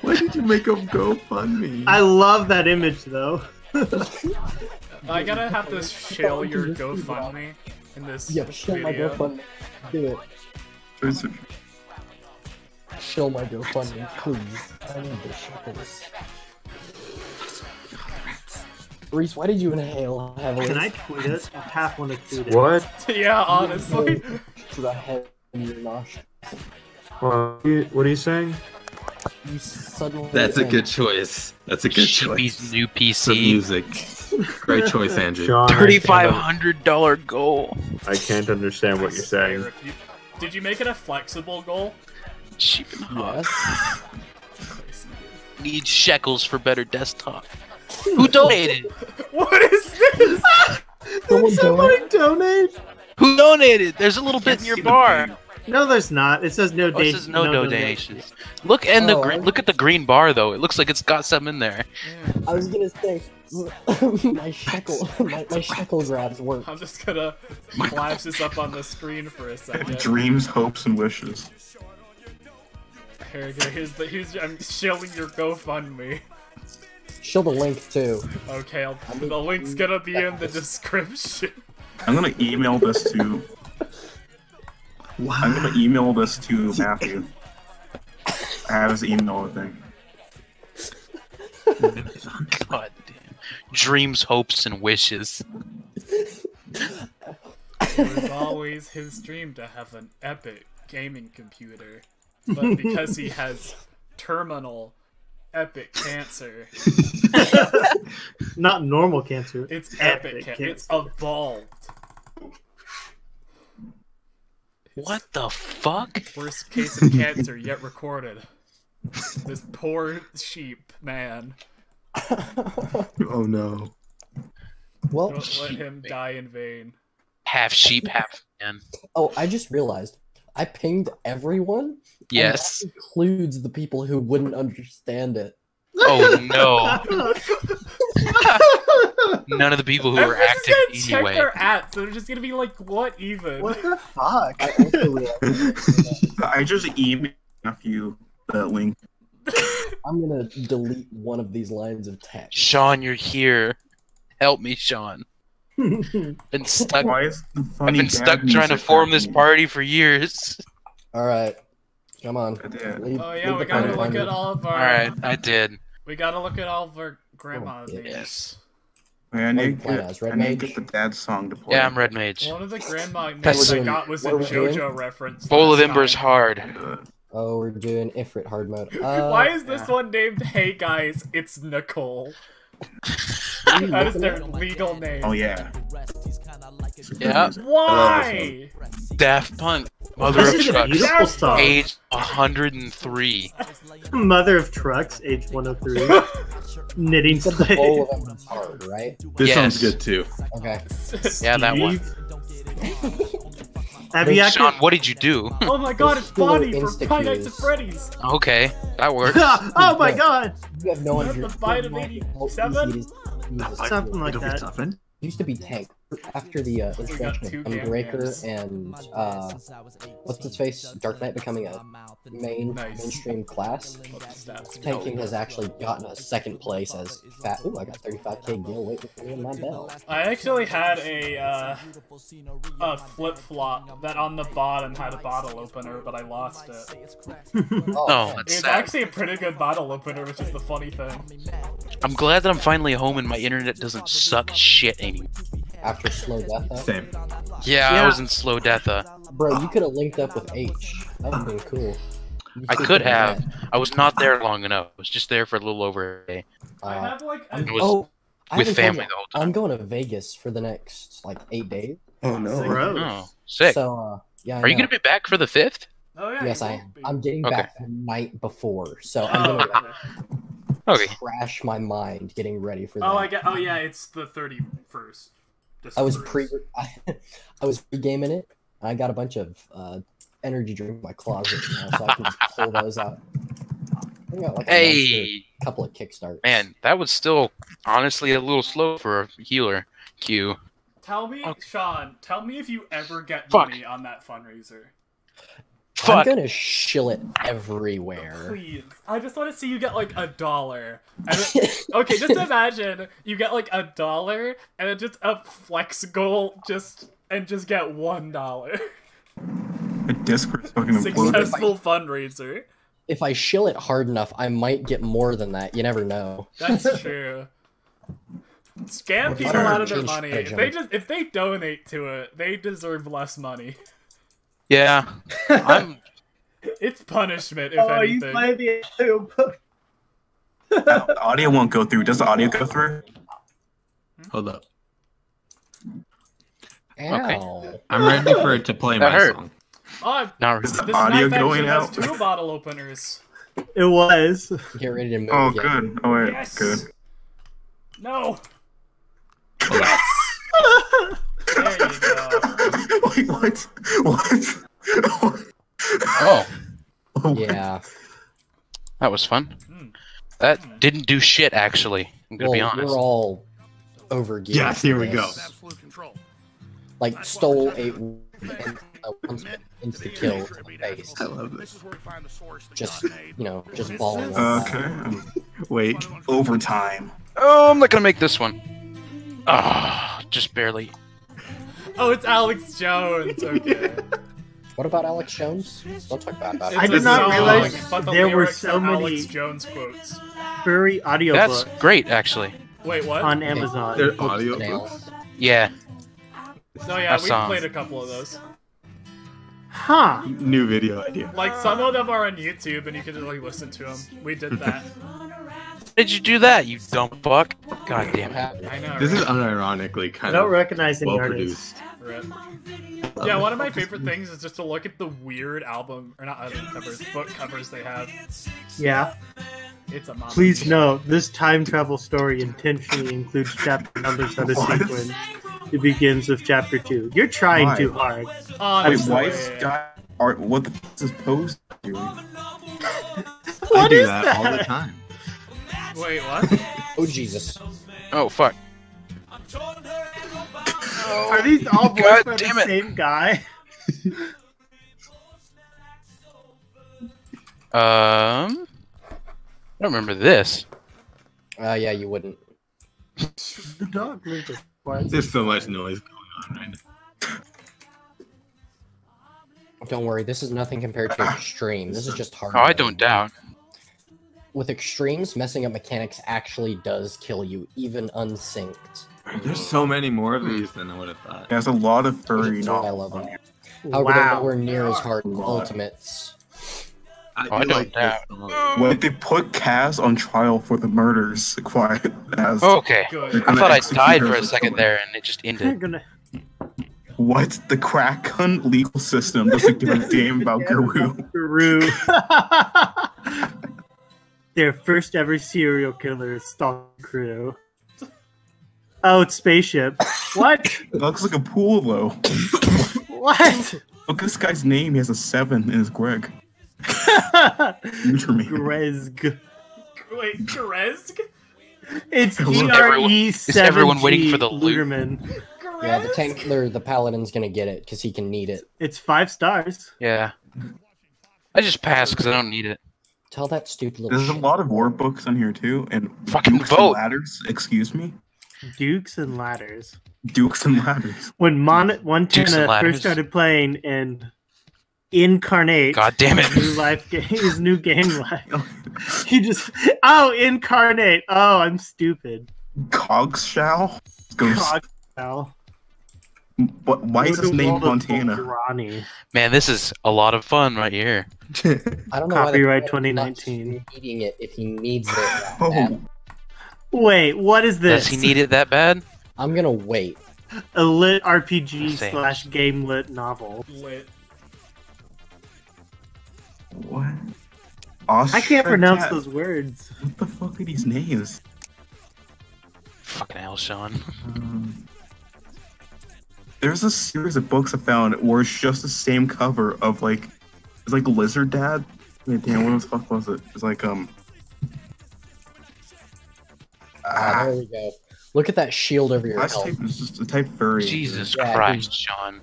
Why did you make a GoFundMe? I love that image though. I gotta have to shell your GoFundMe in this Yep, shill my. GoFundMe. Do it. There's Shill my GoFundMe, please. I need the shekels. Reese, why did you inhale heavily? Can I tweet it? I half want to tweet it. What? yeah, honestly. To the head in your nostrils. What are you, what are you saying? You suddenly. That's a good choice. That's a good Sheepy's choice. new For PC. music. Great choice, Andrew. Sean, I can't- Thirty-five hundred dollar goal. I can't understand what you're saying. You- Did you make it a flexible goal? Cheap and hot. Yes. Need shekels for better desktop. Who donated? What is this? Someone Did somebody donate? Who donated? There's a little bit in your bar. No, there's not. It says no Oh, it date. says no, donations. Look and Oh, gre- I- look at the green bar though. It looks like it's got some in there. I was gonna say, my shekel, my, my shekel grabs work. I'm just gonna flash this up on the screen for a second. Dreams, hopes, and wishes. Here, here, here's the here's I'm shilling your GoFundMe. Show the link too. Okay, I'll, the link's gonna be in the description. I'm gonna email this to. I'm gonna email this to Matthew. I have his email, I think. God damn. Dreams, hopes, and wishes. It was always his dream to have an epic gaming computer, but because he has terminal epic cancer, Not normal cancer. it's epic. Epic ca- it's cancer. evolved. What the fuck? Worst case of cancer yet recorded. This poor sheep man. Oh no. Well, Don't let him die in vain. Half sheep, half man. oh, I just realized I pinged everyone. and Yes. that includes the people who wouldn't understand it. Oh no. None of the people who I'm were just active gonna check their ads. They're just gonna be like, what even? What the fuck? I I just emailed you uh, that link. I'm gonna delete one of these lines of text. Sean, you're here. Help me, Sean. Been stuck. Why is the I've been stuck trying to form this party for years. All right, come on. Leave- Oh yeah, we gotta look behind. at all of our. All right, I did. We gotta look at all of our grandma Oh, names. yes. Wait, I need, What are you to get, as, Red I need to get the dad song to play. Yeah, I'm Red Mage. One of the grandma That's- names I What are we got was a doing? What are we JoJo reference. Bowl of Embers time. hard. Uh, Oh, we're doing Ifrit hard mode. Uh, Why is this yeah. one named Hey Guys, It's Nicole? What are you That is their legal name. oh yeah. Yeah. Why? Daft Punk. Mother of This is a Trucks. beautiful song. Age 103. Mother of Trucks, age 103. Knitting You said the sweat. bowl of embers hard, right? This Yes. sounds good too. Okay. Yeah, that one. Have you? Sean, what did you do? Oh my god, it's Bonnie from insta Five Nights at. Freddy's. Okay, that works. oh my god! You have no idea the fight of 87? easy it is to use this Something like that. tough, man. It used to be tank after the uh, So we introduction of damn Gunbreaker games. and uh, what's his face, Dark Knight becoming a main Nice. mainstream class. Tanking has actually gotten a second place as fat. Ooh, I got 35k gil waiting for me in my bell. I actually had a uh, a flip flop that on the bottom had a bottle opener, but I lost it. Oh, It's sad. actually a pretty good bottle opener, which is the funny thing. I'm glad that I'm finally home and my internet doesn't suck shit anymore. After slow death. Though. Same. Yeah, I was in slow death. Uh, Bro, you could have linked up with H. That would have been cool. I could've could that. I was not there long enough. I was just there for a little over a day. I Uh, have like a I'm- It was oh, I with haven't told family you, the whole time. I'm going to Vegas for the next like eight days. Oh no. Gross. Oh, sick. So uh, yeah. I Are you gonna be back for the fifth? Oh yeah. Yes, I am. be. I'm getting Okay. back the night before, so I'm Oh, gonna okay. Okay. crash my mind getting ready for that. oh, I get. Oh yeah, it's the thirty first. I was pre, I, I was pre-gaming it. I got a bunch of uh, energy drink in my closet now, so I can just pull those out. I got like a Hey, couple of kickstarts. man, that was still honestly a little slow for a healer. Q. Tell me, Oh. Sean. Tell me if you ever get Fuck. money on that fundraiser. I'm gonna shill it everywhere. Please, I just want to see you get like a dollar. And then- okay, just imagine you get like a dollar and then just a flex goal, just and just get one dollar. The Discord's fucking imploded. Successful fundraiser. if I shill it hard enough, I might get more than that. You never know. That's true. Scam people out of their money. If they just if they donate to it, they deserve less money. Yeah, I'm. It's punishment, if Oh, you play the audiobook. the audio won't go through. Does the audio go through? Hmm? Hold up. Ow. I'm ready for it to play That my hurt. song. Oh, Is this the audio knife going actually has out? two bottle openers. It was. Get ready to move. Oh, again. good. Oh, wait. Yes. Good. No. Hold up. There you go. Wait, what? What? Oh, Oh, Yeah. that was fun. Hmm. That didn't do shit, actually. I'm gonna Well, be honest. we're all over geared. Yes, here we for go. this. Like stole a. insta kill to the face. I love this. Just you know, just balling. Okay. Wait, Overtime. Oh, I'm not gonna make this one. Ah, just barely. Oh, it's Alex Jones. Okay. What about Alex Jones? Don't talk bad about It's I did not song, realize but the there were so many- Alex Jones quotes. Furry audiobooks That's great, actually. Wait, what? on Amazon. they're Flips the audio nails. books. Yeah. No, yeah, we song. played a couple of those. Huh. New video idea. Like some of them are on YouTube, and you can just like listen to them. We did that. Did you do that, you dumb fuck? God damn it. I know. This is right? unironically I kind don't of recognize any well artists. Produced. Rip. Yeah, one of my favorite things is just to look at the weird album or not album covers, book covers they have. Yeah. It's a mama Please note, this time travel story intentionally includes chapter numbers out of What? sequence. It begins with chapter two. You're trying Why? too hard. Wait, Honestly, why is this guy art? What the f- is this pose doing? I What do is that, all the that? time. Wait, what? Oh Jesus! Oh, fuck. Are these all voiced God by the it. same guy? Um. I don't remember this. Uh, yeah, you wouldn't. The dog moved his. There's so much noise going on right now. Don't worry, this is nothing compared to extreme. This is just hard. Oh, I don't doubt. With extremes, messing up mechanics actually does kill you, even unsynced. There's so many more of hmm. these than I would have thought. There's a lot of furry That's why I love them. However, they're Wow. nowhere near as hard in Ultimates. I, Oh, I do don't like doubt. this song. When they put Cass on trial for the murders, quiet as Okay. I thought I died for a second there and it just ended. gonna what the crack gun legal system doesn't give a damn about Guru. Guru. Their first ever serial killer is Stalker Crew. Oh, it's spaceship. What? It looks like a pool though. what? Look at this guy's name. He has a seven in his Greg. Future me. Grezg. Wait, Gresk? It's Is G R everyone- E is everyone waiting for the loot? Luderman. Yeah, the tank killer, the paladin's gonna get it because he can need it. It's five stars. Yeah. I just passed because I don't need it. Tell that stupid little. There's a lot of war books on here too, and Fucking Dukes vote. ladders. Excuse me, Dukes and ladders. Dukes and ladders. When Mon- Dukes and Montana first started playing and Incarnate, God damn it. his new life, ga- his new game life, he just oh Incarnate. Oh, I'm stupid. Cogsshall goes. Cogspell. What? Why is his name Montana? Ronnie. Man, this is a lot of fun right here. I don't know Copyright why they're 2019. Eating it if he needs it. that Oh, bad. Wait, what is this? Does he need it that bad? I'm gonna wait. A lit RPG Same. slash game lit novel. Lit. what? I can't pronounce Ostrakhat? those words. What the fuck are these names? Fucking hell, Sean. Um, There's a series of books I found where it's just the same cover of like, it's like Lizard Dad. Wait, damn, what the fuck was it? It's like um. Ah, Ah, there we go. Look at that shield over your last health. type is just a type furry. Jesus Yeah, Christ, Sean.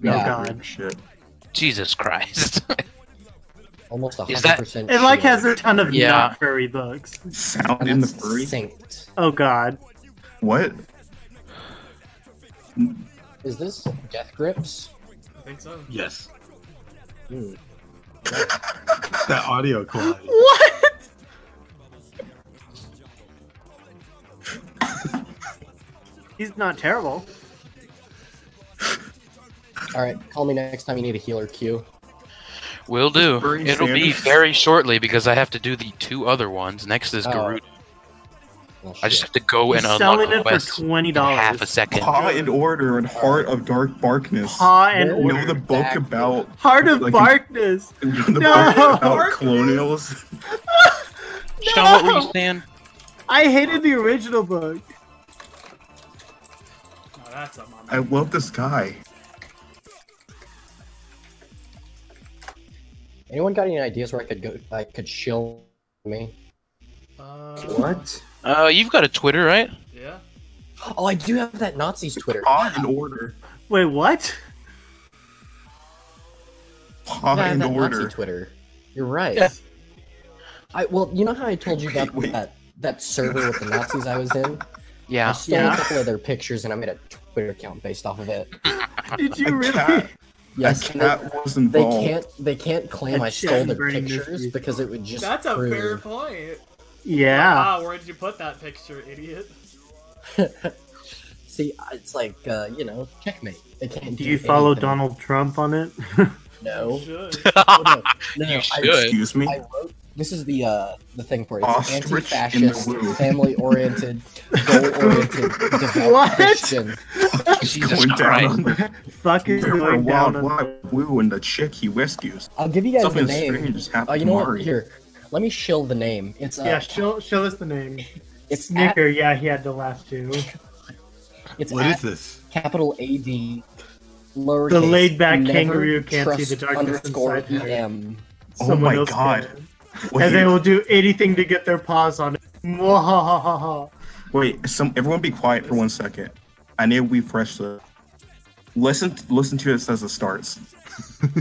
No, Oh, Yeah. God. Shit. Jesus Christ. Almost Is 100% that- It like has a ton of Yeah. not furry books. Sound in the furry. synced. Oh god. What? Is this Death Grips? I think so. yes. Hmm. That audio quality. What? He's not terrible. Alright, call me next time you need a healer Q. Will do. Bernie It'll be very shortly because I have to do the two other ones. Next is Oh, Garud. Well, I just have to go He's and unlock selling the it for twenty dollars. half a dollars. second. Paw and Order and Heart of Dark Barkness. Paw and No, You know the book Back. about Heart of like- Darkness. you know the No! book about colonials. Sean, what were you saying? I hated the original book. That's a mama. I love this guy. Anyone got any ideas where I could go? I could shill me. Uh, What? Uh, you've got a Twitter, right? Yeah. Oh, I do have that Nazis Twitter. Paw and Order. Wait, what? Law Yeah, and that order. Nazi Twitter. You're right. Yeah. I well, you know how I told you Wait, about wait. that that server with the Nazis I was in? Yeah. I Yeah. stole Yeah. a couple of their pictures and I made a Twitter account based off of it. Did you A really? cat, Yes, a and they, cat was they can't they can't claim A I stole their pictures because it would just That's a fair point. Yeah. Wow, where did you put that picture, idiot? See, it's like uh, you know, checkmate. They can't. Do you follow anything. Donald Trump on it? No. You should. Oh, no. No, You I- Excuse me. I wrote. This is the uh the thing for it. It's Ostrich anti-fascist, family-oriented, goal-oriented, devout What? Christian. Jesus Going down Christ. on Fuck is There were a going down wild, on wild woo and the chick he rescues. I'll give you guys Something the name. strange has happened Oh, you know what? Here, let me shill the name. It's uh, Yeah, show, show us the name. it's at, Snicker, yeah, he had to laugh too. it's What at is this? capital A D. Lowercase, The laid-back kangaroo can't see the trust darkness underscore inside her. EM. Oh my God. can. Wait, And they will do anything to get their paws on it. Wait, some everyone be quiet for one second. I need to refresh the. Listen, listen to it as it starts.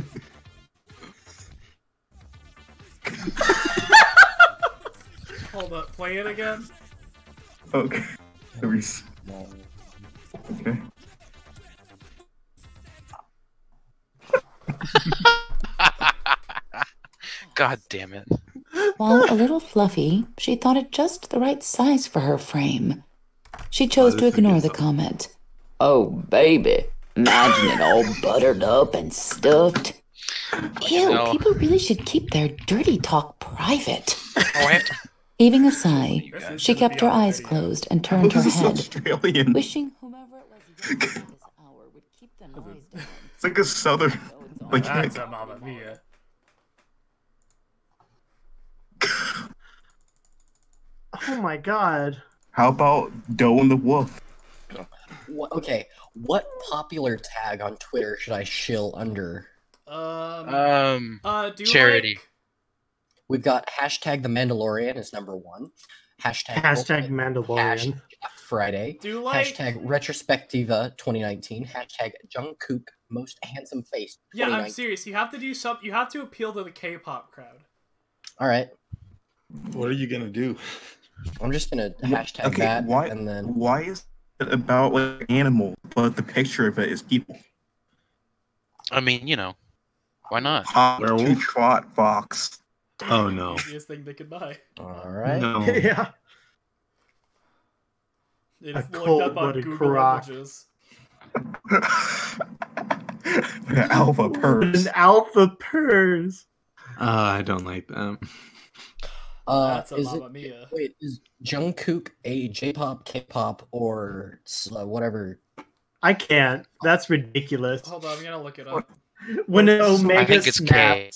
Hold up, play it again. Okay. There we s- Okay. God damn it. While a little fluffy, she thought it just the right size for her frame. She chose to ignore the comment. Oh, baby. Imagine it all buttered up and stuffed. Ew, No. people really should keep their dirty talk private. Oh, I have to. Heaving a sigh, she kept her eyes closed and turned her head, Australian. wishing whomever it was at this hour would keep the noise down. It's like a southern. So it's all Like, That's a Mamma Mia. Oh my god. How about Doe and the Wolf? What, okay, what popular tag on Twitter should I shill under? Um, Um, uh, do charity. Like, We've got hashtag the Mandalorian is number one. Hashtag Hashtag Ultimate Mandalorian. Friday. do like, Hashtag Retrospectiva 2019. Hashtag Jungkook most handsome face. yeah, I'm serious. You have to do some. You have to appeal to the K-pop crowd. All right, What are you gonna do? I'm just gonna hashtag Okay, that why? and then Why is it about like animal, but the picture of it is people? I mean, you know, why not? Hot to Werewolf? trot fox. Oh no. Easiest thing they could buy. all right. No. yeah. It A looked up on cold-blooded Google croc. Images. alpha purrs. An alpha purrs. Uh, I don't like them. Uh, That's a is Mamma it, Mia. wait, is Jungkook a J-pop, K-pop, or uh, whatever? I can't. That's ridiculous. Hold on, I'm gonna look it up. When an Omega think it's K.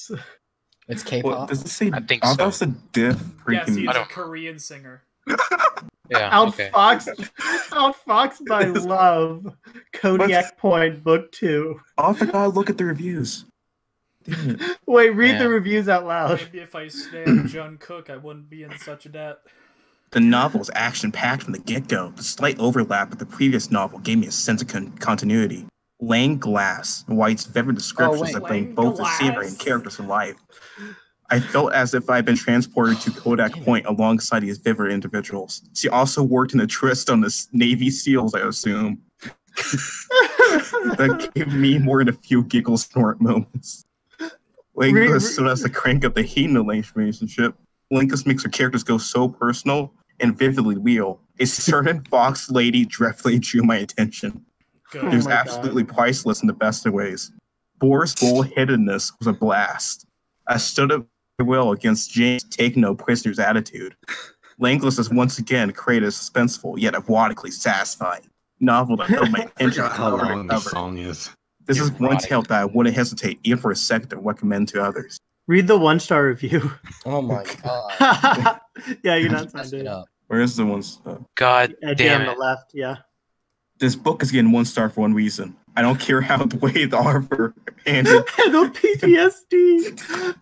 It's K-pop. does it say? I think oh, so. That's a diff. Yes, Freaking. he's I a don't- Korean singer. Yeah. Okay. Outfoxed, outfoxed by love. Kodiak Point, Book Two. Oh, I forgot. Look at the reviews. Damn it. Wait, read Yeah. the reviews out loud. Maybe if I stand John Cook, I wouldn't be in such a debt. The novel is action packed from the get go. The slight overlap with the previous novel gave me a sense of con- continuity. Lang Glass White's vivid descriptions oh, wait. that bring Lang both the scenery and characters to life. I felt as if I'd been transported to Kodiak Point alongside these vivid individuals. She also worked in the tryst on the Navy SEALs, I assume. that gave me more than a few giggle snort moments. Re- Linkus re- so as to crank up the heat in the relationship. Linkus makes her characters go so personal and vividly real. A certain fox lady dreadfully drew my attention. Good. Oh It was my God. absolutely priceless in the best of ways. Boris bullheadedness was a blast. I stood up well against James take no prisoners attitude. Langlais has once again created a suspenseful yet erotically satisfying novel that held my I attention forgot how cover to long this cover. song is. This is one Erotic. tale that I wouldn't hesitate even for a second to recommend to others. Read the one star review. Oh my god. yeah, you're not Messed signed it in. up. Where is the one? Uh, God Edgy damn on the left, yeah. this book is getting one star for one reason. I don't care how the way the author handed the PTSD.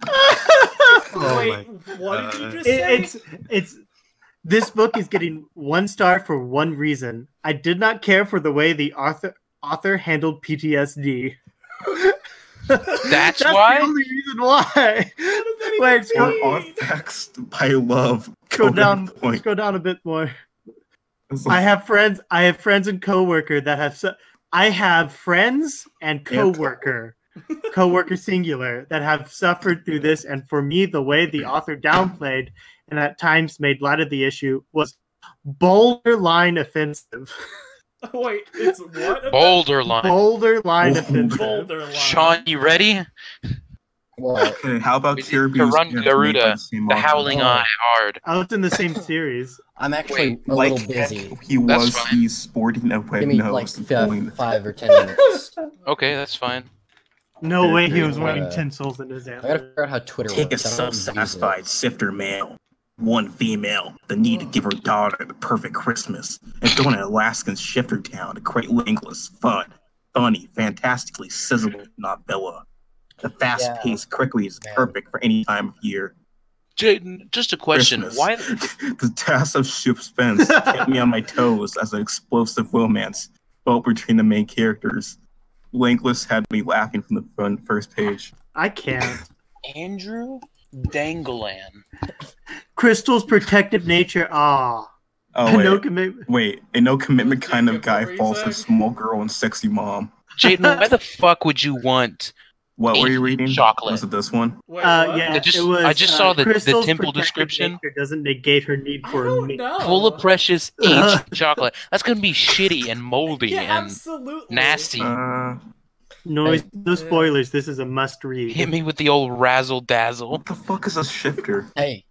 Oh Wait, my what did you just It- say? it's it's this book is getting one star for one reason. I did not care for the way the author author handled PTSD. That's That's why? the only reason why. Wait, Or scroll, artifacts by love. go code down. point. Go down a bit more. I have friends. I have friends and coworker that have. Su- I have friends and coworker, coworker singular that have suffered through this. And for me, the way the author downplayed and at times made light of the issue was borderline offensive. Wait, it's what? Boulder line. Borderline Boulder. offensive. Boulder line. Sean, you ready? What? okay, how about We did Kirby's? Karun Garuda, Garuda, same The? Howling Oh. Eye, hard. I was in the same series. I'm actually a Like little busy. he That's was, fine. he's sporting a red Give me nose. like and five or ten minutes. Okay, that's fine. No way he was Uh, wearing tinsels in his I gotta figure out how Twitter Take a works. I don't know if you use it. self-satisfied sifter male, one female, the need to give her daughter the perfect Christmas, and throw in an Alaskan shifter town to create lingless, fun, funny, fantastically sizzling novella. The fast-paced quickly is Man. perfect for any time of year. Jaden, just a question. Christmas. Why? the task of suspense kept me on my toes as an explosive romance felt between the main characters. Langlais had me laughing from the front first page. I can't. Andrew Danglean. Crystal's protective nature. Ah, Oh no wait, commitment. wait, a no commitment kind of guy what were falls for small girl and sexy mom. Jaden, why the fuck would you want? What were you reading? chocolate. Was it this one? Wait, Uh, yeah, I just- it was, I just uh, saw the- the temple description. nature Doesn't negate her need for don't me. Full of precious Ugh. ancient chocolate. That's gonna be shitty and moldy Yeah, and absolutely. nasty. Uh, Noise, no Yeah. spoilers. This is a must read. Hit me with the old razzle dazzle. what the fuck is a shifter? Hey,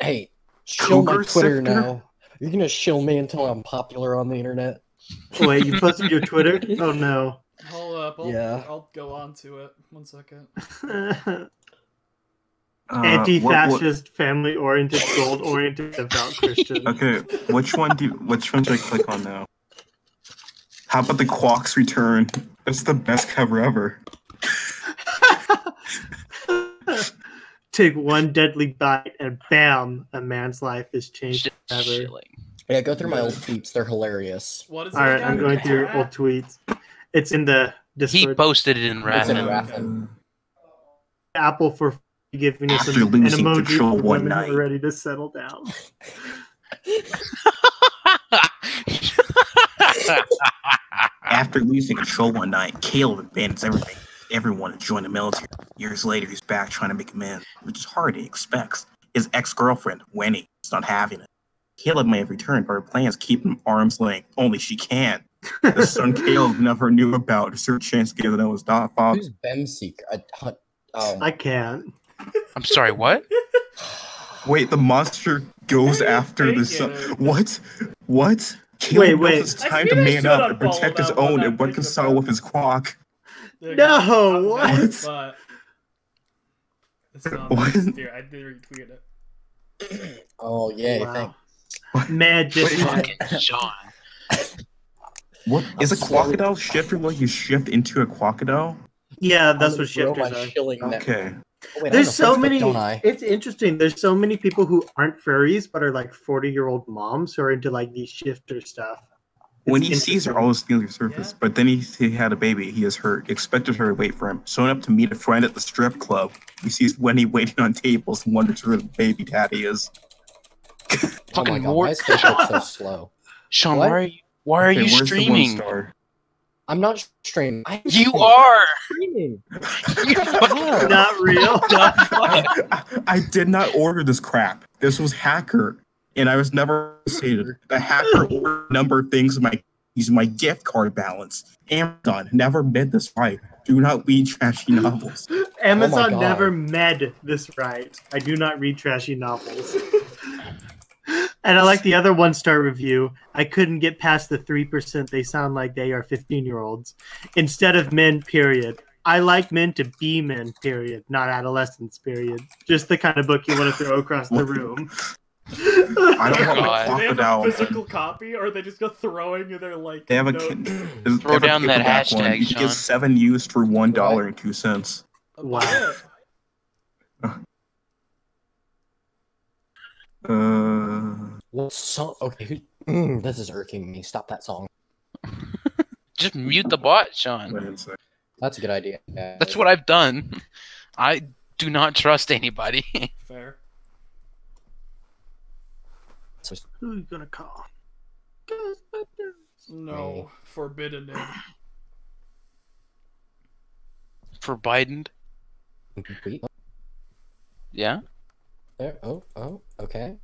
hey, shill my Twitter sifter? now. You're gonna shill me until I'm popular on the internet. Wait, you posted your Twitter? Oh no. Hold up. I'll, Yeah. I'll go on to it. One second. Uh, Anti-fascist, family-oriented, gold-oriented, devout Christian. what- what- okay, which one do You, which one should I click on now? How about the Croc's Return? That's the best cover ever. Take one deadly bite, and bam, a man's life is changed forever. shilling. Yeah, go through my old tweets. They're hilarious. What is All right. I'm going through your old tweets. It's in the He posted it in It's in Raffin. Raffin. Apple for giving us After an, an losing emoji control for one women night. are ready to settle down. After losing control one night, Caleb abandons everything, everyone to join the military. Years later, he's back trying to make amends, which is hard he expects. His ex-girlfriend, Winnie, is not having it. Caleb may have returned, but her plans keep him arm's length. Only she can. The son Caleb never knew about. Is there a chance to get that was not father? Who's Bemseek? I, hunt- oh, I can't. I'm sorry, what? Wait, the monster goes How do you after the son. What? What? Caleb Wait, wait. It's time to man up and protect his own and thinking reconcile about. with his quack. No, go. I'm what? done, But not What? Here, I did retweet it. oh yeah, Wow. Thank Mad Wait. Fucking Sean. What is a I'm slowly- crocodile shifter like you shift into a crocodile? Yeah, I'm that's what grow shifters are. shilling net- Okay. Oh, wait, There's so many. It's interesting. There's so many people who aren't furries but are like 40 year old moms who are into like these shifter stuff. When he sees her, interesting. all his feelings surface. Yeah. But then he, he had a baby. He is hurt. Expected her to wait for him. Showing up to meet a friend at the strip club. He sees Wendy waiting on tables and wonders where the baby daddy is. Oh my Fucking god, more. why is Facebook so slow? Sean, What? why are you? Why are Okay, you where's the one streaming? Star? I'm not streaming. I'm You streaming. are. streaming. You fucking- Not real. I, I did not order this crap. This was hacker, and I was never stated. The hacker ordered a number of things in my using my gift card balance. Amazon never bid this right. Do not read trashy novels. Amazon oh God. never med this right. I do not read trashy novels. and I like the other one star review. I couldn't get past the 3% they sound like they are 15 year olds. Instead of men, period. I like men to be men, period, not adolescents, period. Just the kind of book you want to throw across the room. I don't want my God. Do they have crocodile. a physical copy, or are they just go throwing their like? They have a notes? kid. Throw down that hashtag, You Sean. get seven used for one dollar and two cents. Wow. Uh, What song? Okay, who, mm, this is irking me. Stop that song. Just mute the bot, Sean. wait a sec. That's a good idea. That's what I've done. I do not trust anybody. Fair. Who are you gonna call? No, forbidden it. For Biden. Yeah. There. Oh, oh, okay.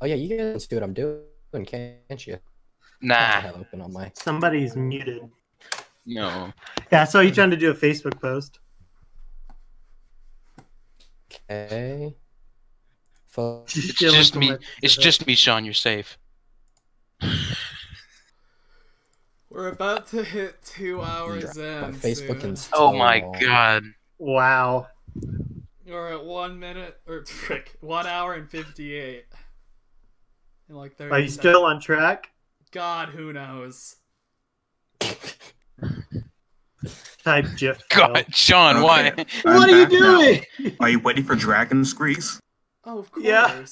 Oh yeah, you guys can see what I'm doing, can't you? Nah. have open on my. Somebody's muted. No. Yeah, so you trying to do a Facebook post. Okay. Fo- It's Feeling just me. It's just me, Sean. You're safe. We're about to hit two hours my in. Facebook soon. and Oh my god. Wow. We're at one minute or frick, one hour and fifty-eight. In like thirty. Are you seconds. still on track? God, who knows? Type GIF. file. God, Sean, Okay. why? I'm What are you back now. doing? Are you ready for Dragon's Grease? Oh, of course. Yeah.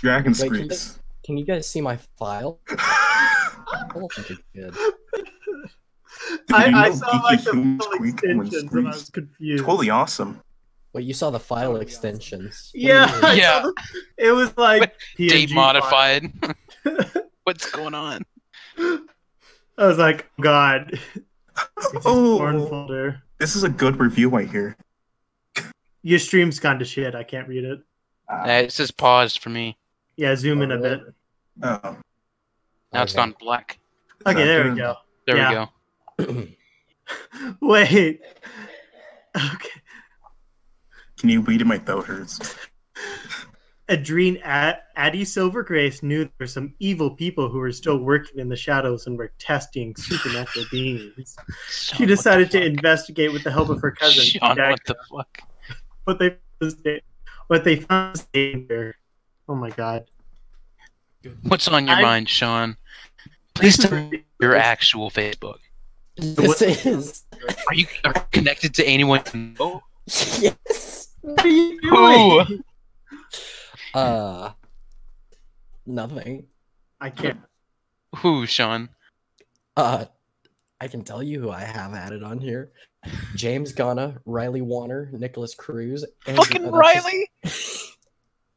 Dragon's Wait, can you, guys, can you guys see my file? I don't think it's good. I, I saw like the Geeky full Human extensions and I was confused. Totally awesome. Wait, you saw the file extensions? Yeah, you mean? I Yeah. the- it was like Date modified. What's going on? I was like, God, Oh. porn folder. This is a good review, I hear. Your stream's gone to shit. I can't read it. Uh, it says paused for me. Yeah, zoom in a Oh, bit. Oh. Now it's gone black. Okay, that there we go. There Yeah. we go. Wait. Okay. Can you read it? My throat hurts. Adrene Ad- Addie Silvergrace knew there were some evil people who were still working in the shadows and were testing supernatural beings. Sean, She decided to fuck? investigate with the help of her cousin. Sean, Jack, what the fuck? what they what they found was danger. Oh my god. What's on your I- mind, Sean? Please This is tell me your actual Facebook. This is. Are you are you connected to anyone? you yes. What are you Who? doing? Uh. Nothing. I can't. Who, Sean? Uh, I can tell you who I have added on here: James Ghana, Riley Warner, Nicholas Cruz, Andrew- Fucking Riley? just-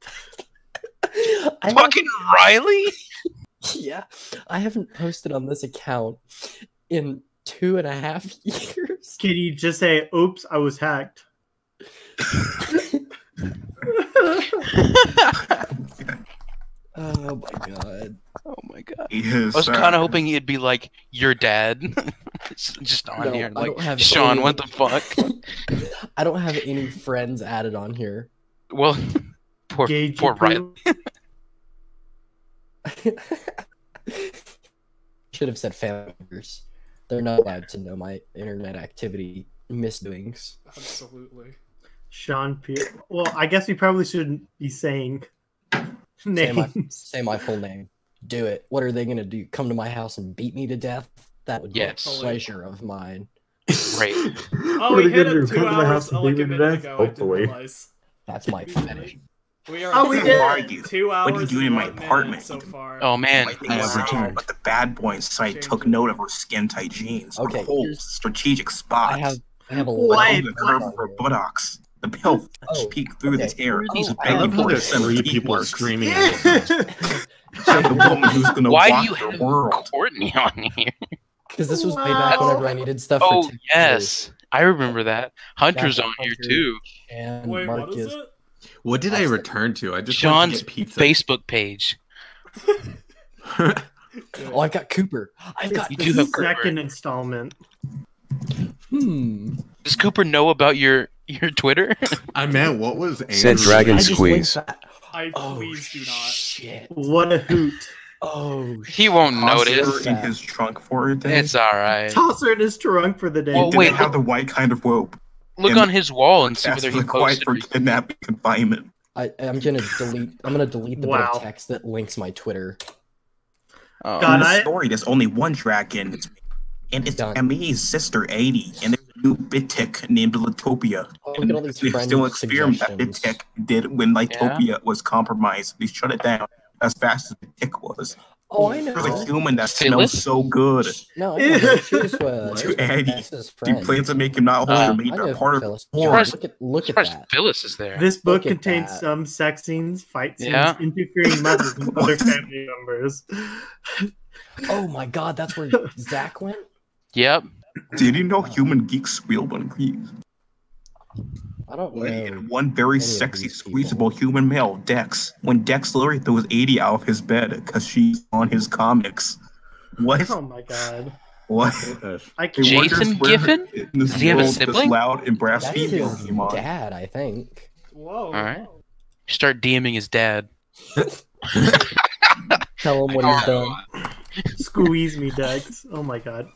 I have- Fucking Riley? yeah, I haven't posted on this account in two and a half years. Can you just say, "Oops, I was hacked"? Oh my god. Oh my god. He is, I was kind of hoping it'd be like your dad, just on No, here. Like have Sean, any- what the fuck? I don't have any friends added on here. Well, poor Gay poor Jiku? Riley. Should have said family members. They're not allowed to know my internet activity misdoings. Absolutely. Sean P. Well, I guess we probably shouldn't be saying Say my, names. say my full name. Do it. What are they gonna do? Come to my house and beat me to death? That would be Yes. a pleasure of mine. Great. Oh, we hit it two hours like a minute ago. I didn't Hopefully. That's my fetish. We are Oh, we did. Are you? two What are you doing in my apartment? so far. Oh man, My thing I was have returned, returned. but the bad boy site took note of her skin tight jeans, Okay, her holes, here's- strategic spots, I have I have a Why? lot of curve of her buttocks, the pill Oh, peek through the okay. tear. Oh, She's I I love how there's three people marks. screaming. at the woman who's gonna Why walk do you the have world. Courtney on here? because this was way back Wow. whenever I needed stuff. Oh for Tuesday. yes, I remember that. Hunter's Yeah, on here too. And Wait, what Marcus. is it? What did I return to? I just Sean's to get pizza. Facebook page. Oh, I've got Cooper. I've got. You This do the Cooper. second installment. Hmm. Does Cooper know about your your Twitter? I meant what was Said Dragon I just Squeeze. I Oh please do not. shit. What a hoot! Oh. he won't Toss her notice. in his trunk for a day. It's all right. Toss her in his trunk for the day. Well, wait, have the white kind of rope? Look And on his wall and see That's whether he required posted. for re- kidnapping confinement. I, I'm gonna delete. I'm gonna delete the bit of text that links my Twitter. Oh. God, In the I- story, there's only one dragon. It's and it's Done. Emi's sister, 80, and there's a new Bitic named Litopia. Oh, look at all these they friend still experiment that suggestions. Bitic did when Litopia was compromised. They shut it down as fast as Bitic was. Oh, I know. There's a human that Phyllis? smells so good. No, I know. She was, uh, To she was He plans to make him not Uh, only I uh, know part of Phyllis. porn. John, Surprised- look at look at Surprised that. Phyllis is there. This book Look contains that. some sex scenes, fight scenes, Yeah. interfering mothers, and other family members. Oh my god, that's where Zach went. Yep. Did you know human geeks squeal when grieved? I don't know. And one very sexy, squeezable human male, Dex. When Dex literally throws 80 out of his bed because she's on his comics. What? Oh my god. What? I can't. Jason Giffen? This Does he have a sibling? Loud and brass That's his came on. dad, I think. Whoa. All right. Start DMing his dad. Tell him what he's done. Squeeze me, Dex. Oh my god.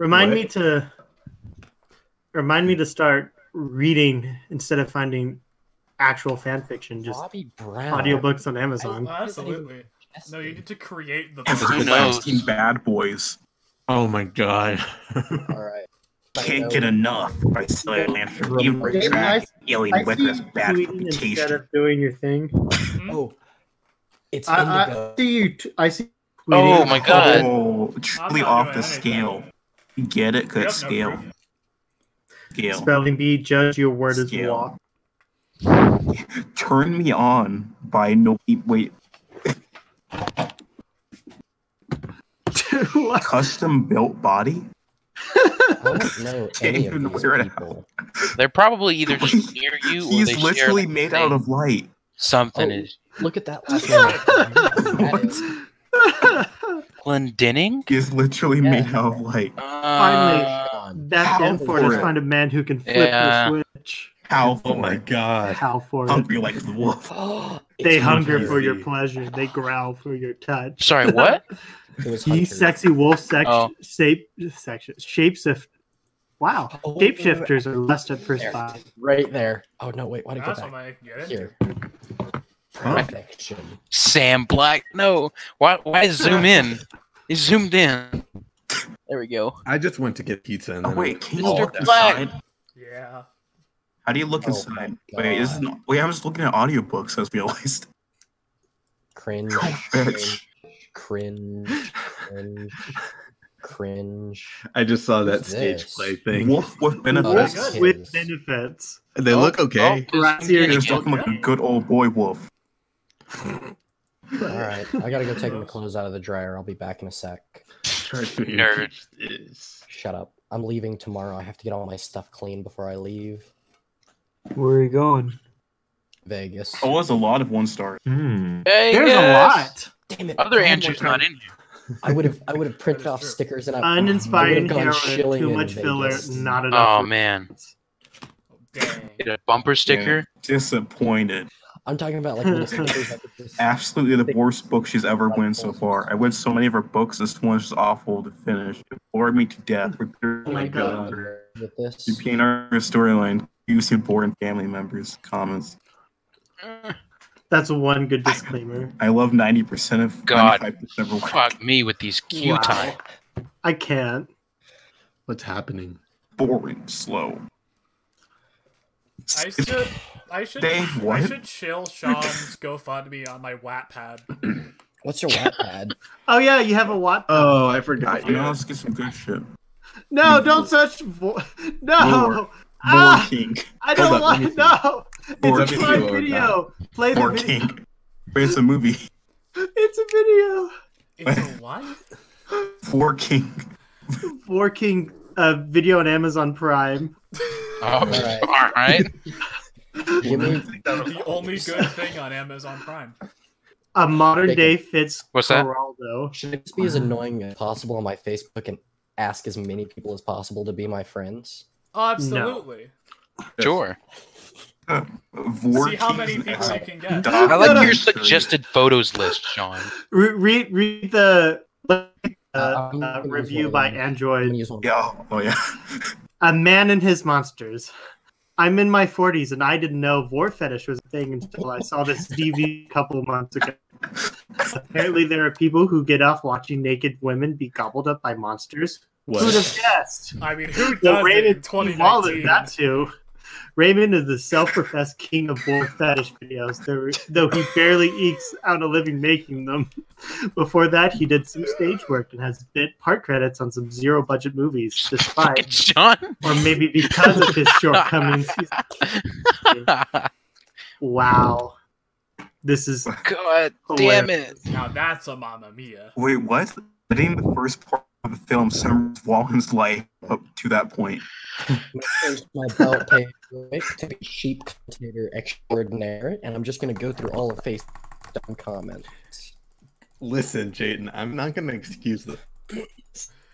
Remind What? me to. Remind me to start reading instead of finding actual fan fiction, just Bobby Brown. audiobooks on Amazon. Absolutely. No, you need to create the. Ever Who knows? lasting bad boys. Oh my god. All right. Can't get enough by Slayland for even Remember- track I alien with see this bad tweeting instead of doing your thing. Hmm? Oh, it's I, I see you. T- I see. Oh my god. Oh, truly not off the scale. You get it? Cause Yep, it's no scale. proof. Scale. Spelling bee, judge your word as Scale. walk. Turn me on by no wait. Custom built body? I don't know Can't any of even these wear it people. They're probably either just near you or He's they literally share made out of light. something. Oh. Is Look at that last name. That is- Glendenning? He's literally Yeah. made out of light. Finally. Uh, Back How then, for has it? find a man who can flip Yeah. the switch. How Oh my god. How for it? hungry like the wolf. They It's hunger Hunter. for your pleasure. They growl for your touch. sorry, what? It He sexy wolf sex Oh. shape section shapeshift. Wow, Oh, shapeshifters are lust at first There. sight. Right there. Oh no, wait, why did I That's get what back? I get it. Huh? Perfection. Sam Black? No. Why? Why zoom in? He zoomed in. There we go. I just went to get pizza and Oh wait, can you Mr. look Black. inside? Yeah. How do you look Oh inside? Wait, this is God. not, wait, I'm just looking at audiobooks as realized. Cringe. Oh, bitch. Cringe. Cringe. Cringe. I just saw that Who's stage this? play thing. Wolf with benefits. that's With benefits. They Oh, look okay. oh, Right zoomed here, He's again. looking like a good old boy wolf. Alright, I gotta go take my clothes out of the dryer. I'll be back in a sec. Nerd. Is- Shut up. I'm leaving tomorrow. I have to get all my stuff clean before I leave. Where are you going? Vegas. Oh, there's a lot of one star. Hmm. There's a lot. Damn it. Other one more Andrew's not in here. I would have I would have printed off true. stickers and I Uninspiring gone heroine, shilling too much filler, Vegas. not enough. Oh man. Dang. Get a bumper sticker. Disappointed. I'm talking about like little stickers. I could just- Absolutely the worst book she's ever written so far. I read so many of her books. This one's just awful to finish. It bored me to death. Oh my god. With this. You paint our storyline. You see boring family members. Comments. That's one good disclaimer. I love 90% of God. 95% of her work. Fuck me with these Q Wow. time. I can't. What's happening? Boring, slow. I should. I should. Dang, I should chill Sean's GoFundMe on my Wattpad. What's your Wattpad? Oh yeah, you have a what? Oh, I forgot You know, let's get some good shit. no, don't search. Vo- no, Lore. ah, More King. I don't Hold up, let me want. see. No, More it's a King. Video. Play the More video. King. It's a movie. It's a video. It's a what? For King. For King uh, video on Amazon Prime. Oh, Alright. all right. Give me The only good thing on Amazon Prime. A modern day Fitz What's that? Geraldo. should I just be as annoying as possible on my Facebook and ask as many people as possible to be my friends? Oh, absolutely. Sure. Vor See how many is people you can get. I like your suggested photos list, Sean. Read read the uh, uh, review by of them. I'm Android. gonna use one. Yeah. Oh, yeah. A man and his monsters. I'm in my 40s and I didn't know war fetish was a thing until I saw this DV a couple months ago. Apparently, there are people who get off watching naked women be gobbled up by monsters. Who'd What? have guessed? I mean, who Well, does it in Raymond T. Wallace, 2019? that too. Raymond is the self-professed king of wolf fetish videos, though, though he barely ekes out a living making them. Before that, he did some stage work and has bit part credits on some zero-budget movies, despite Sean. or maybe because of his shortcomings. Wow, this is God damn it. Now that's a Mamma Mia. Wait, what? I think the first part of the film sums Wallen's life up to that point. Here's my belt page to be sheep commentator extraordinaire, and I'm just gonna go through all of face down comments. Listen, Jayden, I'm not gonna excuse the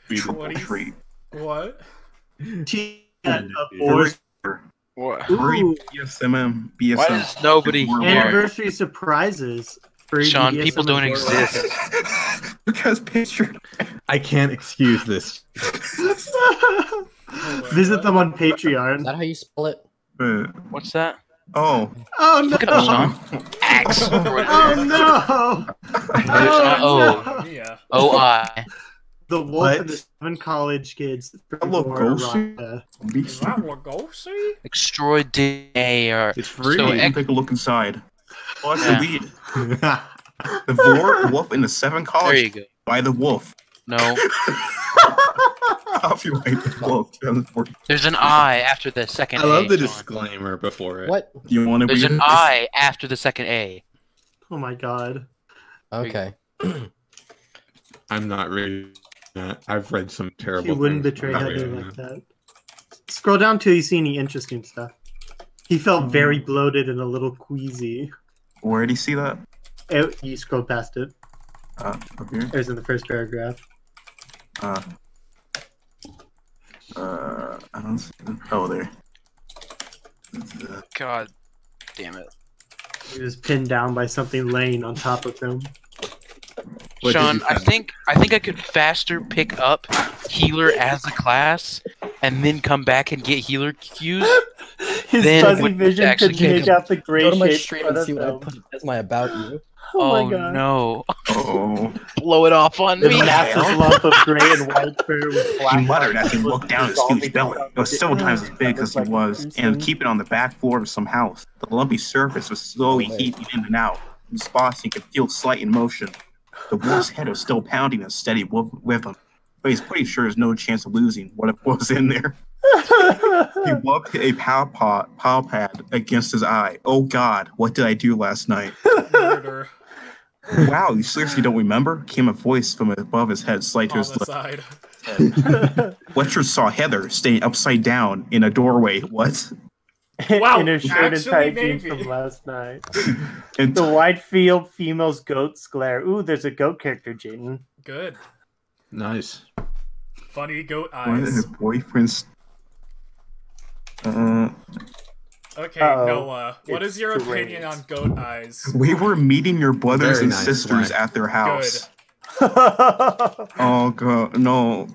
Be the What do you- treat. What? T of Force. What? Hurry, BSMM, BSM. Why does nobody We're anniversary surprises. For Sean, BDSM people don't and exist. because picture. I can't excuse this. Visit them on Patreon. Is Patreon. that how you spell it? What's that? oh, Oh no! Look at us, Sean. Axe. Oh no! Oh. Oh, Mamma no! Mia. O I. The wolf What? and the seven college kids. Hello, Ghost. be Is that Lugosi? Extraordinaire. It's free. So, You ex- can take a look inside. That's Yeah. the lead. The Vor, Wolf, in the Seven There College you go. by the Wolf. No. Copyright the Wolf. There's an I after the second I love A, the Sean. disclaimer before it. What? Do you want to There's read an? I after the second A. Oh my god! Okay. I'm not reading that. I've read some terrible. He wouldn't things. betray I'm Heather like that. that. Scroll down till you see any interesting stuff. He felt very bloated and a little queasy. Where did you see that? Eh, you scrolled past it. Uh, up here. It was in the first paragraph. Uh, uh, I don't see Oh, there. God damn it. He was pinned down by something laying on top of him. What Sean, I think I think I could faster pick up healer as a class and then come back and get healer cues. His Then fuzzy when vision actually could get make him- out the gray Go to my shape stream front and of see what I put as my about you. Oh, Oh, my oh, god! no. oh. Blow it off on The me. massive lump of gray and white fur with black. He muttered as he looked down his huge belly. It was several times as big as he was, and keep it on the back floor of some house. The lumpy surface was slowly Oh, heaving in and out. In spots he could feel slight in motion. The wolf's head was still pounding a steady wo- rhythm, but he's pretty sure there's no chance of losing what was in there. He rubbed a pow pot, pow pad against his eye. Oh God, what did I do last night? Murder. Wow, you seriously don't remember? Came a voice from above his head, slight to his left. Homicide. Fletcher saw Heather standing upside down in a doorway. What? Wow, in her shirt and actually, tight jeans from last night. And The wide field female's goats glare. Ooh, there's a goat character, Jayden. Good. Nice. Funny goat one of eyes. her boyfriends. Uh, Okay, Uh-oh. Noah, what It's is your too opinion late. on goat eyes? we were meeting your brothers Very and nice, sisters Ryan. at their house. Good. Oh god, no.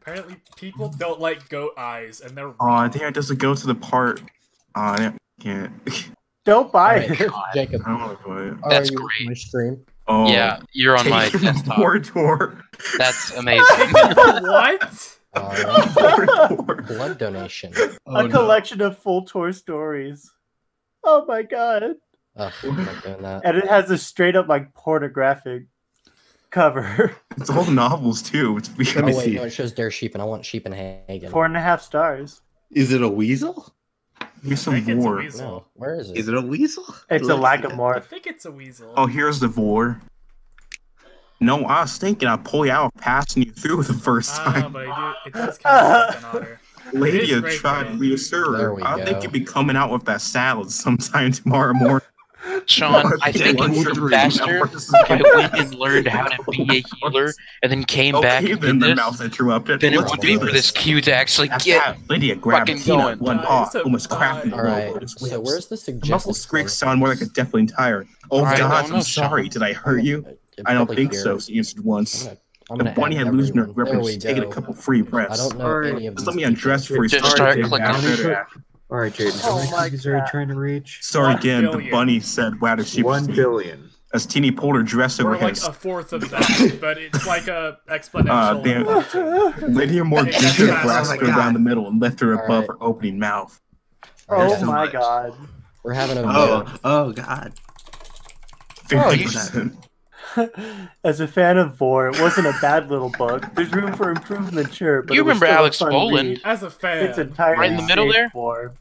Apparently, people don't like goat eyes, and they're Oh, wrong. damn, it doesn't go to the part. Oh, I can't. Don't buy Alright, it. Jacob, I don't want to play it. are That's you great. my stream? Oh, Yeah, you're on my desktop. War tour. That's amazing. what? Uh, blood donation. a collection of full tour stories. Oh my god. Ugh, doing that. And it has a straight up like pornographic cover. It's all novels too. It's weird. Let Oh me wait, see. no, it shows Dare Sheep, and I want Sheep and Hagen. Four and a half stars. Is it a weasel? Here's I some it's vor. No, where is it? Is it a weasel? It's a Let's. I think it's a weasel. Oh, here's the vor. No, I was thinking I'd pull you out passing you through the first Ah, time. but I do, it does kind of an honor. Lady is great, tried to reassure her. I think you'll be coming out with that salad sometime tomorrow morning. Sean, I think it one would through be faster numbers. if I went and learned how to be a healer and then came back Okay, and then the this. mouth interrupted. Then it Let's would do be for this this. cue to actually That's get. Lydia grabbed a fucking peanut, going. one Guys, paw, a almost cracked it bye. all All over right. So where's the The suggested? muffled squeaks sound more like a deafening tire. Oh I God, don't know, I'm sorry. Sean. Did I hurt you? I don't think so. She answered once. I'm gonna, I'm The gonna bunny had loosened her grip and we was taking a couple free I breaths. don't know any of Just let me people. undress before you Just start. start clicking. After- All right, Jaden. Oh How many my cookies are you trying to reach? Sorry again. The billion. bunny said, "Wow, does she One billion. as Teeny pulled her dress over Or like his. a fourth of that, but it's like a exponential. Uh, damn. function. Lydia more Hey, gently that's- grasped oh my her down the middle and lifted her above Alright. her opening mouth. Oh so my much. god. We're having a Oh, oh God. Oh, you- 50%. As a fan of Vor, it wasn't a bad little book. There's room for improvement, sure. But You remember Alex fun Boland? As a fan, It's entirely Right in the middle there? For.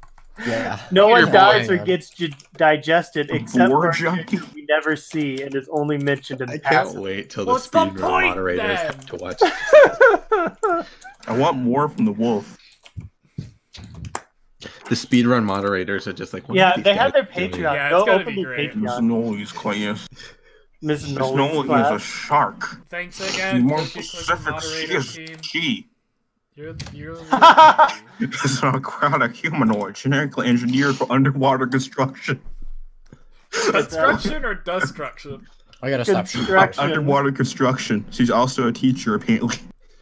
yeah. No Your one boy. dies or gets di- digested except Vor for junkie. we never see and is only mentioned in I can't passing. wait till the What's the speedrun point, moderators then? have to watch. I want more from the wolf. The speedrun moderators are just like, what yeah, they have their? Patreon. Yeah, Go open be the great. Miss Patreon. Nolly's class. Miss Miss Nolan's Nolly is a shark. Thanks To be again, more specific, she moderator is team. she. You're, you're It's a crowd of humanoid, genetically engineered for underwater construction. construction or destruction. I gotta stop. Construction. Underwater construction. She's also a teacher, apparently.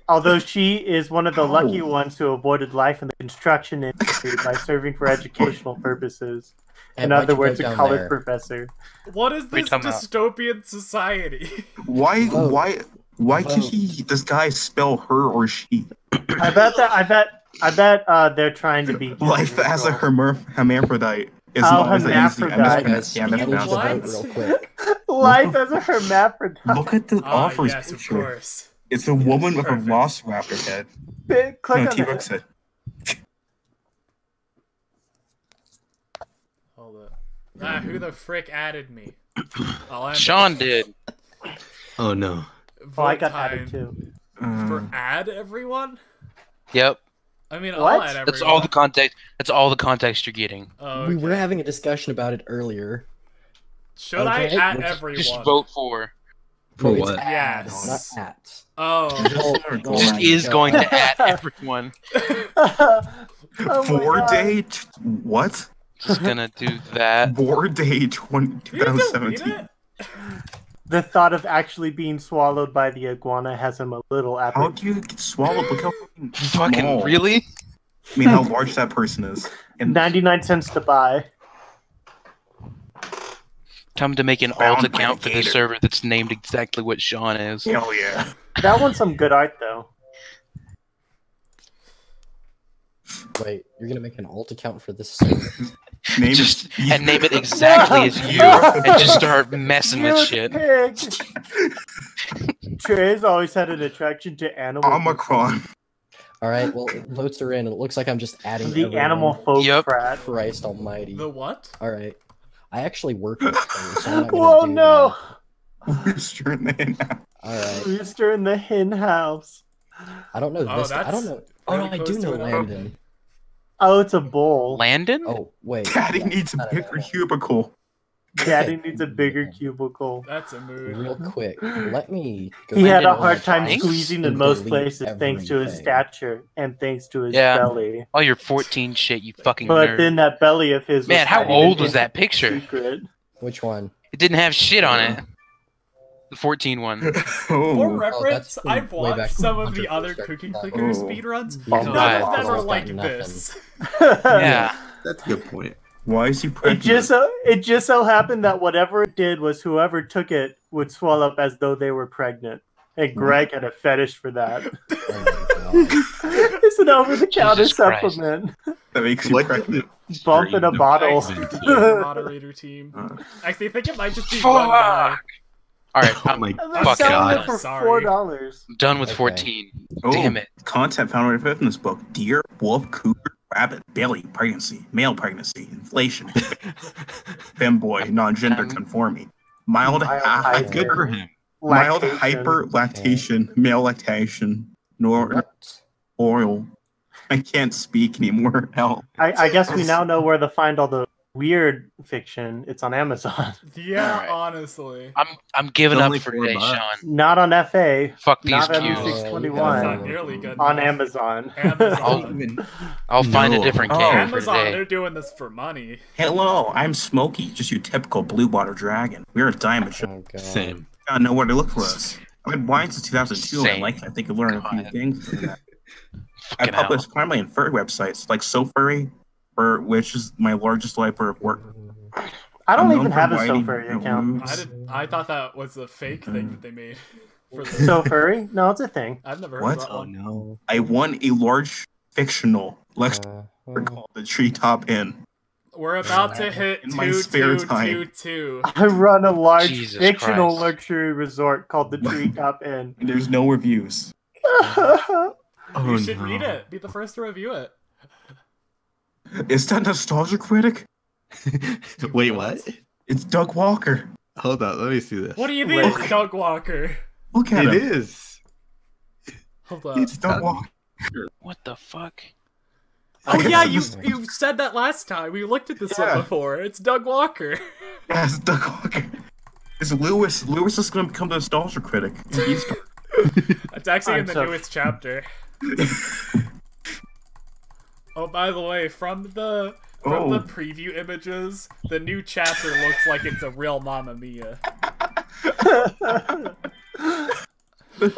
Although she is one of the lucky Oh. ones who avoided life in the construction industry by serving for educational purposes. In other words, a down college there? professor. What is What are you this talking about? dystopian society? Why? Vote. Why? Why did Vote. he? This guy spell her or she? I bet that I bet I bet uh, they're trying to be Life as a gender hermer- hermaphrodite is Oh, not as easy. hermaphrodite. I'm Alright, just gonna guys, it need to now. What? vote real quick. Life as a hermaphrodite. Look at the Ah, offers yes, of course. It's a woman with a Perfect. velociraptor head. Click No, on T-Rex that. head. Hold up. Ah, who the frick added me? I'll Sean did. Oh no. Oh, I got added too. For Uh, add everyone? Yep. I mean, What? I'll add everyone. That's all the context. That's all the context you're getting. Oh, We were having a discussion about it earlier. Should I Okay, at let's everyone? Just vote for. For It's what? at, Yes. Not at. Oh. Just my is God. going to at everyone. Oh my Four God. day. What? Just gonna do that. Four day 20, Did you delete 2017. The thought of actually being swallowed by the iguana has him a little How do you get swallowed? Look how fucking Fucking small. really? I mean, how large that person is. And 99 cents to buy. Time to make an Bound alt account for the server that's named exactly what Sean is. hell yeah. That one's some good art, though. Wait, you're gonna make an alt account for this server? Name Just it. and name it exactly as you, and just start messing with shit. Pig. Trey's always had an attraction to animals. Omicron. All right, well, votes are in. and It looks like I'm just adding The everyone. animal folk Yep. frat. Christ Almighty! The what? All right, I actually work with things, so I'm not gonna Whoa, do no! Rooster in the hen house. All right, Rooster in the hen house. I don't know Oh, this. I don't know. Oh, I do know an Landon. Oh, it's a bowl. Landon? Oh wait, Daddy yeah, needs a bigger animal. cubicle. Daddy needs a bigger cubicle. That's a mood. Real quick, let me. He had a hard time Thanks. squeezing in most delete places thanks to his stature and thanks to his Yeah. belly. Oh, you're 14 shit, you fucking But nerd. then that belly of his was Man, how old was that picture? Secret. Which one? It didn't have shit on it. The 14 one. For oh, reference, from I've watched some of the other first Cookie Clicker Oh. speedruns. Oh, None God. of them are like this. Yeah. That's a good point. why is he pregnant? It pregnant? just so it just so happened that whatever it did was whoever took it would swell up as though they were pregnant. And Greg had a fetish for that. Oh it's an over-the-counter supplement. that makes you What pregnant. Bump in a bottle. Thanks, moderator team. Uh. Actually, I think it might just be one guy. Fuck! Alright, Oh I'm my Fuck God. it for Sorry. four dollars. done with Okay. 14. Oh, Damn it. Content found right fifth in this book: deer, wolf, cougar, rabbit, belly, pregnancy, male pregnancy, inflation, femboy, non-gender Um, conforming, mild, Mild ha- hyper. Good for him. mild Lactation. hyper lactation, male lactation, nor What? oral. I can't speak anymore. Hell, I, I guess we now know where to find all the weird fiction. It's on Amazon, Yeah, Alright. honestly. I'm I'm giving up for four today, bucks. Sean. not on FA, Fuck these Not on cues. six- Oh, 621. That's yeah. not nearly good. on enough. Amazon. Amazon. I'll find a No. different Oh. game for Amazon, today. they're doing this for money. hello, I'm Smokey, just your typical blue water dragon. We're a diamond shop. Oh god. Same. Gotta know where to look for us. I've been blind since 2002, and I Same. like. I think I learned a few things. From that. I Fucking publish primarily in furry websites like SoFurry, for which is my largest library of work. I don't even have a writing SoFurry account. I did. I thought that was a fake thing that they made. For the, SoFurry? No, it's a thing. I've never heard What? of that Oh one. no. I won a large fictional lecture Uh, called the Treetop Inn. We're about to hit In my spare two, time. two, two. I run a large Jesus fictional Christ. luxury resort called the Treetop Inn. And there's no reviews. Oh you should no. read it. Be the first to review it. Is that Nostalgia Critic? Wait, what? It's Doug Walker. Hold on, let me see this. What do you mean, Wait. it's Doug Walker? Look at It him. is. Hold up. It's Doug Walker. What the fuck? Oh yeah, you you said that last time. We looked at this Yeah. one before. It's Doug Walker. Yeah, it's Doug Walker. It's Lewis. Lewis is going to become the Nostalgia Critic. He's It's actually in I'm the so- newest chapter. Oh, by the way, from the from the Oh. preview images, the new chapter looks like it's a real Mamma Mia.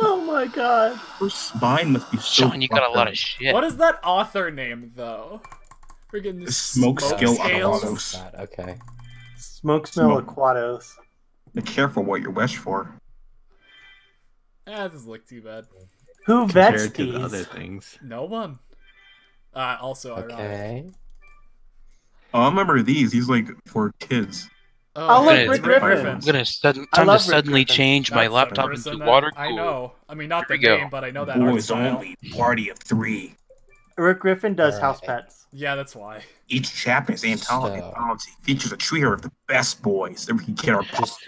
oh my god. Her spine must be so. Sean, you got a lot of shit. What is that author name though? Friggin' Smoke Skill Scales. Aquados. that, okay. Smoke smell Smoke. Aquados. Be careful what you wish for. Ah, it doesn't look too bad. Who vets Compared to the other these? things. No one. Uh, also ironic. Okay. Oh, I remember these. These like for kids. Oh, I like it's Rick Griffin. I'm gonna sudden time to love Rick suddenly change my That's the laptop into that- water I know. I mean, not Here the we go. but I know that art Boys style. only. Party of three. Rick Griffin does Alright. Housepets. Yeah, that's why. Each chapter is anthology. So- anthology. Features a trio of the best boys that we can get our Just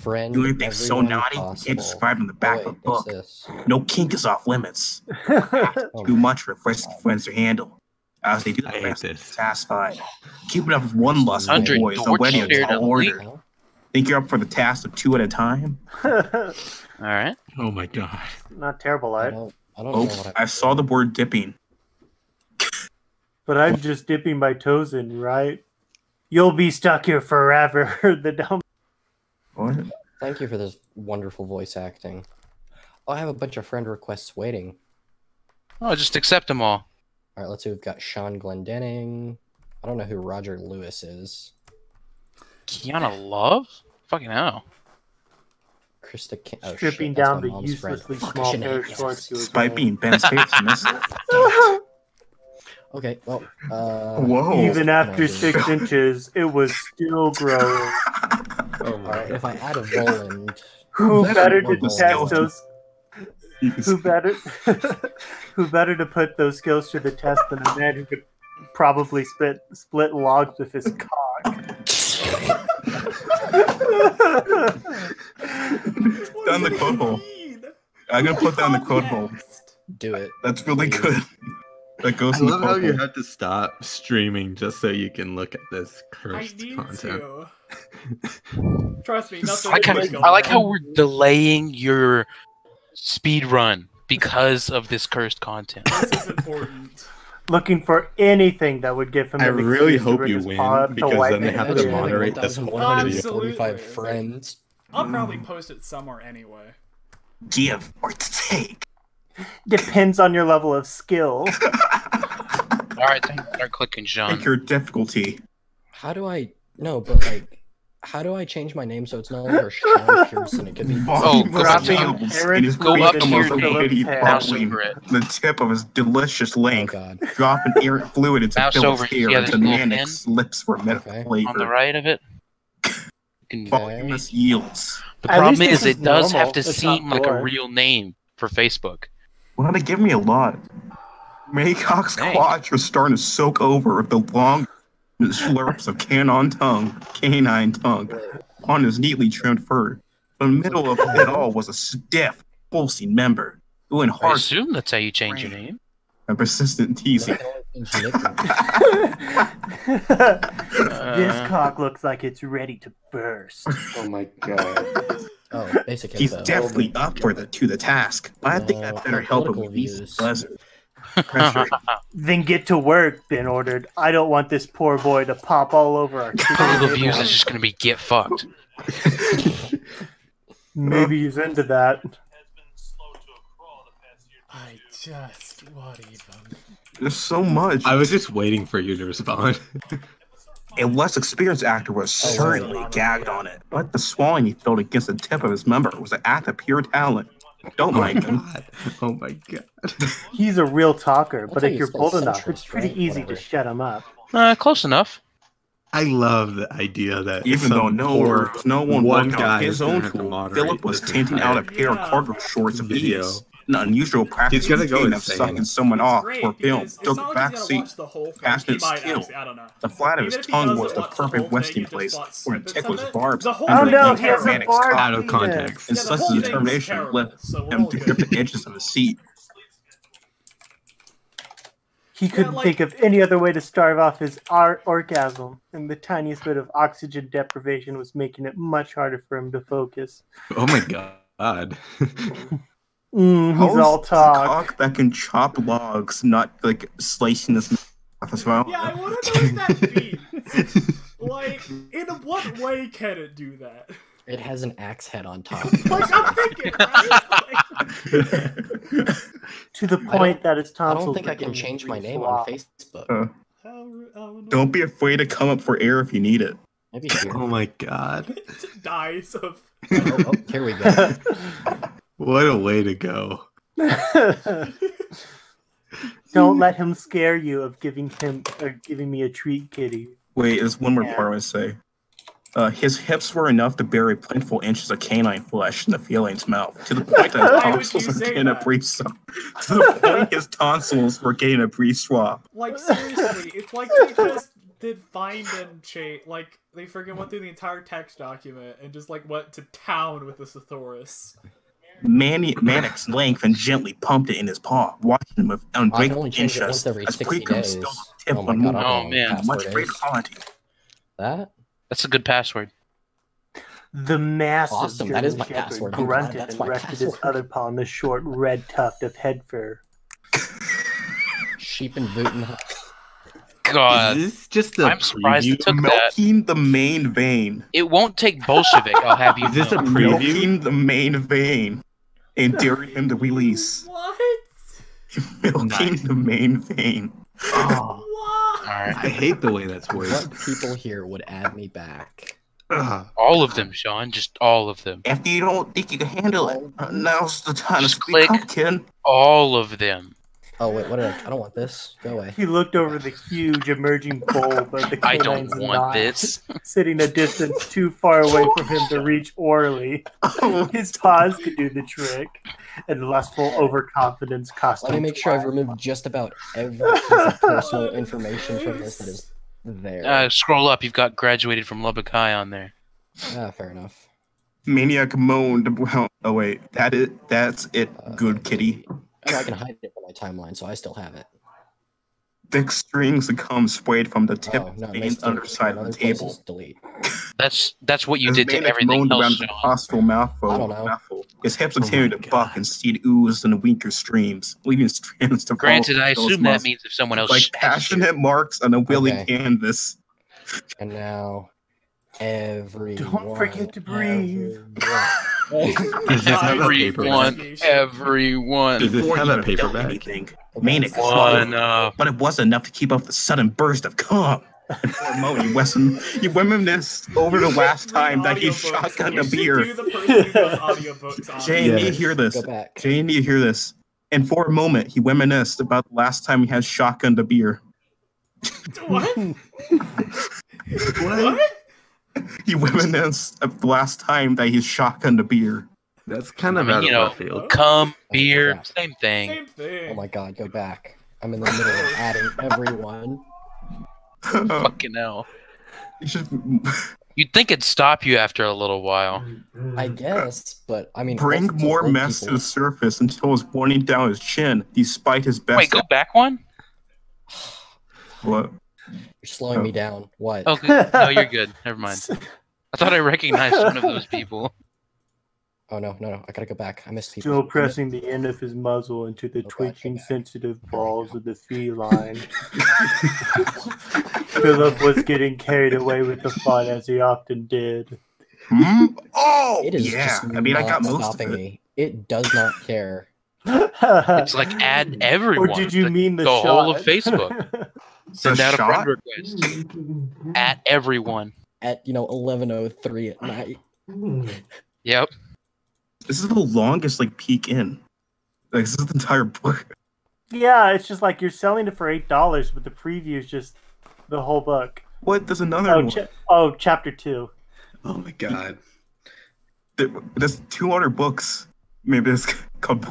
friend You think so everyone naughty? You possible. can't describe in the back oh, of wait, a what's book. this? No kink is off limits. Oh, Too much for frisky friends to handle. As they do I the hate best, this. satisfied. Keeping up with one lustful Hundred boy is Dorch already a shared tall order. Well, Think you're up for the task of two at a time? All right. Oh my god. Not terrible I art. don't, I don't know Oh, what I saw the word dipping. But I'm just dipping my toes in, right? You'll be stuck here forever. the dumb. What? Thank you for this wonderful voice acting. Oh, I have a bunch of friend requests waiting. Oh, just accept them all. All right, let's see. We've got Sean Glendenning. I don't know who Roger Lewis is. Kiana Love? Fucking hell. Krista. Ki- oh, Stripping shit, down the mom's friend. uselessly Fuck, small shit, pair of shorts he was Despite wearing. being Ben's faithfulness. Okay, well. Uh, Whoa. Even after six inches, it was still growing. All right, if I add a Voland, Who better to test those? Who better? who better to put those skills to the test than a man who could probably split split logs with his cock? Down the quote hole. I'm gonna put down the quote hole. do it. That's really good. That goes I love how quote you hole. had to stop streaming just so you can look at this I cursed need content. to. Trust me, nothing. I like, how, I like how we're delaying your speed run because of this cursed content. This is important. Looking for anything that would give him. I really hope you win, paw up to because then they have to moderate this whole video. 145 friends. I'll probably post it somewhere anyway. Give or take. Depends on your level of skill. All right, then start clicking, Sean. Pick your difficulty. How do I? No, but like, how do I change my name so it's no longer Sean Pearson? It could be. Oh, Volume go of up to- skills Terrence in his Go up and to your of Phillips name, mouse over it. The tip of his delicious Oh length. God. Drop an errant fluid into Mouse Philip's over- hair yeah, into there's a little lips for a medical Okay. flavor. On the right of it. You can- yields. The At problem least is, this it is does normal. have to It's seem like a real name for Facebook. Well, they give me a lot. Maycock's Dang. quads are starting to soak over with the long slurps of canine tongue, canine tongue, on his neatly trimmed fur. In the middle of it all was a stiff, pulsing member, who in I heart assume that's how you change your name. A persistent teasing. this Uh, cock looks like it's ready to burst. Oh my god. Oh, basic He's info. definitely up for the to the task, but I think I better help him with these pleasant then get to work, Ben ordered. I don't want this poor boy to pop all over our Political views is just gonna be get fucked. Maybe he's into that. I just what even. There's so much. I was just waiting for you to respond. A less experienced actor was have Oh, certainly gagged on it, but the swelling he felt against the tip of his member was an act of pure talent. Don't Oh my mind him. Oh my god. He's a real talker, but if you, you're bold enough, it's pretty right? easy Whatever. to shut him up. Uh, close enough. I love the idea that Even though no, poor no one one worked guy out his own have to tool, Philip was this tinting out a entire pair of cargo shorts of video. ease. An unusual practice He's gonna go routine of insane. sucking someone It's off great for film took it's a like back he's gonna seat. watch the whole thing. Passionate He might skill. actually, I don't know. The flat of Even his tongue was the perfect resting place watched where the snippets tickles of it. barbs. The whole Oh thing no, is he has a barb Out of penis. context. and such whole thing is determination left him to grip the edges of his seat. He couldn't like- think of any other way to starve off his ar- orgasm, and the tiniest bit of oxygen deprivation was making it much harder for him to focus. Oh my god. Mm, he's How's all the talk. cock that can chop logs, not like slicing this off as well. Yeah, I want to know what that means. like, in what way can it do that? It has an axe head on top. Like, I'm thinking, right? Like, To the point that its I don't think I can change my name on. Facebook. Uh, how, how annoying. don't be afraid to come up for air if you need it. Maybe here. oh my god. dies of. oh, oh, here we go. What a way to go. Don't let him scare you of giving him or giving me a treat, kitty. Wait, there's one more Yeah. part I want to say. Uh, his hips were enough to bury plentiful inches of canine flesh in the feline's mouth, to the point that his tonsils were say getting a that? brief swab. To the point his tonsils were getting a brief swab. Like, seriously, it's like they just did find and change. Like, they freaking went through the entire text document and just, like, went to town with the thesaurus. Manny, Mannix length and gently pumped it in his paw, watching him with unbreakable only change it interest as 60 Precum days. still oh tip Oh on god, Oh, man. much password greater quality. That? That's a good password. The massive Awesome, that is German my shepherd password. Grunted that's and my rested his other paw on the short red tuft of head fur. Sheep and Wuten. God, Is this just a I'm surprised preview? it took that. Milking the main vein. It won't take Bolshevik. I'll have you Is this know. a preview? Milking the main vein. And daring him to release. What? Milking Nice. the main vein. Oh, What? All right, I hate the way that's worded. What people here would add me back? Ugh. all of them, Sean. Just all of them. After you don't think you can handle it, now's the time Just to speak click. up, kid. All of them. Oh wait, what? Did I, I don't want this. Go away. he looked over the huge emerging bulb of the I don't want knot, this. sitting a distance too far away for him to reach orally. His paws could do the trick, and lustful overconfidence cost Let me make sure I've removed just about every piece of personal information from this that is there. Uh, scroll up. You've got graduated from Lubbock High on there. ah, fair enough. Maniac moaned. Oh wait, that it. That's it. Uh, Good kitty. I I can hide it from my timeline, so I still have it. Thick strings of cum sprayed from the tip oh of no, the nice vein's to- underside of the table. Delete. That's that's what you As did to everything else, around the Sean. hostile mouthful. I don't know. mouthful. His hips Oh to buck and seed oozed in weaker streams, leaving strands to fall Granted, I from those assume that means if someone else like smashes passionate marks on a willing Okay. canvas. And now, everyone. forget to breathe. Everyone- Does this have a everyone, paperback? everyone, Does this Before have he a could have done paperback? anything, Maniac One, swallowed, one. Uh, but it wasn't enough to keep up the sudden burst of calm. And for a moment, he, Wesson, he reminisced over the last time that he Audiobooks. shotgunned a should beer. do the person who does audiobooks on Jay, Yeah. need to hear this. Go back. You hear this. And for a moment, he reminisced about the last time he had shotgunned a beer. What? What? He reminisced of uh, the last time that he shotgunned a beer. That's kind of I mean, out you of know, left field. cum, oh beer, crap. same thing. Same thing. Oh my god, go back. I'm in the middle of adding everyone. Fucking hell. You should You'd think it'd stop you after a little while. I guess, but I mean, bring more old mess to the surface until it's running down his chin, despite his best. Wait, go back one? What? You're slowing me down. What? Oh, good. no, you're good. Never mind. I thought I recognized one of those people. Oh no, no, no! I gotta go back. I missed people. Still pressing the end of his muzzle into the Go twitching, back. sensitive balls of the feline. Philip was getting carried away with the fun as he often did. Hmm? Oh, It is yeah. just I mean, I got most stopping of it. me. It does not care. It's like add everyone. or did you Like, mean the, the shot? whole of Facebook? Send The out a friend request at everyone. At you know 11:03 at night. Yep. This is the longest like peek in. Like this is the entire book. Yeah, it's just like you're selling it for eight dollars, but the preview is just the whole book. What? There's another Oh, one. cha- oh, chapter two. Oh my god. There- There's 200 books. Maybe it's called.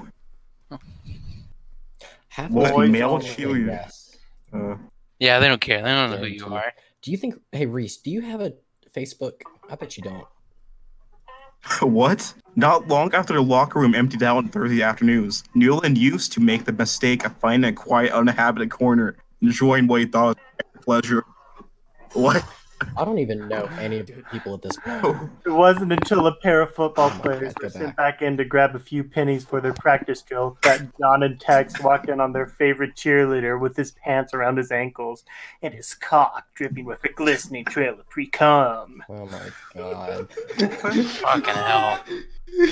Half Boys of the male people yes. Uh, Yeah, they don't care. They don't know who you are. Do you think? Hey Reese, do you have a Facebook? I bet you don't. what? Not long after the locker room emptied out on Thursday afternoons, Newland used to make the mistake of finding a quiet, uninhabited corner, enjoying what he thought was pleasure. What? I don't even know any of the people at this point. It wasn't until a pair of football Oh players God, were go sent back in to grab a few pennies for their practice drill that John and Tex walked in on their favorite cheerleader with his pants around his ankles and his cock dripping with a glistening trail of pre-cum. Oh my god. Fucking hell.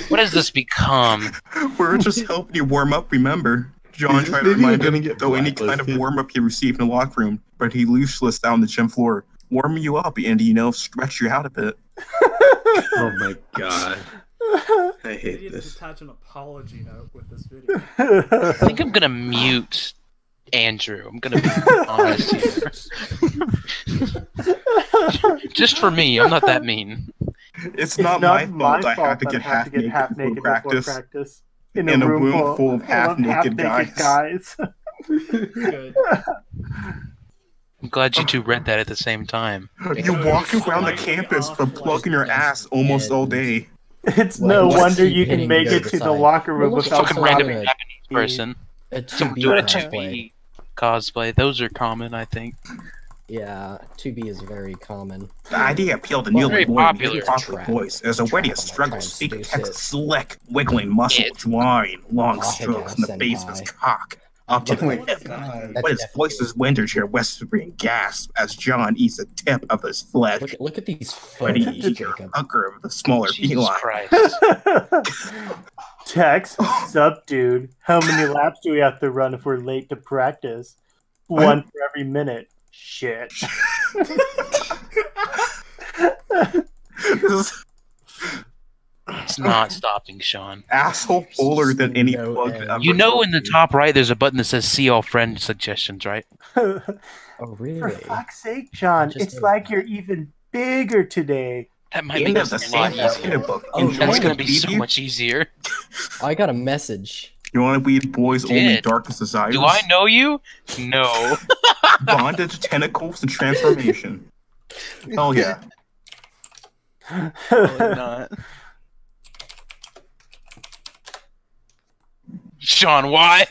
What has this become? We're just helping you warm up, remember? John tried to video remind him get though any kind of warm up he received in the locker room, but he useless down the gym floor. Warm you up and, you know, stretch you out a bit. Oh my god. I We hate need to attach an apology note with this video. I think I'm gonna mute Andrew. I'm gonna be honest here. Just for me, I'm not that mean. It's, It's not, my fault I have to get half to get naked half naked before practice. practice. In, In a, room, full, of half-naked half-naked guys. guys. Good. I'm glad you two read that at the same time. You walk around the campus off from like plugging your ass almost all day. It's Well, no let's wonder you can make it to the locker room Well, let's without Fucking also random have a- Japanese person. A Some 2B doing a cosplay. 2B cosplay. Those are common, I think. Yeah, 2B is very common. The idea appealed to Well, Neil very Lloyd popular. his popular Trap. voice. There's already a Trap, I'm struggle trying speaking text slick, wiggling muscle, It- drawing long strokes in the send base of his cock. Up to Oh my the tip. god. But his That's voice is Wintershire whispering gasp as John eats the tip of his flesh. Look, look at these Ready photos, to eat of the smaller Jesus feline. Christ. Tex, oh. sup, dude? How many laps do we have to run if we're late to practice? One for every minute. Shit. This is It's not stopping, Sean. asshole older than any No plug ever. You know in the top right there's a button that says see all friend suggestions, right? Oh, really? For fuck's sake, John, it's a- like you're even bigger today. That might End make of the a lot same easier. book. Oh, That's gonna be so preview. much easier. I got a message. You want to be Boys Only Did. Darkest Desires? Do I know you? No. Bondage, tentacles, and transformation. Hell yeah. Probably not. Sean, why?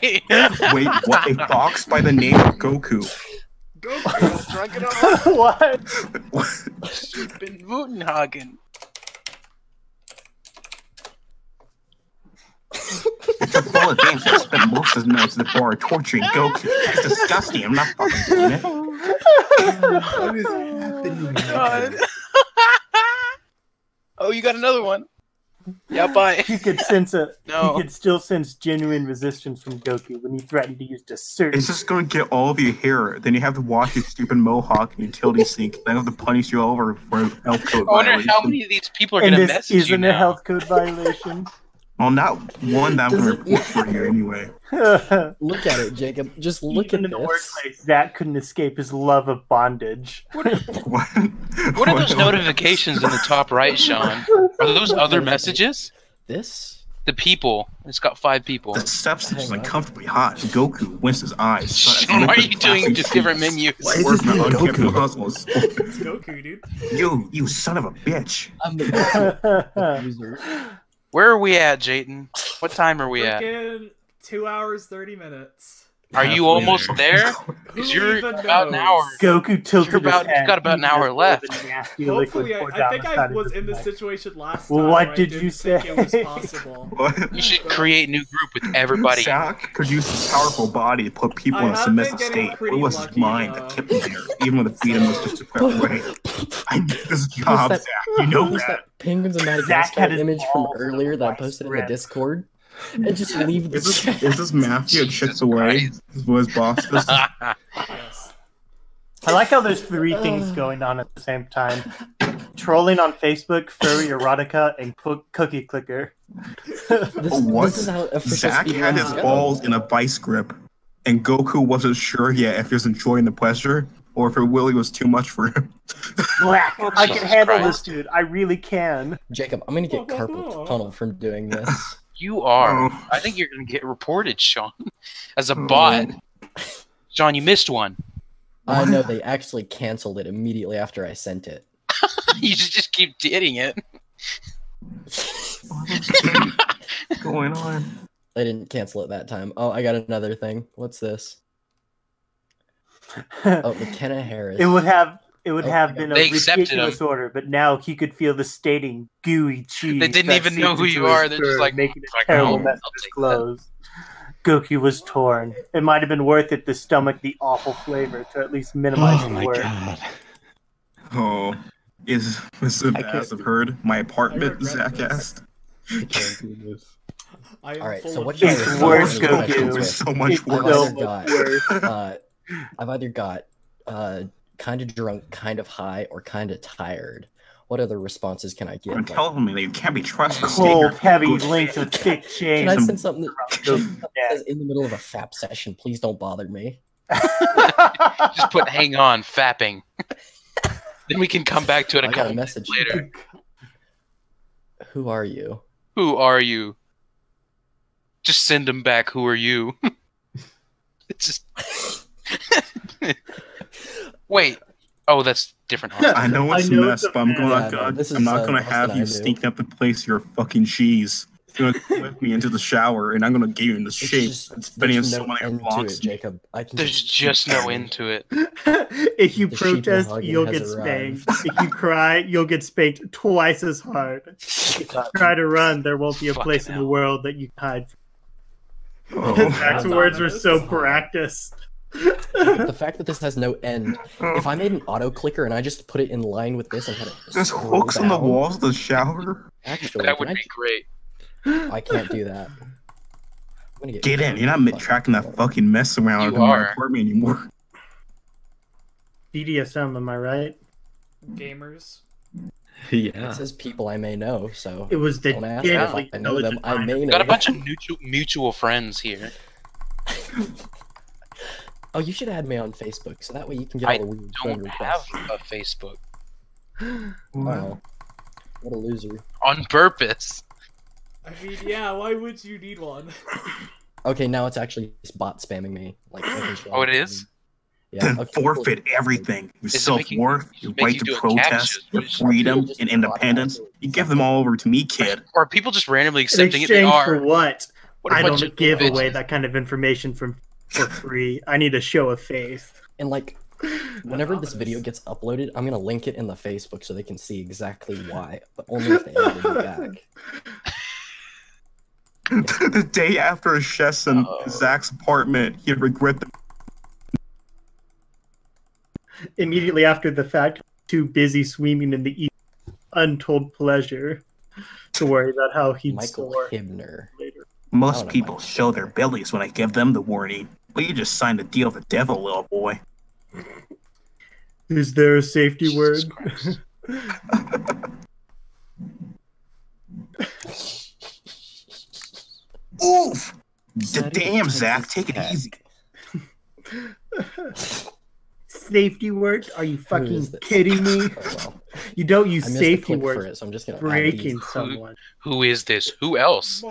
Wait, what? A box by the name of Goku. Go, girl, drunk it up. what? You've been Wutenhagen. It's a full of games that spent most of the nights at the bar torturing Goku. It's disgusting. I'm not fucking doing it. What is happening? Oh, you got another one. Yeah, bye. You could sense a No. you could still sense genuine resistance from Goku when he threatened to use a certain It's just gonna get all of you here. Then you have to wash your stupid mohawk in utility sink. Then I have to punish you all over for health code I wonder violation. how many of these people are and gonna this message you isn't a health code violation. Well, not one that I'm gonna report for you anyway. Look at it, Jacob. Just look Even at in the this. workplace, Zach couldn't escape his love of bondage. What? What are those notifications in the top right, Sean? Are those other messages? This? The people. It's got five people. The substance is Hang on. uncomfortably hot. Goku winks his eyes. Sean, why are you doing just different menus? Why is this name Goku? It's Goku, dude. You, you son of a bitch. I'm the user. Where are we at, Jayden? What time are we at? Two hours, 30 minutes. Are you almost there. there? Because you're about an hour. Goku tilted You're about- his head. you've got about an hour left. rolled a nasty liquid Hopefully, I, I think I was in this situation last Well, time. what where I did you didn't It was say? possible. You should create a new group with everybody. Zach could use his powerful body to put people I in a submissive state. It was lucky, his mind though. that kept him there, even when the freedom was just a quick away. I knew this job, that- Zach. You know Post that. that Penguins of Madagascar image from balls in a earlier that I posted in the. Discord, and just leave the Is this, chat. is this Mafia Jesus Chicks Away? Christ. Is what his boss does? Yes. I like how there's three things uh. going on at the same time: trolling on Facebook, furry erotica, and cook- cookie clicker. This, oh, what? this is how official Zack had his go. balls in a vice grip, and Goku wasn't sure yet if he was enjoying the pleasure or if it really was too much for him. Black, I can handle Christ. this, dude. I really can. Jacob, I'm gonna get carpal tunnel from doing this. You are. Oh. I think you're gonna get reported, Sean, as a oh, bot. Sean, you missed one. I know they actually canceled it immediately after I sent it. you should just keep hitting it. What's going on? They didn't cancel it that time. Oh, I got another thing. What's this? it Oh, McKenna Harris. It would have it would Oh, have been a They accepted ridiculous order, but now he could feel the stating gooey cheese. They didn't even know who you are. They're just like, making a "Fuck, terrible I'll- mess I'll of his clothes. Goku was torn. It might have been worth it to stomach the awful flavor to at least minimize Oh the my work. god. Oh, is is it I as can't I've heard? My apartment, regret Zach this. asked. I can't do this. I All right, so of what should I It's respond worse, Goku. It's so much It's worse. I've either got, uh, I've either got uh, kind of drunk, kind of high, or kind of tired. What other responses can I give? You're Like, telling me that you can't be trusted. Cold, heavy links of thick can I send something that Goku says in the middle of a FAP session? Please don't bother me. Just put hang on, fapping. then we can come back to it a I got couple a minutes message. later. Who are you? Who are you? Just send them back. Who are you? it's just. Wait. Oh, that's different. Austin. I know it's I a know mess, it's a but I'm gonna, Yeah, no, gonna- I'm not uh, gonna have you knew. sneak up and place your fucking cheese. You're gonna whip me into the shower, and I'm gonna get you in the It's shape. just- It's fitting in there's so no many end to blocks. it, Jacob. I can There's just no end to it. if you The protest, you'll get spanked. if you cry, you'll get spanked twice as hard. If you try to run, there won't be a Fucking place in the world that you can hide. Oh. Zach's words were so practiced. The fact that this has no end. If I made an auto clicker and I just put it in line with this and had it There's scroll hooks on the walls of the shower. Actually, That can would I, be great. I can't do that. I'm gonna Get in. You're not mid tracking that fucking mess around You in my are. apartment anymore. BDSM, am I right? gamers. Yeah. It says people I may know, so It was the don't ask if I know them. I mind. may know. Got a bunch of mutual mutual friends here. Oh, you should add me on Facebook, so that way you can get I all the weird friend Don't have a Facebook Wow, what a loser. on purpose. I mean, yeah. Why would you need one? Okay, now it's actually just bot spamming me. Like, Oh, it I'm- Yeah. Then okay, cool. forfeit everything. Your self-worth, your right you to protest, your freedom and independence. You give them all over to me, kid. Or are people just randomly In accepting it? They exchange are. for what? What a I bunch don't give bitches. away that kind of information from for free. I need a show of faith. And like, whenever this video gets uploaded, I'm gonna link it in the Facebook so they can see exactly why, but only if they added me back. the day after Chess and Oh. Zach's apartment, he'd regret the Immediately after the fact, too busy swimming in the e- untold pleasure to worry about how he'd Michael soar Hibner. later. Most people show their bellies when I give them the warning. But you just signed a deal with the devil, little boy. Is there a safety Jesus word? Oof! D- damn, Zach, take it Tech? easy. safety word? Are you fucking kidding me? Oh, well. You don't use I missed the safety click for words it, so I'm just gonna add breaking these. someone. Who is this? Who else?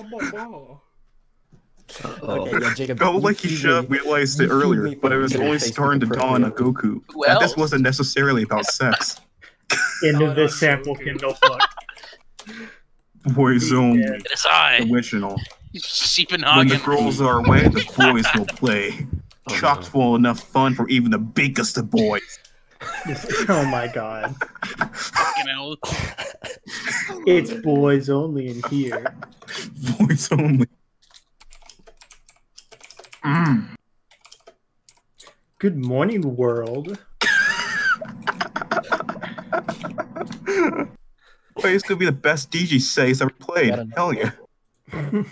Oh. Okay, yeah, Jacob. Go like you feed should have realized it earlier, but it was from only starting to dawn on. Goku Who that this wasn't necessarily about sex. Into Oh, this sample good. Kindle book. Boys only. Yeah. It is I, Original. When the girls are away, the boys will play. Oh, Chock no. full enough fun for even the biggest of boys. oh my god. It's boys only in here. Boys only. Mm. Good morning, world. Wait, it's gonna be the best DJ says ever played. Gotta. Hell yeah. the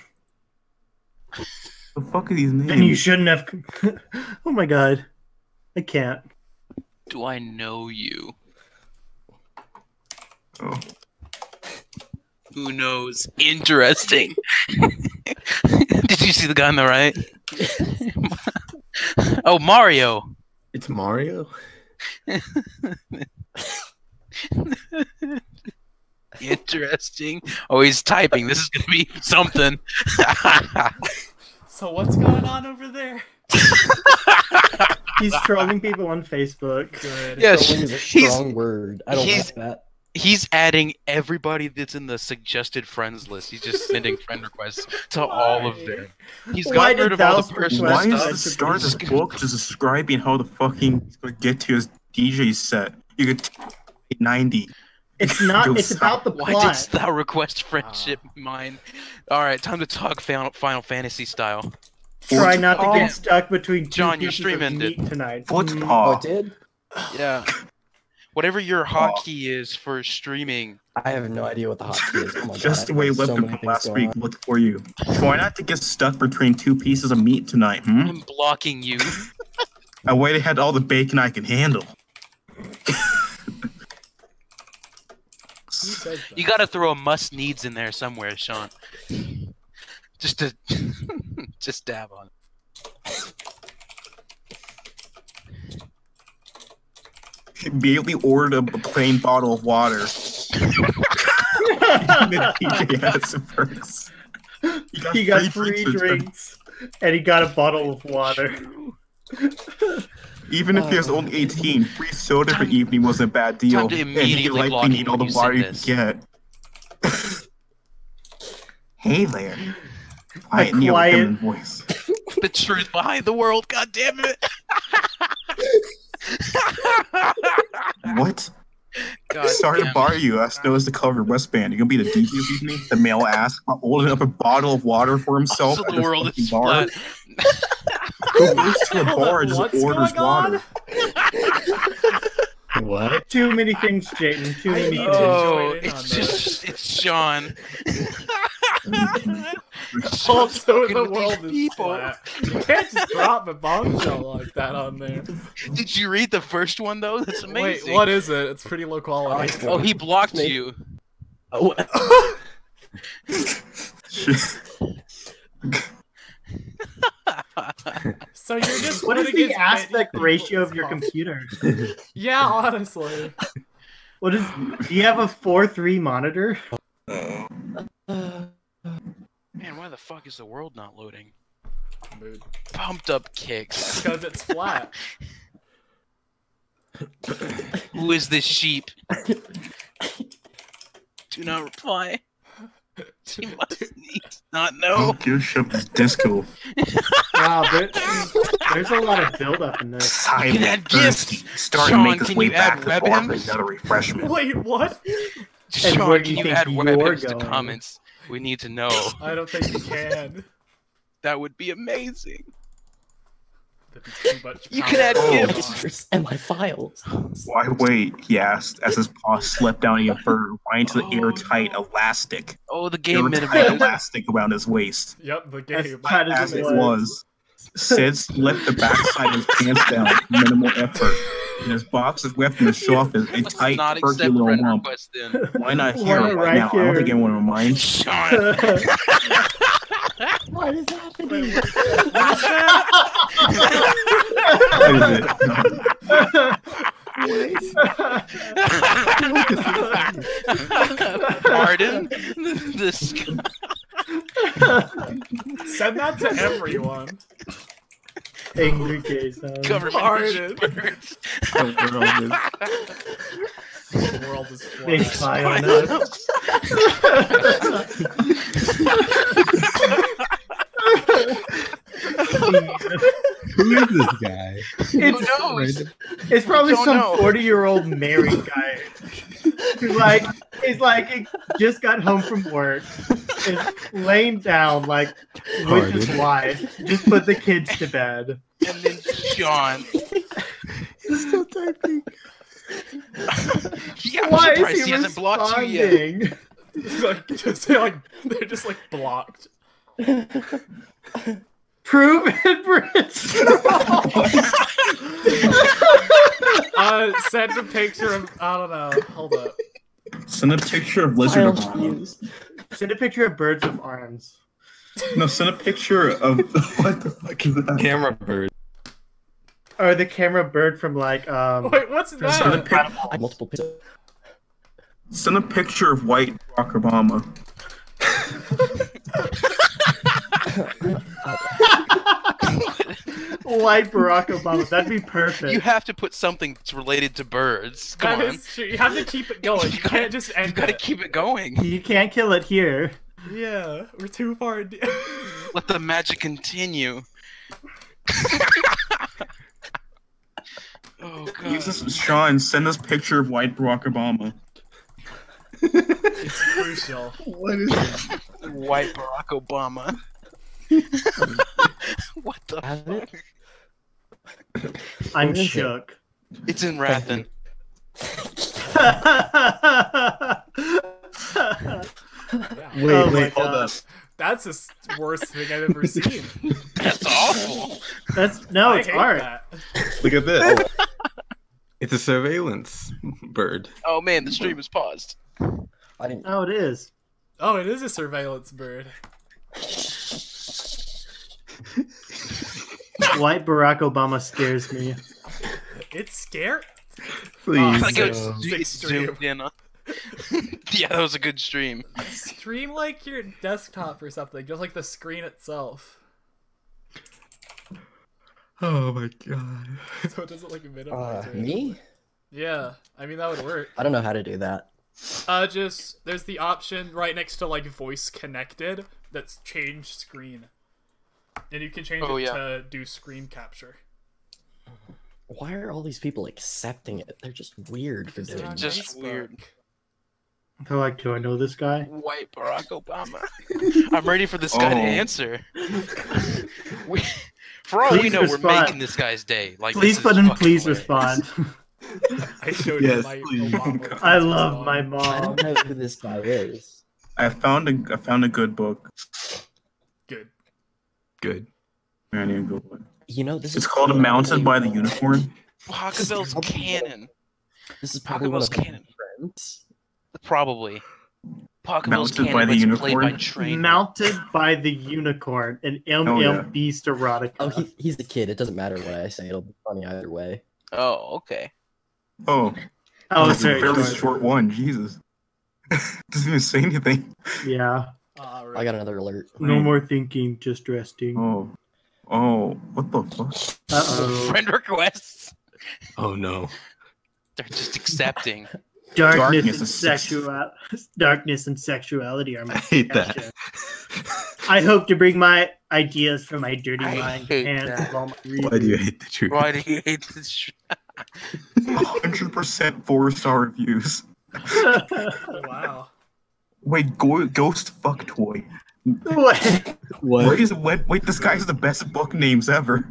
fuck are these names? Then you shouldn't have. oh my god. I can't. Do I know you? Oh. Who knows? Interesting. Did you see the guy on the right? oh, Mario. It's Mario. Interesting. Oh, he's typing. This is gonna be something. So what's going on over there? He's trolling people on Facebook. Good. Yes, Trolling is a he's- strong word. I don't he's- like that. He's adding everybody that's in the suggested friends list. He's just sending friend requests to all of them. He's Why got rid of all the personal Why Why is the start of this book just describing how the fucking he's gonna get to his DJ set? You could take 90. It's not. Yo, It's about the Why plot. didst thou request friendship mine? All right, time to talk Final, Final Fantasy style. Try not to Oh. get stuck between two John, your stream of ended. meat tonight. Foot Mm. Oh, it did? Yeah. Whatever your hotkey is for streaming. I have no idea what the hotkey is. Oh my Just the way I've got so Lipton many from things last week on. looked for you. Try not to get stuck between two pieces of meat tonight, hmm? I'm blocking you. I wait ahead all the bacon I can handle. Who says that? You gotta throw a must needs in there somewhere, Sean. Just to just dab on. it. Immediately ordered a plain bottle of water. and then had some perks. He got free drinks. drinks, and he got a bottle of water. Even if he was oh. only 18, free soda per evening wasn't a bad deal. time to and he immediately likely log need all the when you water he could get. hey there. Quiet, A Neil quiet- voice. The truth behind the world, god damn it. What? God Sorry to bar you. I noticed the cover of the wristband. You gonna be the DJ this evening? The male asked, while holding up a bottle of water for himself So at the world is bar. flat. Who goes to a bar and What's just orders water? What? Too many things, Jayden. Too I many need things. Oh, it's just it's Sean. Also, Fucking the world is people. flat. You can't just drop a bombshell like that on there. Did you read the first one though? That's amazing. Wait, what is it? It's pretty low quality. Oh, he blocked you. Oh, So you're just What is the aspect ratio of your computer? Yeah, honestly. What is? Do you have a four three monitor? Uh, Man, why the fuck is the world not loading? Mood. Pumped up kicks. Because it's flat. Who is this sheep? Do not reply. She must needs not know. Oh, give shit this disco. Wow, there, there's a lot of build up in this. Simon can add thirsty, gifts. starting Sean, to make his can way you add back to the bar for another refreshment. Wait, what? Sean, where do can you you think add you're weapons to comments? We need to know. I don't think you can. That would be amazing. That'd be too much You power. could add Oh. gifts. and my files. Why wait? He asked as his paw slipped down even further, right into the Oh, airtight no. elastic. Oh, the game Airtight minimum. elastic around his waist. Yep, the As game. tight As as it it was. was, Sid slipped the backside of his pants down with minimal effort. And his box is weapon to show off as a tight, not perky accept little friend lump. then. Why not Why here not right, right now? I don't here? think anyone will mind. Sean. What is happening? What is it? Pardon? this Send that to everyone. Angry gay son. government Pardon. birds. The world is They spy on us. Who is this guy? It's, knows? it's probably some 40 year old married guy who like he's like just got home from work is laying down like with his wife just put the kids to bed And then Sean. he's still typing Yeah, I'm why surprised is he he hasn't blocked you yet. responding like, just, they're like, they're just like blocked. Prove it Bridge Uh, Send a picture of I don't know. Hold up. Send a picture of Lizard File Obama. views. Send a picture of birds with arms. No, send a picture of what the fuck is that? Camera bird. Or the camera bird from like um. Wait, what's Send a, that? pic- I have multiple pictures. send a picture of white Barack Obama. White Barack Obama. That'd be perfect. You have to put something that's related to birds. Come That on. is true. You have to keep it going. You can't just end You've got to it. keep it going. You can't kill it here. Yeah, we're too far. Let the magic continue. oh god. Use this, Sean. Send us picture of white Barack Obama. it's crucial. What is it? White Barack Obama. what the Have fuck? it? I'm Where is it? shook. It's in Rathen. Wait, Oh wait, hold up. That's the worst thing I've ever seen. That's awful. That's no, I it's hate art. that. Look at this. It's a surveillance bird. Oh man, the stream is paused. I didn't. Oh, it is. Oh, it is a surveillance bird. White Barack Obama scares me. It's scary. Please. Like it, so- was- so zoomed in on- yeah, that was a good stream. Stream like your desktop or something, just like the screen itself. Oh my god. So it doesn't like Uh, minimize it. me? Yeah, I mean that would work. I don't know how to do that. Uh, just there's the option right next to like voice connected that's change screen, and you can change Oh, it yeah. to do screen capture. Why are all these people accepting it? They're just weird for Because doing they're. Just Facebook. weird. They're like, do I know this guy? White Barack Obama. I'm ready for this guy to Oh. answer. we, for all we Please know, we're respond. making this guy's day. Like, Please this put in please hilarious. respond. I showed Yes, you my please. Obama. I love my mom. I don't know who this guy is. I found a I found a good book. Good. Good. I need to Google it. You know, this It's is called probably Mounted by the Unicorn. Pachelbel's canon. This is probably one Pokeball's of my canon. friends. Probably. Pokeball's Mounted by the but by unicorn? train. Mounted by the unicorn, an MM Oh, yeah. beast erotica. Oh, he, he's the kid. It doesn't matter what I say. It'll be funny either way. Oh, okay. Oh, oh, it's a sorry. fairly short one. Jesus. Doesn't even say anything. Yeah. Uh, I got another alert. No more thinking, just resting. Oh. Oh, what the fuck? Uh oh. Friend requests. Oh no. They're just accepting. Darkness, Darkness and is sexual darkness and sexuality are my I hate that. passion. I hope to bring my ideas from my dirty I mind and that. of all my Why do you hate the truth? Why do you hate the truth? 100% four star reviews. wow. Wait, go- Ghost Fuck Toy. What? What? Wait, is, wait, wait, this guy's the best book names ever.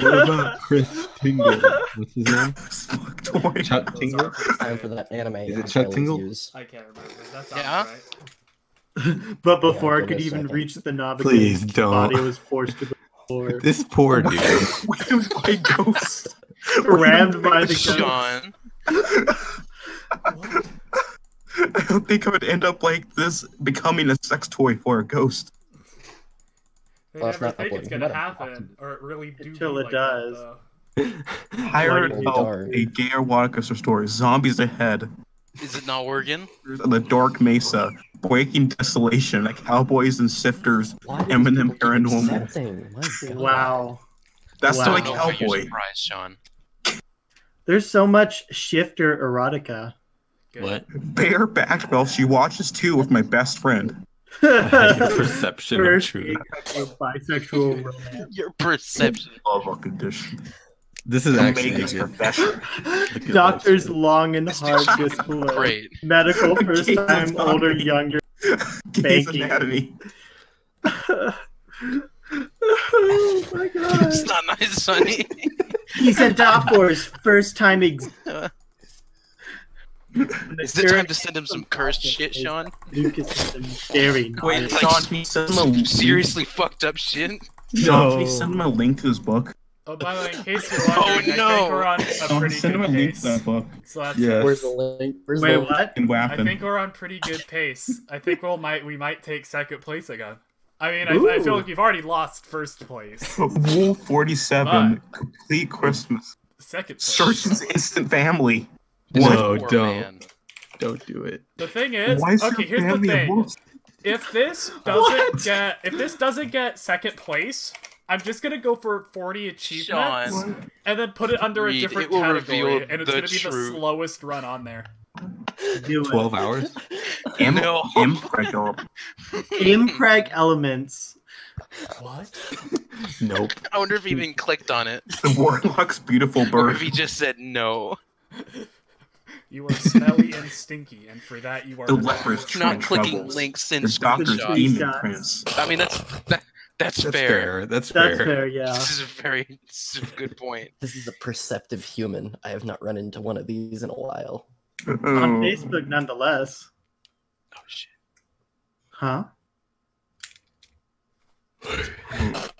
What about Chris Tingle? What's his name? Ghost Fuck Toy. Chuck Tingle? It's time for that anime. Is it Intel Chuck Tingle? reviews. I can't remember. That sounds Yeah? right. but before Yeah, it could give it a even second. reach the knob, Please again, don't. Body was forced to the floor, This poor dude. Wait, why Ghost? rammed by the gun. Sean. I don't think I would end up like this, becoming a sex toy for a ghost. They Well, it's never not think it's gonna happen, or it really do. Until be it like does. That, Hire Bloody help, a gay erotica story. Zombies ahead. Is it not working? The Dark Mesa. Breaking Desolation. Like Cowboys and Sifters. Eminem Paranormal. accepting? My God. Wow. That's Wow. still I a don't know why you're cowboy. surprised, Sean. There's so much shifter erotica. Good. What? Bareback while she watches too with my best friend. Perception of First truth. bisexual romance. Your perception. Love a condition. This is actually a good. professional. Doctor's long and hard dude's display. Great. Medical first Jesus, time, older, younger. Gay's Banking. Anatomy. oh my god. It's not nice, Sonny. He sent off for his first time. Ex- Is it time to send him some cursed shit, Sean? Lucas is some very Wait. Like, Sean, can you send him a link? Seriously fucked up shit? Sean, can you No. send him a link to his book? Oh, by the way, in case you're oh, wondering, I no. think we're on a Oh, pretty send him a link pace. to that book. So that's Yeah. Where's the link? Where's Wait, the what? And I think we're on pretty good pace. I think we'll might we might take second place again. I mean, I, I feel like we've already lost first place. Rule 47, complete Christmas. Second place. Search's instant family. No, don't. man. Don't do it. The thing is, Why is okay, here's the thing. wolf? If this doesn't get if this doesn't get second place, I'm just gonna go for 40 achievements Sean. and then put it under Reed, a different category, and it's gonna be the slowest run on there. Do it. 12 hours? Im- No. Impreg- Impreg elements. What? Nope. I wonder if he even clicked on it, the warlock's beautiful or bird. if he just said no. You are smelly and stinky, and for that you are The wrong. leper's Not trench clicking levels. links in The doctor's screenshots. demon Screenshots. prince. I mean, that's that, that's, That's fair. fair. That's That's fair. fair, yeah. This is a very this is a good point. This is a perceptive human. I have not run into one of these in a while. On Oh. Facebook, nonetheless. Oh shit. Huh?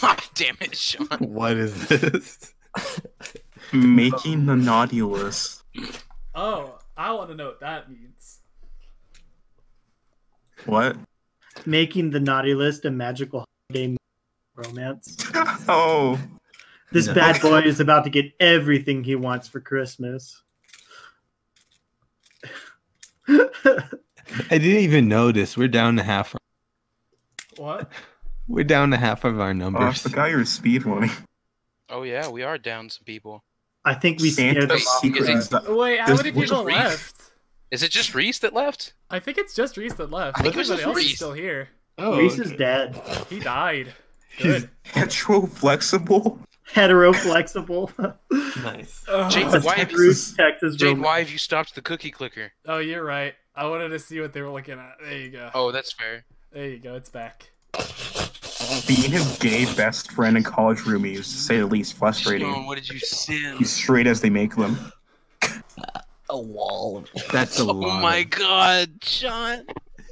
God damn it, Sean. What is this? Making the naughty list. Oh, I want to know what that means. What? Making the naughty list a magical holiday romance. Oh. This No. bad boy is about to get everything he wants for Christmas. I didn't even notice. We're down to half. What? We're down to half of our Oh, I numbers. forgot you were speedrunning. Oh yeah, we are down some people. I think we scared them off. secret Is is that Wait, how many people Reese. left? Is it just Reese that left? I think it's just Reese that left. I think it was Everybody just else is Reese. still here. oh, Reese is dead. He died. he's Good. hetero flexible. Hetero flexible. nice. Oh. Ugh. Jake, That's why have you, Bruce, Texas Jake, why have you stopped the cookie clicker? Oh, you're right. I wanted to see what they were looking at. There you go. Oh, that's fair. There you go. It's back. Being his gay best friend and college roomie is, to say the least, Sean, frustrating. what did you sin? He's straight as they make them. A wall That's a Oh lot. my of- god, Sean.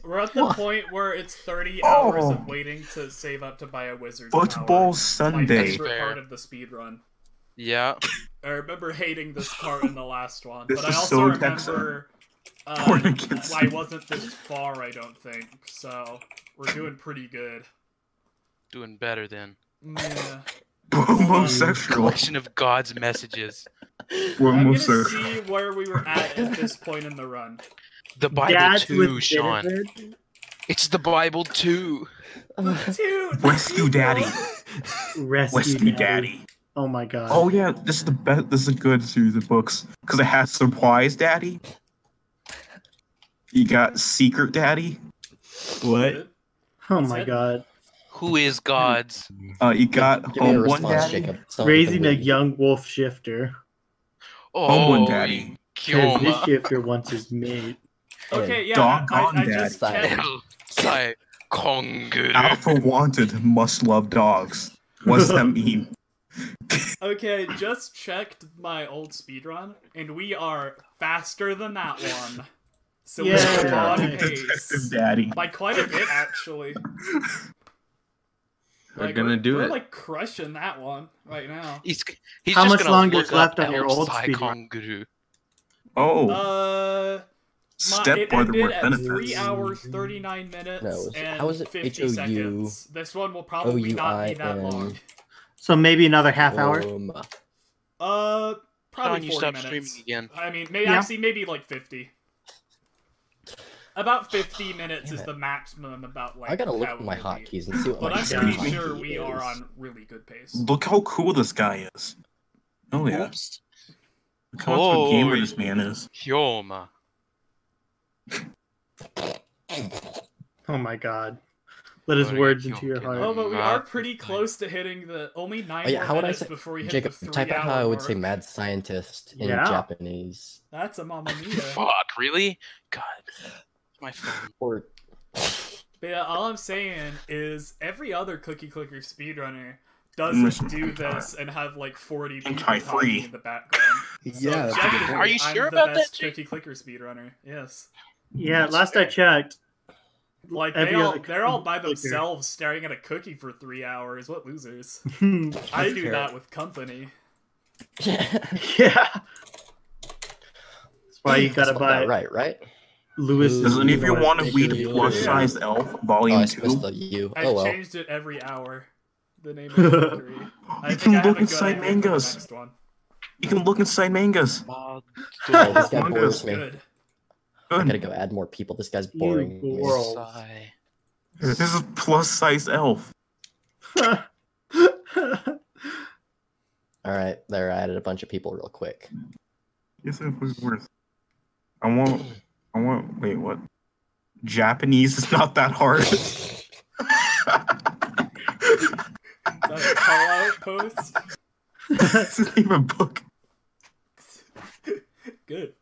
We're at the What? point where it's 30 Oh. hours of waiting to save up to buy a wizard. Football My Sunday. favorite Fair. part of the speed run. Yeah. I remember hating this part in the last one, This but I also so remember uh, Tourniquets. I wasn't this far. I don't think so. We're doing pretty good. Doing better than. Yeah. Homosexual. Collection of God's messages. We're I'm gonna homosexual. see where we were at at this point in the run. The Bible Dads too, with Sean. benefit? It's the Bible too. Dude, Rescue Daddy. Rescue, Rescue Daddy. Daddy. Oh my god. Oh yeah, this is the best. This is a good series of books because it has Surprise Daddy. You got Secret Daddy. What? Oh That's my it? god. Who is God's? Uh, you got Give me a Home One response, Daddy. Jacob. Raising a like young wolf shifter. Home One Oh, Daddy. Because this shifter wants his mate. Okay, yeah, Doggone I, I just Daddy. checked. Sai Kongu. Alpha Wanted must love dogs. What's that mean? Okay, just checked my old speedrun, and we are faster than that one. So Yeah. we're on Detective pace. Daddy. By quite a bit, actually. We're Like, gonna do we're it. like crushing that one right now. He's, he's How just much gonna longer is left on your old Sai speedrun? Konguru. Oh, Uh, my, step it brother ended with at benefits. three hours, thirty nine minutes, No, it's- and how is it fifty H O U seconds. This one will probably not be that O U I long. So maybe another half hour. Um, Uh, probably Sean, you 40 stop minutes. streaming again. I mean, maybe Yeah. actually maybe like fifty. About oh, fifty minutes Damn is it. the maximum. About like I gotta look how at my would be. hotkeys and see what But my I'm pretty sure speed we are on really good pace. Look how cool this guy is. Oh yeah. Oops. Look how much of a gamer this man is. Kyoma. Oh my god. Let his What words into your heart. Oh, but we are pretty close to hitting the only nine Oh, yeah, how would I say- before we hit Jacob, the three type out hour how I would say mad scientist in Yeah. Japanese. That's a mamma mia. Fuck, really? God. My phone. Or But yeah, all I'm saying is every other cookie clicker speedrunner doesn't do this and have like 40 people Anti-free. talking in the background. Yeah, that's a good objectively, point. Are you I'm sure the about that, best Jake? cookie clicker speedrunner. Yes. Yeah, That's last I checked. Like they all, they're all by clicker. themselves staring at a cookie for three hours. What losers? I do fair. that with company. yeah. That's why you gotta That's not buy right, right? Lewis. Does any of you want to read Plus Lewis. Size Elf Oh, Volume I 2? missed the U. I Oh well. changed it every hour. The name of the bakery. I You can I look inside idea mangas. You can look inside mangas. Oh, this guy bores me. Good. I gotta go add more people. This guy's boring. You me. This is Plus Size Elf. All right, there. I added a bunch of people real quick. Yes, it was worth. I want. I want. Wait, what? Japanese is not that hard. Is that a call out post? That's the name of a book. Good.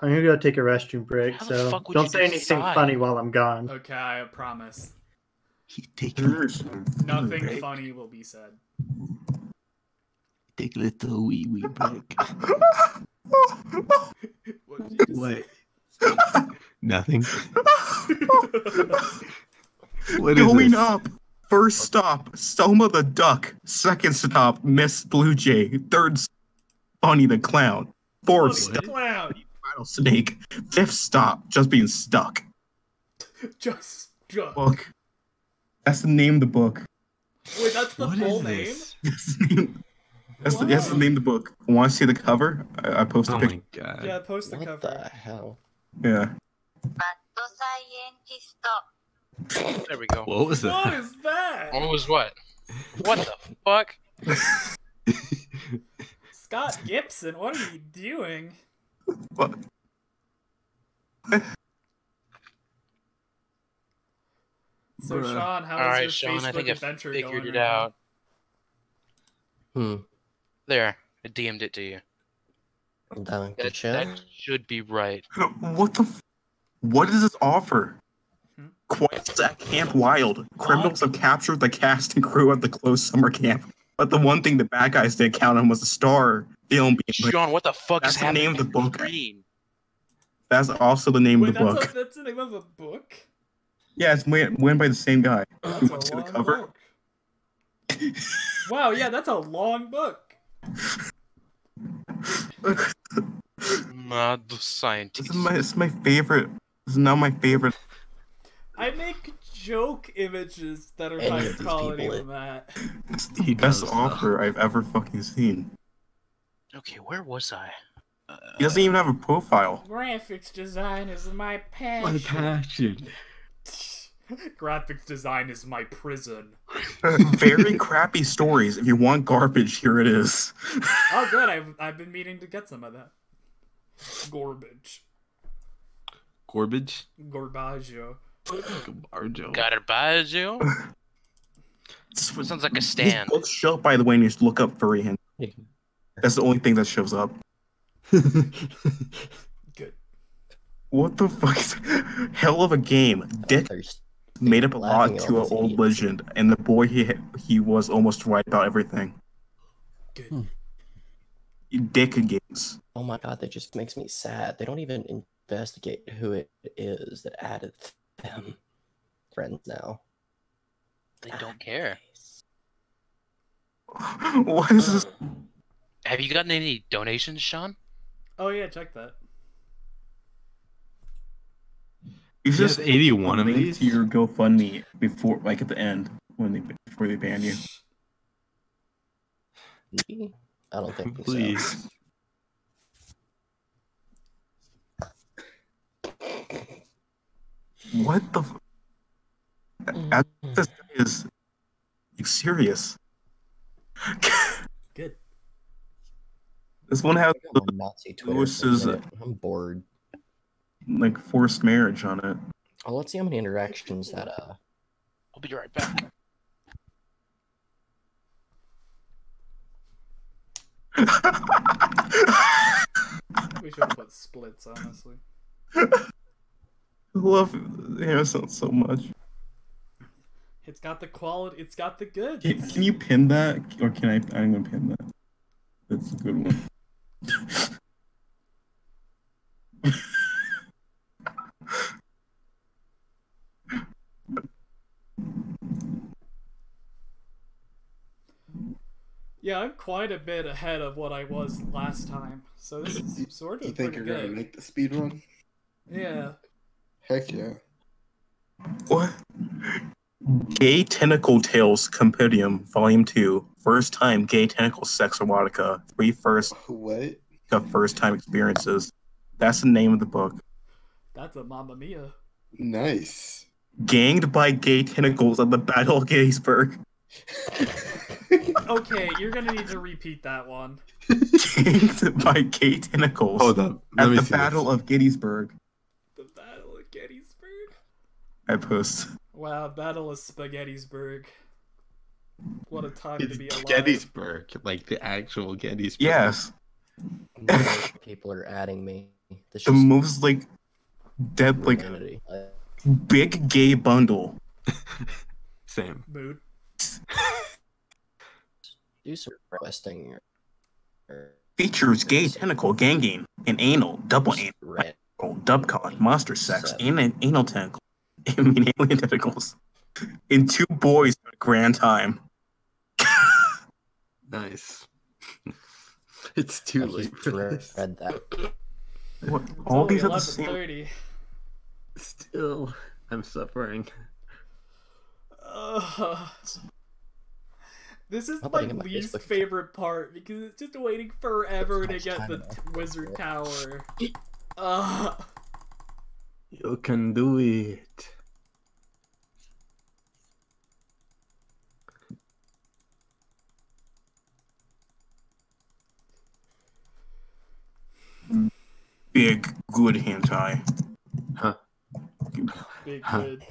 I'm gonna go take a restroom break, How the so fuck would don't you say anything decide? funny while I'm gone. Okay, I promise. Take Nothing funny will be said. Take a little wee wee break. What did you What? Nothing. What is Going this? up. First stop, Soma the Duck. Second stop, Miss Blue Jay. Third, stop, Bunny the Clown. Fourth What? stop, Clown. Rattlesnake. Fifth stop, just being stuck. Just, just. Book. That's the name of the book. Wait, that's the What full name. That's the name. That's the, that's the name of the book. Want to see the cover? I, I posted Oh a picture. my god. Yeah, post the What cover. the hell? Yeah. There we go. What was What that? is that? What was what? What the fuck? Scott Gibson, what are you doing? What? So Bruh. Sean, how All is right, your Sean, Facebook I think I figured it right out. Hmm. There, I DM'd it to you. Done. That, that should be right. What the? F- what does this offer? Hmm? Quite at Camp Wild. Criminals have captured the cast and crew at the closed summer camp. But the one thing the bad guys didn't count on was the star film being. Sean, what the fuck That's is the happening name of the book. screen? That's also the name Wait, of the that's, book. a, that's the name of a book? Yeah, it's written written by the same guy. That's You a want to see the cover? book. Wow, yeah, that's a long book. Mad This scientist. is my, this is my favorite. This is now my favorite. I make joke images that are Any higher quality people, than that. It's the He best does, though. offer I've ever fucking seen. Okay, where was I? He doesn't even have a profile. Graphics design is my passion. My passion. Passion. Graphics design is my prison. Very crappy stories. If you want garbage, here it is. Oh, good. I've, I've been meaning to get some of that. Garbage. Garbage? Gorbaggio. Barjo. Garbaggio? Sounds like a These stand. books show up, by the way, and you just look up furry hand. That's the only thing that shows up. Good. What the fuck is hell of a game? Dick There's made up a lot to an old idiots. legend, and the boy he he was almost right about everything. Good. Hmm. Dick games. Oh my god, that just makes me sad. They don't even investigate who it is that added them. Friends now. They don't care. What is this? Have you gotten any donations, Sean? Oh, yeah, check that. You You just have 81 of link these? to your GoFundMe before, like at the end when they before they ban you. I don't think so. Please. What the? F- That- this is like, serious. Good. This one has I'm Nazi Twitter. Lewis for a is. I'm bored. Like forced marriage on it. Oh, let's see how many interactions that uh I'll be right back. We should put splits, honestly. I love Harrison so much. It's got the quality. It's got the good. Can, can you pin that, or can I? I'm gonna pin that. That's a good one. Yeah, I'm quite a bit ahead of what I was last time, so this is sort of You think you're gonna make the speed run? Yeah. Heck yeah. What? Gay Tentacle Tales Compendium, Volume 2. First time gay tentacle sex erotica. Three first What? of first time experiences. That's the name of the book. That's a Mamma Mia. Nice. Ganged by gay tentacles at the Battle of Gettysburg. Okay, you're gonna need to repeat that one. Ganged by gay tentacles Hold up. Let at me the see Battle this. of Gettysburg. The Battle of Gettysburg? I post. Wow, Battle of Spaghettysburg. What a time It's to be alive. Gettysburg, like the actual Gettysburg. Yes. People are adding me. This The is most like dead like humanity. Uh, big gay bundle. Same. Mood. do some requesting. or- or Features gay tentacle ganging and anal, double anal, red. dubcon, monster sex, and an anal tentacle. I mean alien tentacles. In two boys at a grand time. Nice. it's too I late for read, this. read that. What? All these are the same. 11:30. Still, I'm suffering. Ugh. This is my I my least Facebook? favorite part because it's just waiting forever to get the t- wizard tower. Ugh. You can do it. Big good hentai. Big Huh. good.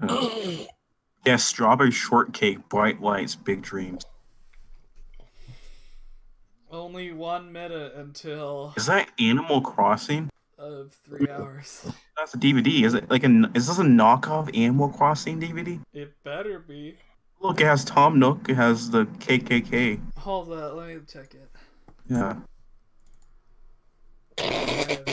Uh, Yeah, strawberry shortcake, bright lights, big dreams. Only one minute until Is that Animal Crossing? of three hours. That's a DVD. Is it like a? Is this a knockoff Animal Crossing DVD? It better be. Look, it has Tom Nook. It has the KKK. Hold on, let me check it. Yeah. I have time.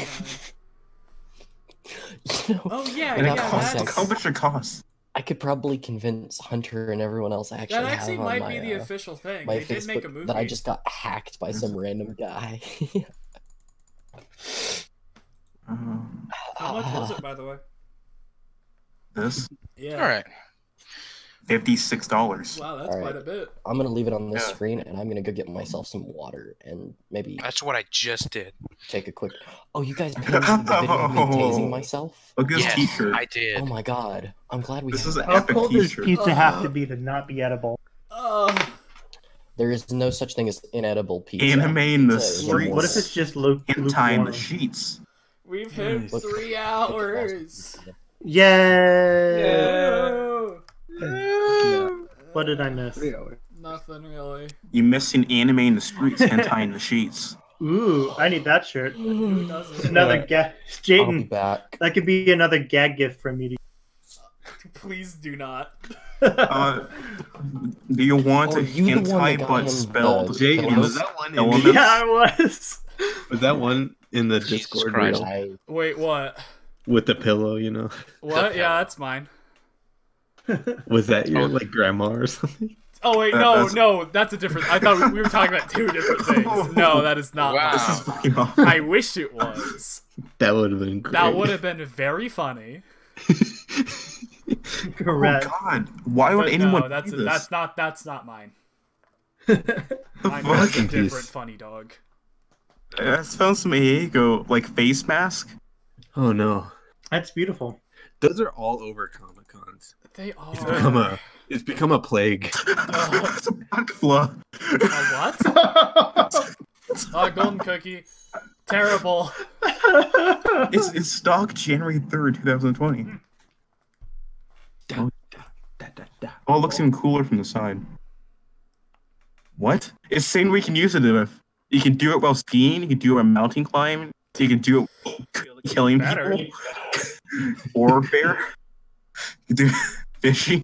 You know, Oh yeah, In yeah, that Cost, how much it costs? I could probably convince Hunter and everyone else I actually that actually have on might my, be the uh, official thing. my They did make a movie. that I just got hacked by some random guy. Uh, How much was it, by the way? this Yeah. All right. Fifty-six dollars. Wow, that's All quite right. a bit. I'm gonna leave it on this Yeah. screen, and I'm gonna go get myself some water and maybe That's what I just did. take a quick. Oh, you guys paid me the video of me oh. tasing myself. Look at this Yes, T-shirt. I did. Oh my god! I'm glad we. This is an that. How epic cool does T-shirt. pizza have to be to not be edible? Oh, There is no such thing as inedible pizza. Anime in the Pizza streets. What if it's just Luke? Hentai in lukewarm? the sheets. we've hit Nice. Look- three look at hours. that. Yay! Yeah. What did I miss? Nothing really. You missing anime in the streets, hentai in the sheets. Ooh, I need that shirt. Who another Alright. gag. I'll be Jaden, back. that could be another gag gift from me. To- Please do not. Uh, do you want Oh, a you the one hentai but him spelled? the- Jayden, Hello? was that one in Elements? the, yeah, it was. was that one in the Jesus Discord Christ. reel I, Wait, what? with the pillow? You know, What? Yeah, that's mine. was that your Oh. like grandma or something? Oh wait, That- no, that's- no, that's a different. I thought we, we were talking about two different things. No, that is not. Wow. This is fucking awful. I wish it was. That would have been great. That would have been very funny. Oh Correct. God! Why would But anyone no, that's do this? that's not that's not mine. The Mine fuck? was a different peace. funny dog. That's found some Diego like face mask. Oh no, That's beautiful. those are all over Comic Cons. They It's become a it's become a plague. it's a black flaw. A what? Oh, golden cookie. Terrible. It's it's stock January third, two thousand twenty. Da, da, da, da, da. Oh, it looks even cooler from the side. What? It's saying we can use it if you can do it while skiing, you can do it while mountain climbing, you can do it while killing Better. people, or bear, you can do fishing.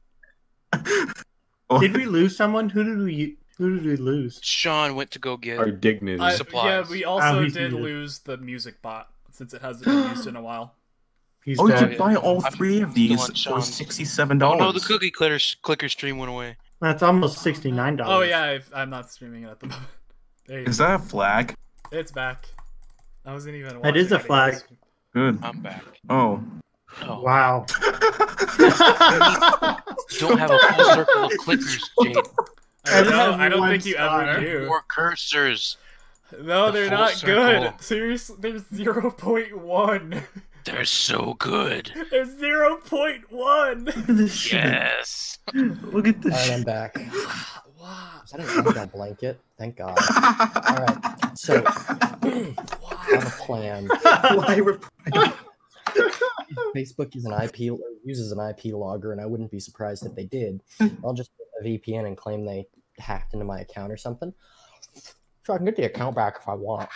Oh, Did we lose someone? Who did we? Who did we lose? Sean went to go get. Our dignity. I- yeah, we Oh, also he's did muted. lose the music bot since it hasn't been used in a while. He's oh, you dead. can buy all I'm three of these on for Sean's- sixty-seven Oh dollars. no, the cookie clicker clicker stream went away. That's almost sixty nine dollars. Oh yeah, I've, I'm not streaming it at the moment. There you Is go. that a flag? It's back. I wasn't even. That is a flag. Good. I'm back. Oh. Oh, Wow. don't have a full circle of clickers, Jade. I I don't, I don't think you ever star. do. More cursors. No, The they're not circle. good. Seriously, there's zero point one. They're so good. There's zero point one. Look at this. Yes. Look at this Alright. I'm back. Wow. I didn't an email blanket? Thank God. Alright, so I have a plan. Why we're Facebook is an IP uses an IP logger, and I wouldn't be surprised if they did. Mm. I'll just put a VPN and claim they hacked into my account or something, so I can get the account back if I want.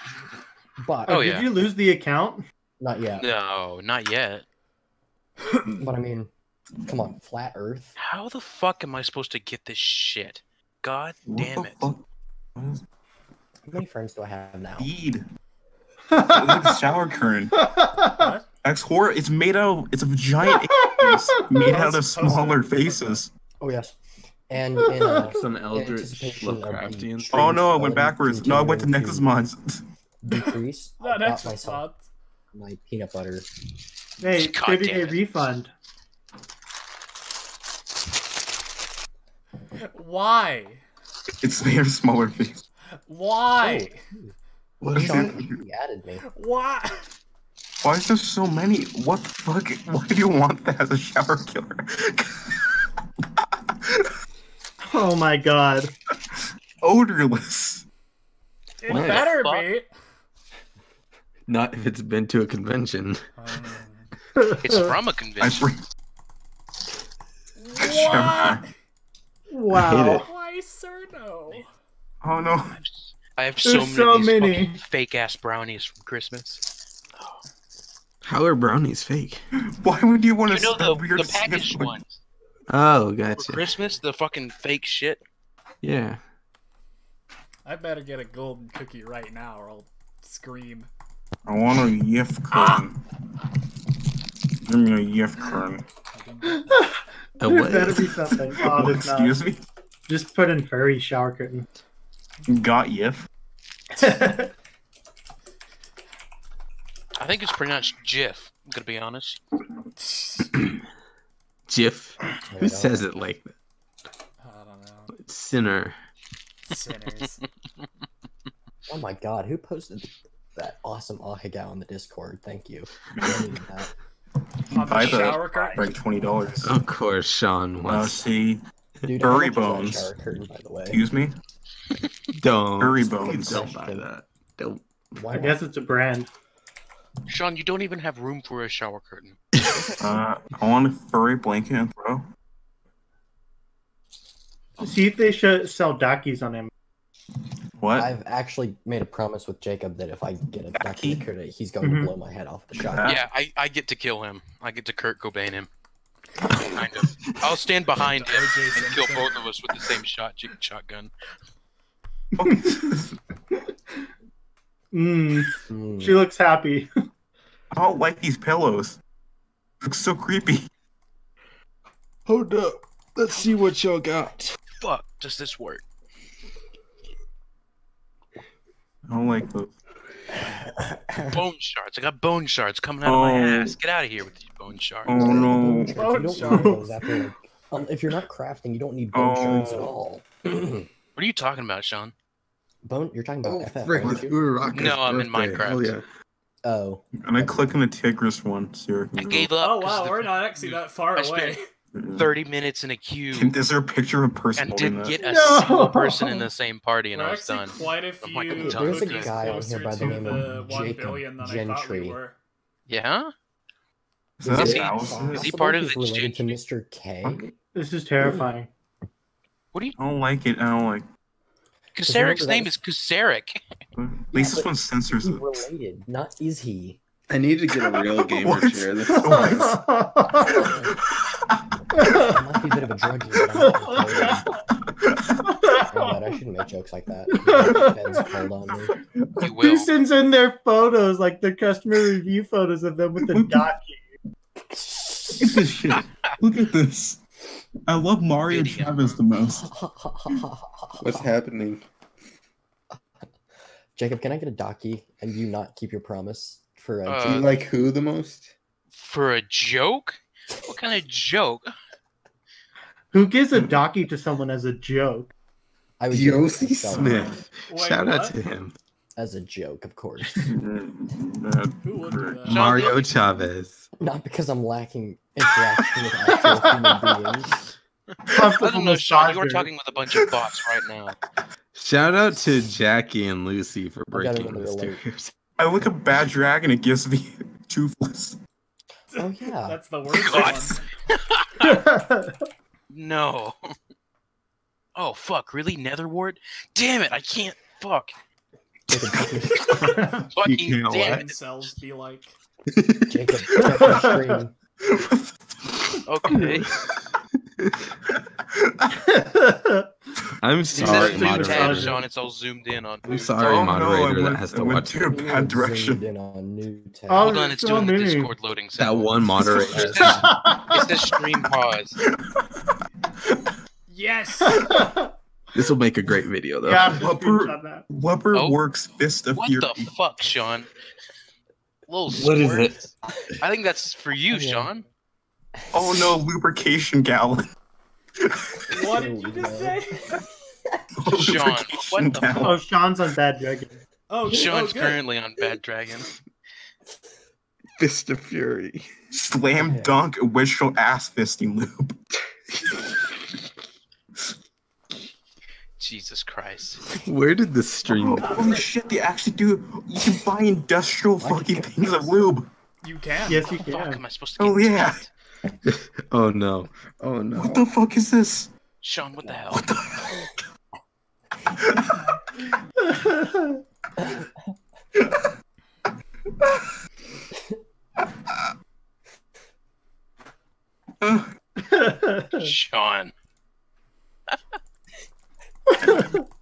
But Oh, oh Did yeah. you lose the account? not yet. No, not yet. But I mean, come on, flat Earth. How the fuck am I supposed to get this shit? God What damn it. fuck? How many friends do I have now? bead? Look at the shower curtain. That's horror. It's made out. Of, it's a giant face made out of smaller faces. Oh yes, and in uh, Some in Eldritch anticipation of Lovecraftian. Oh no, I went backwards. No, I went to continuing Nexus Mods. decrease. I Not got extra myself my peanut butter. Hey, God thirty damn day it. refund. Why? It's made of smaller face. Why? What is Sean, it? he added me. Why? Why is there so many? What the fuck? Why do you want that as a shower killer? Oh my god. Odorless. It What? better Fuck. be. Not if it's been to a convention. It's from a I convention. bring- What? Wow. Why, sir? No. Oh no. I have so There's many, so of these many. fucking fake ass brownies from Christmas. How are brownies fake? Why would you want to? You to know the, weird the packaged sample? ones Oh, for. Christmas, the fucking fake shit. Yeah. I better get a golden cookie right now, or I'll scream. I want a Yif ah! kern. Give me a Yif kern. A There what? better be something. Oh, there's not. Excuse me? Just put in furry shower curtain. Got Yif? I think it's pronounced Jif. I'm gonna be honest. Jif. I Who says it like that? I don't know. Sinner. Sinners. Oh my god, who posted that awesome ahegao on the Discord? Thank you. I needed that. Buy the the- shower curtain. Like twenty dollars. Of course, Sean wants. see, Dude, Furry how bones. curtain, by the way. excuse me. Don't. Furry Don't bones. buy that. Don't. Why I guess it's a brand. Sean, you don't even have room for a shower curtain. Uh, I want a furry blanket and throw. See if they should sell Dakis on him. What? I've actually made a promise with Jacob that if I get a Becky? Ducky he's going Mhm. to blow my head off the a Ah. Yeah, I, I get to kill him. I get to Kurt Cobain him. kind of. I'll stand behind him and kill both of us with the same shot shotgun. Mmm, Mm. she looks happy. I don't like these pillows. Looks so creepy. Hold up. Let's see what y'all got. Fuck, does this work? I don't like those. Bone shards. I got bone shards coming out of my Oh. ass. Get out of here with these bone shards. Oh no. Bone don't shards. need those after, um, if you're not crafting, you don't need bone shards at Oh. all. What are you talking about, Sean? Bone, you're talking about Oh, FF, frick. aren't It's you? Uraraka's No, I'm in birthday. Minecraft. Hell yeah. Oh, And I click on the Tigris one. See where I I gave up. Oh 'cause wow, we're not actually that far I away. spent 30 minutes in a queue Is there a picture of a person and didn't that? get a No. single person in the same party, and We're I was done. quite a I'm like, I'm few. There's a guy on here by the name of Jacob billion than I thought we Gentry. Yeah? Is that Is a he- is he part of He's the related to Mr. K? Okay. This is terrifying. What do you? I don't like it. I don't like. Kasarek's name is Kasarek. At least this but one censors He's it. related, not is he? I need to get a real gamer What? chair. This What? I might be a bit of a druggie. but I'm not related. Oh, God, I shouldn't make jokes like that. The Feds called on me. You Who will. sends in their photos, like the customer review photos of them with the Daki? Look at this shit. Look at this. I love Mario Chavez the most. What's happening? Jacob, can I get a Docky and you not keep your promise for a Uh, Do you like who the most? For a joke? What kind of joke? Who gives a docky to someone as a joke? I would Josie give it to Smith. Wait, Shout out to him. as a joke, of course. Who would do that? Mario Chavez. Not because I'm lacking interaction with actual human beings. I don't know, Sean. You are talking with a bunch of bots right now. Shout out to Jackie and Lucy for breaking another the alert. stairs. I look at Bad Dragon, it gives me toothless. Oh yeah. That's the worst God. one. No. Oh fuck! Really, Netherward? Damn it! I can't. Fuck. Jacob, check your, Fucking can't damn what? it. Cells be like. Jacob, check your stream. Okay. I'm sorry, this new tab, moderator. Sean. It's all zoomed in on. I'm sorry, Oh, no, moderator, went- that has I to went watch to a bad direction. in on new tab. Oh, Hold on, it's so doing the. Discord loading That one moderator. It's the, it's the stream pause. Yes. this will make a great video, though. God, Whopper- screenshot. Whopper Oh. works Fist of What Fury. the fuck, Sean? Little What is squirt. it? I think that's for you, Yeah. Sean. Oh no, lubrication gallon. What did you just say? Sean, what the gallon. Oh, Sean's on Bad Dragon. Oh, good. Oh, Sean's oh, good. currently on Bad Dragon. Fist of Fury. Slam Yeah. dunk wishful ass fisting lube. Jesus Christ. Where did the stream Oh, go? holy shit, they actually do. You can buy industrial fucking things of lube. You can. Yes, you Fuck, can. am I supposed to oh, get Oh, yeah. tapped? Oh no. Oh no. What the fuck is this? Sean, what the hell? What the Sean.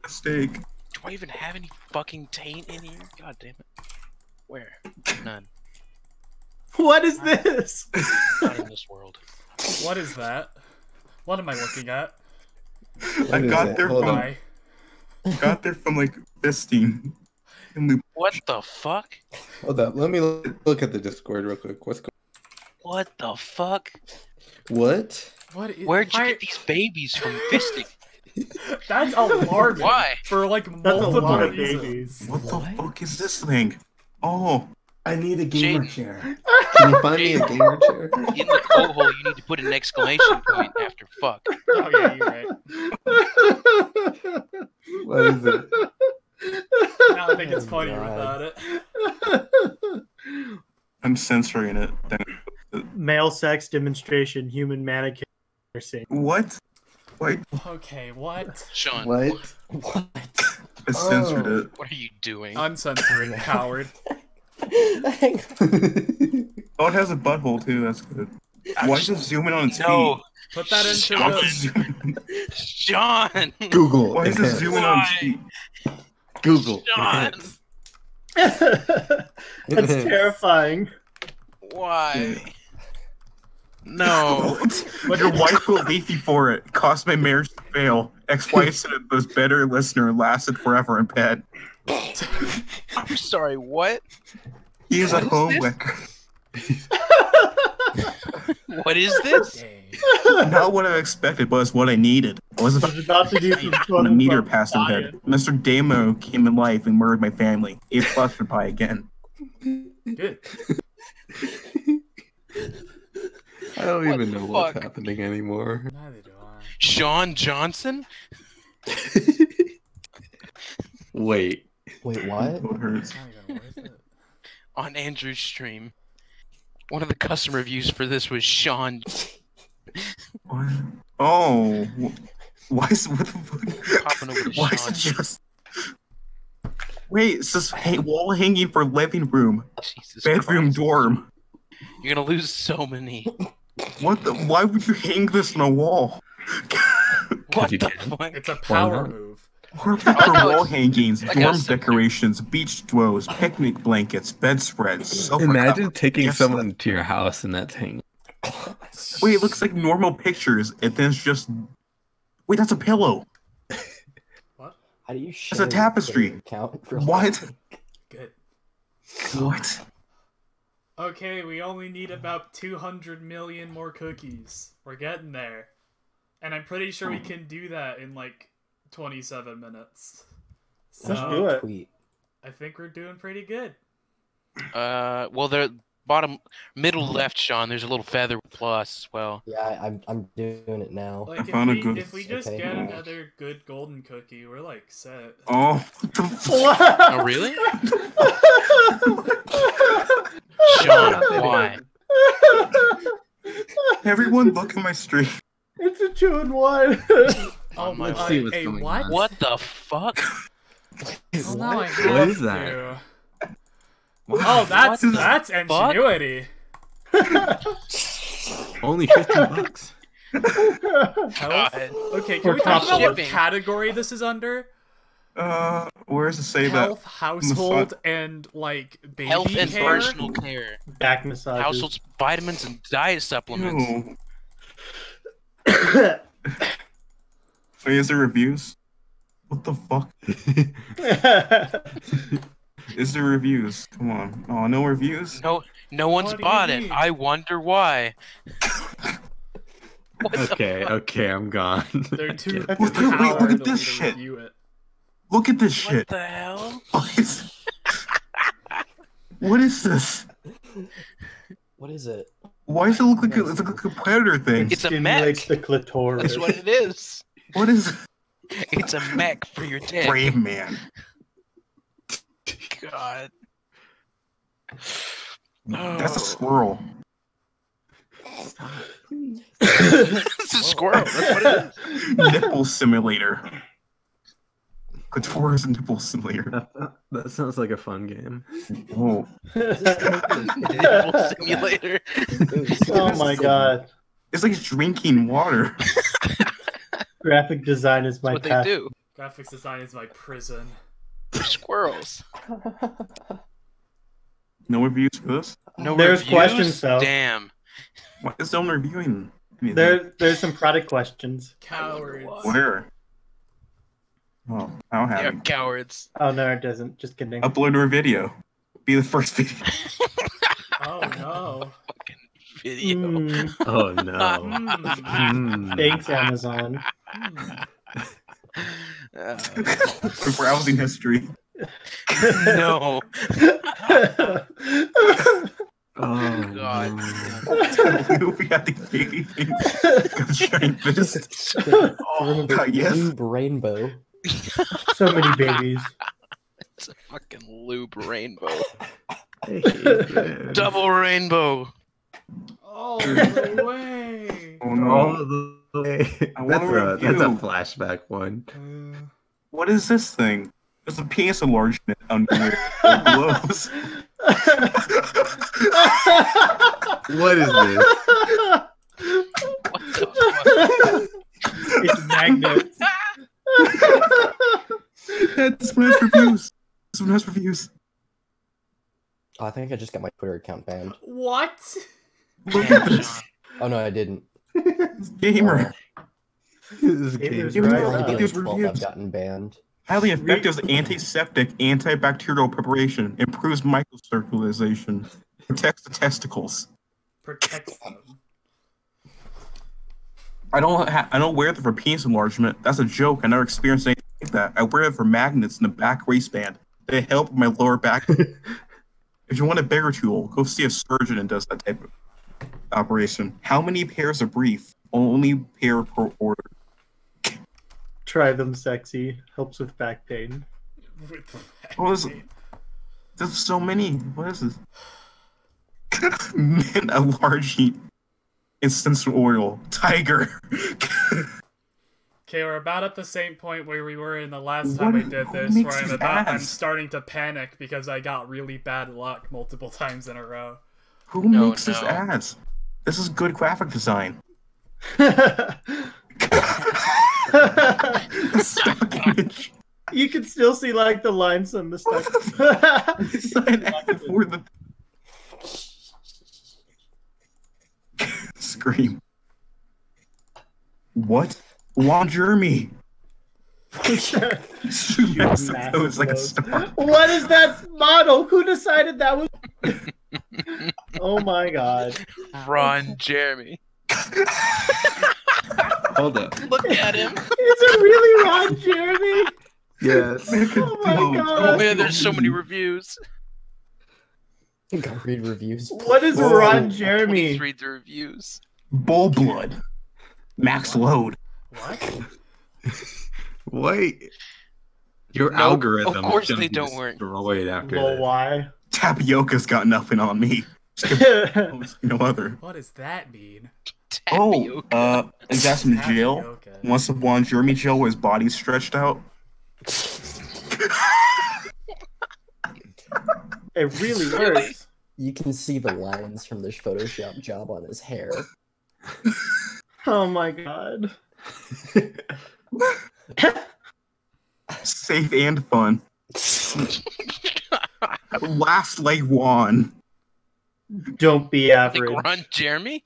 steak. Do I even have any fucking taint in here? God damn it. Where? None. what is this? Not in this world. What is that? What am I looking at? I got it? there Hold from on. Got there from like fisting. What the fuck? Hold up. Let me look look at the Discord real quick. What's going What the fuck? What? What is? Where'd you why- get these babies from fisting? That's alarming. Why? For like That's a multiple lot of reasons. babies. What the fuck is this thing? Oh, I need a gamer chair. Can you find me a gamer chair? In the quote hole, you need to put an exclamation point after fuck. Oh yeah, you're right. What is it? Now I think it's Oh, funnier God. without it. I'm censoring it. Male sex demonstration, human mannequin. nursing. What? Wait, Okay, what? Sean, What? What? I censored Oh. it. what are you doing? Uncensoring, coward. Hang on. Oh, it has a butthole too. That's good. Why does it zoom in on its no, Put that into feet? Why does the. it zoom in- Sean. Google. Why does it enhance. zoom in on its feet? Google. Sean. That's terrifying. Why? No. What? Your wife will leave you for it. Cost my marriage to fail. Ex-wife said it was better listener lasted forever in bed. I'm sorry, what? He is What a is home this? What is this? Not what I expected, but it's what I needed. I was about I was about to do some when quote a meteor unquote passed overhead. Mr. Damo came in life and murdered my family. A plus for pie again. Good. I don't What even the know what's happening anymore. Neither do I. Sean Johnson? Wait. Wait, what? It hurts. Not even worth it. on Andrew's stream. One of the custom reviews for this was Sean. What? Oh, why is what the fuck? Popping over to Why is it just? Wait, it says hey, wall hanging for living room, Jesus bedroom Christ. dorm. You're gonna lose so many. What the? Why would you hang this on a wall? What the fuck? It's a power move. Perfect for like- wall hangings, like dorm decorations, beach throws, picnic blankets, bedspreads. sofa Imagine covers, taking gift someone to your house and that's hanging. Wait, it looks like normal pictures, and then it's just. Wait, that's a pillow. What? How do you It's share a tapestry. your account? For What? Good. What? Okay, we only need about 200 million more cookies. We're getting there. And I'm pretty sure we oh. can do that in like 27 minutes. So Let's do it. Tweet. I think we're doing pretty good. Uh, well, the bottom middle left, Sean. There's a little feather plus as well. Yeah, I, I'm I'm doing it now. Like if found a we, good- if we just Okay. get another good golden cookie, we're like set. Oh, what the f- Oh, really? Sean, why? Everyone, look at my stream. It's a two and one. Oh my Let's see what's a going what? on. What the fuck? Oh, now I What have is that? to. Oh, that's What that's fuck? ingenuity. Only 15 bucks. Health. God. Okay, For can we talk top about what category this is under? Uh, where does it say Health, that? household, and like baby Health and care. personal care, Back massages. household vitamins and diet supplements. Ew. Wait, is there reviews? What the fuck? Is there reviews? Come on. Oh, no reviews? No, no one's What bought it. mean? I wonder why. Okay, okay, I'm gone. They're too Wait, wait, wait, look at this shit. it. Look at this What shit. the hell? What is, what is this? What is it? Why does it look like a, it's like a predator thing? It's a Stimulates mech. the clitoris. That's what it is. What is It's a mech for your dick. Brave Man? God. That's a oh. squirrel. it's a squirrel. That's what it is. Nipple simulator. Clitoris nipple simulator. that, that sounds like a fun game. Oh, Nipple simulator. oh my god. it's like drinking water. Graphic design is my That's what they do. Graphics design is my prison. They're squirrels. No reviews for this? No There's reviews? questions, though. Damn. Why is no one reviewing anything? There, there's some product questions. Cowards. Where? Oh, I don't have They're cowards. Oh no, it doesn't. Just kidding. Upload our video. Be the first video. Oh no. Video. Mm, Oh no. Mm. Thanks, Amazon. Uh, browsing history. no. Oh God. no. we had the baby thing. Giant fist. Oh, God, yes. Lube rainbow. so many babies. It's a fucking lube rainbow. I hate this. Double rainbow. Oh no way. Oh no. All the way. I That's a, that's a flashback one. Uh, What is this thing? There's a penis enlargement under here. It glows. What is this? It's magnets. this one has reviews. This one has reviews. Oh, I think I just got my Twitter account banned. what? Look at this. Oh no, I didn't. Gamer. this It game. was right the- up. Already these been 12 reviews. Gotten banned. Highly effective antiseptic, antibacterial preparation. Improves microcirculation. Protects the testicles. Protects them. I don't ha- I don't wear them for penis enlargement. That's a joke. I never experienced anything like that. I wear them for magnets in the back waistband. They help my lower back. if you want a bigger tool, go see a surgeon and does that type of operation. How many pairs of brief? Only pair per order. Try them sexy. Helps with back pain. What is it? There's so many. What is this? Men a large heat. Instance oil. Tiger. Okay, we're about at the same point where we were in the last time we What- did who this, makes where I'm about I'm starting to panic because I got really bad luck multiple times in a row. Who No, makes this no. ads? This is good graphic design. Stock you can still see like the lines on the stuff. It's an ad for the cream. What? Jeremy. Massive toes like a star. What is that model? Who decided that was? Oh my god! Ron Jeremy. Hold up. Look at him. Is it really Ron Jeremy? Yes. Oh my Oh god! Oh, man, there's so many reviews. Go read reviews. What is Whoa. Ron Please Jeremy? read the reviews. Bull blood. Max load. What? Wait. Your Nope, algorithm. of course they be don't work. Destroyed after Well, this. why? Tapioca's got nothing on me. No other. What does that mean? Oh, Tapioca. uh, is that some jail? Tapioca. Once the Ron Jeremy jail where his body's stretched out? It really works. You can see the lines from this Photoshop job on his hair. Oh my god! Safe and fun. Last like Juan. Don't be I think average. Ron Jeremy?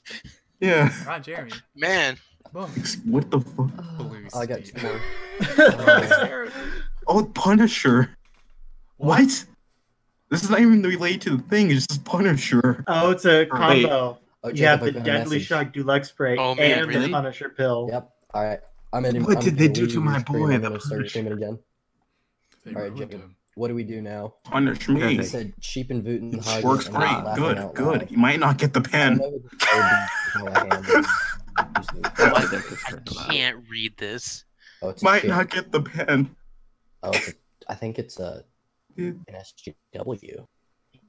Yeah. Ron Jeremy. Man. Boom. What the fuck? Blue oh, oh, I got Steve. two more. Jeremy. Oh, Punisher. What? This is not even related to the thing. It's just Punisher. Oh, it's a combo. Oh, You have the I got a Deadly message. Shock Deluxe Spray Oh, man, and really? the Punisher pill. Yep. All right. I'm in. What I'm did they do to my screen. boy, I'm the gonna start streaming again. They All right, Jacob. Him. What do we do now? Punish Okay. me. He said sheep and Voot and Hagen. Works and great. laughing Good, good. loud. You might not get the pen. know if that would be Callahan. I like that this I turned out. can't read this. Oh, it's Might ship. not get the pen. Oh, it's a, I think it's a an SGW.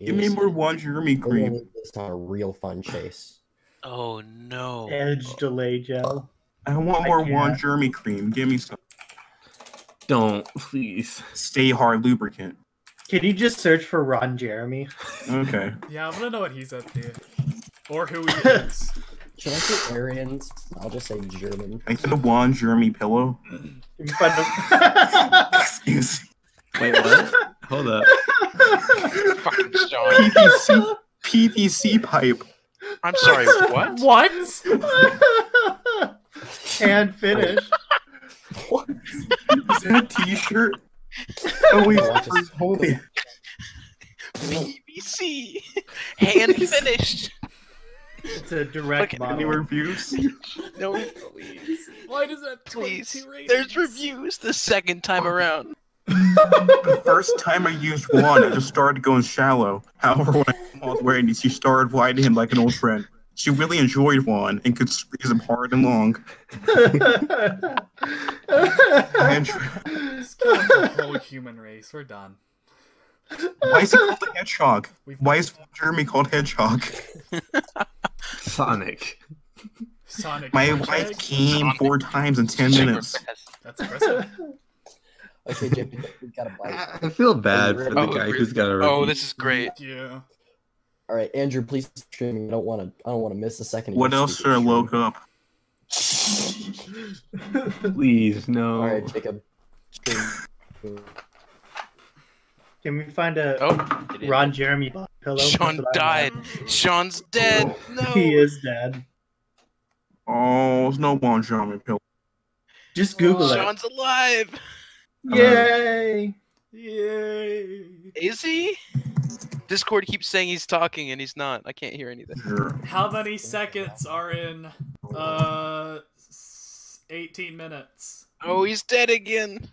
Give me Yes. more Juan Jeremy We're gonna cream. leave on a real fun chase. Oh no. Edge delay gel. I want I more can't. Jeremy cream. Give me some. Don't, please. Stay hard lubricant. Can you just search for Ron Jeremy? Okay. Yeah, I want to know what he's up to. Or who he is. Should I say Aryans? I'll just say German. I get a Juan Jeremy pillow. Can you find the- Excuse me. Wait, what? Hold up. Fucking Sean. PVC, PVC pipe. I'm sorry, what? What? and finish. Is that a t-shirt? Oh wait, Watch us- holy. BBC. Hand finished. It's a direct Look, Any reviews? No, please. Why does that Please. There's reviews the second time around. The first time I used one, I just started going shallow. However, when I came all the way, and she started riding him like an old friend. She really enjoyed one and could squeeze him hard and long. And Just kill the whole human race. We're done. why is he called the Hedgehog? We've Why is Jeremy called Hedgehog? Sonic. Sonic. My Hedgehog? wife came four times in ten minutes. That's impressive. Okay, Jim, we got a bite. I feel bad oh, for the Oh, guy who's got a Oh, this is great. Yeah. All right, Andrew, please stream. I don't want to. I don't want to miss a second. What else should stupid I look up? Please, no. All right, Jacob. Stream. Can we find a Oh. Ron Jeremy body pillow? Sean That's what I died. Sean's dead. No. He is dead. Oh, there's no Ron Jeremy pill. Just Google it. Sean's alive. Yay! Uh-huh. Yay. Is he? Discord keeps saying he's talking and he's not. I can't hear anything. How many seconds are in uh 18 minutes? Oh, he's dead again.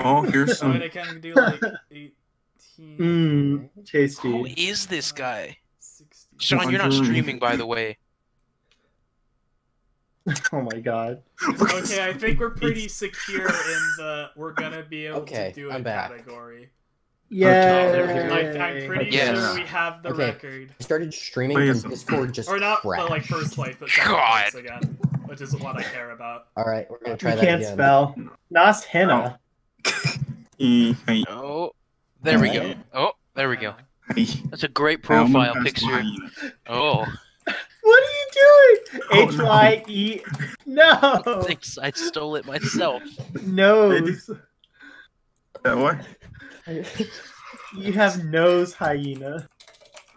Oh, here's some. I mean, some. I can do like 18. Mmm, Who tasty. is this guy? 60. Sean, you're not streaming, by the way. Oh my god. Okay, I think we're pretty secure in the we're gonna be able Okay, to do a I'm back. category. Yay! Like, I'm pretty Yes. sure we have the Okay. record. I started streaming, Please. and Discord just Or not crashed. the like first place, but second God. place again, which is what I care about. All right, we're gonna You try that can't again. spell. Nas Henna. E- hey, Oh, there we go. Oh, there we go. That's a great profile picture. Oh, What are you doing? H Y E. No. Y. Thanks. I stole it myself. No. That what? You have nose hyena.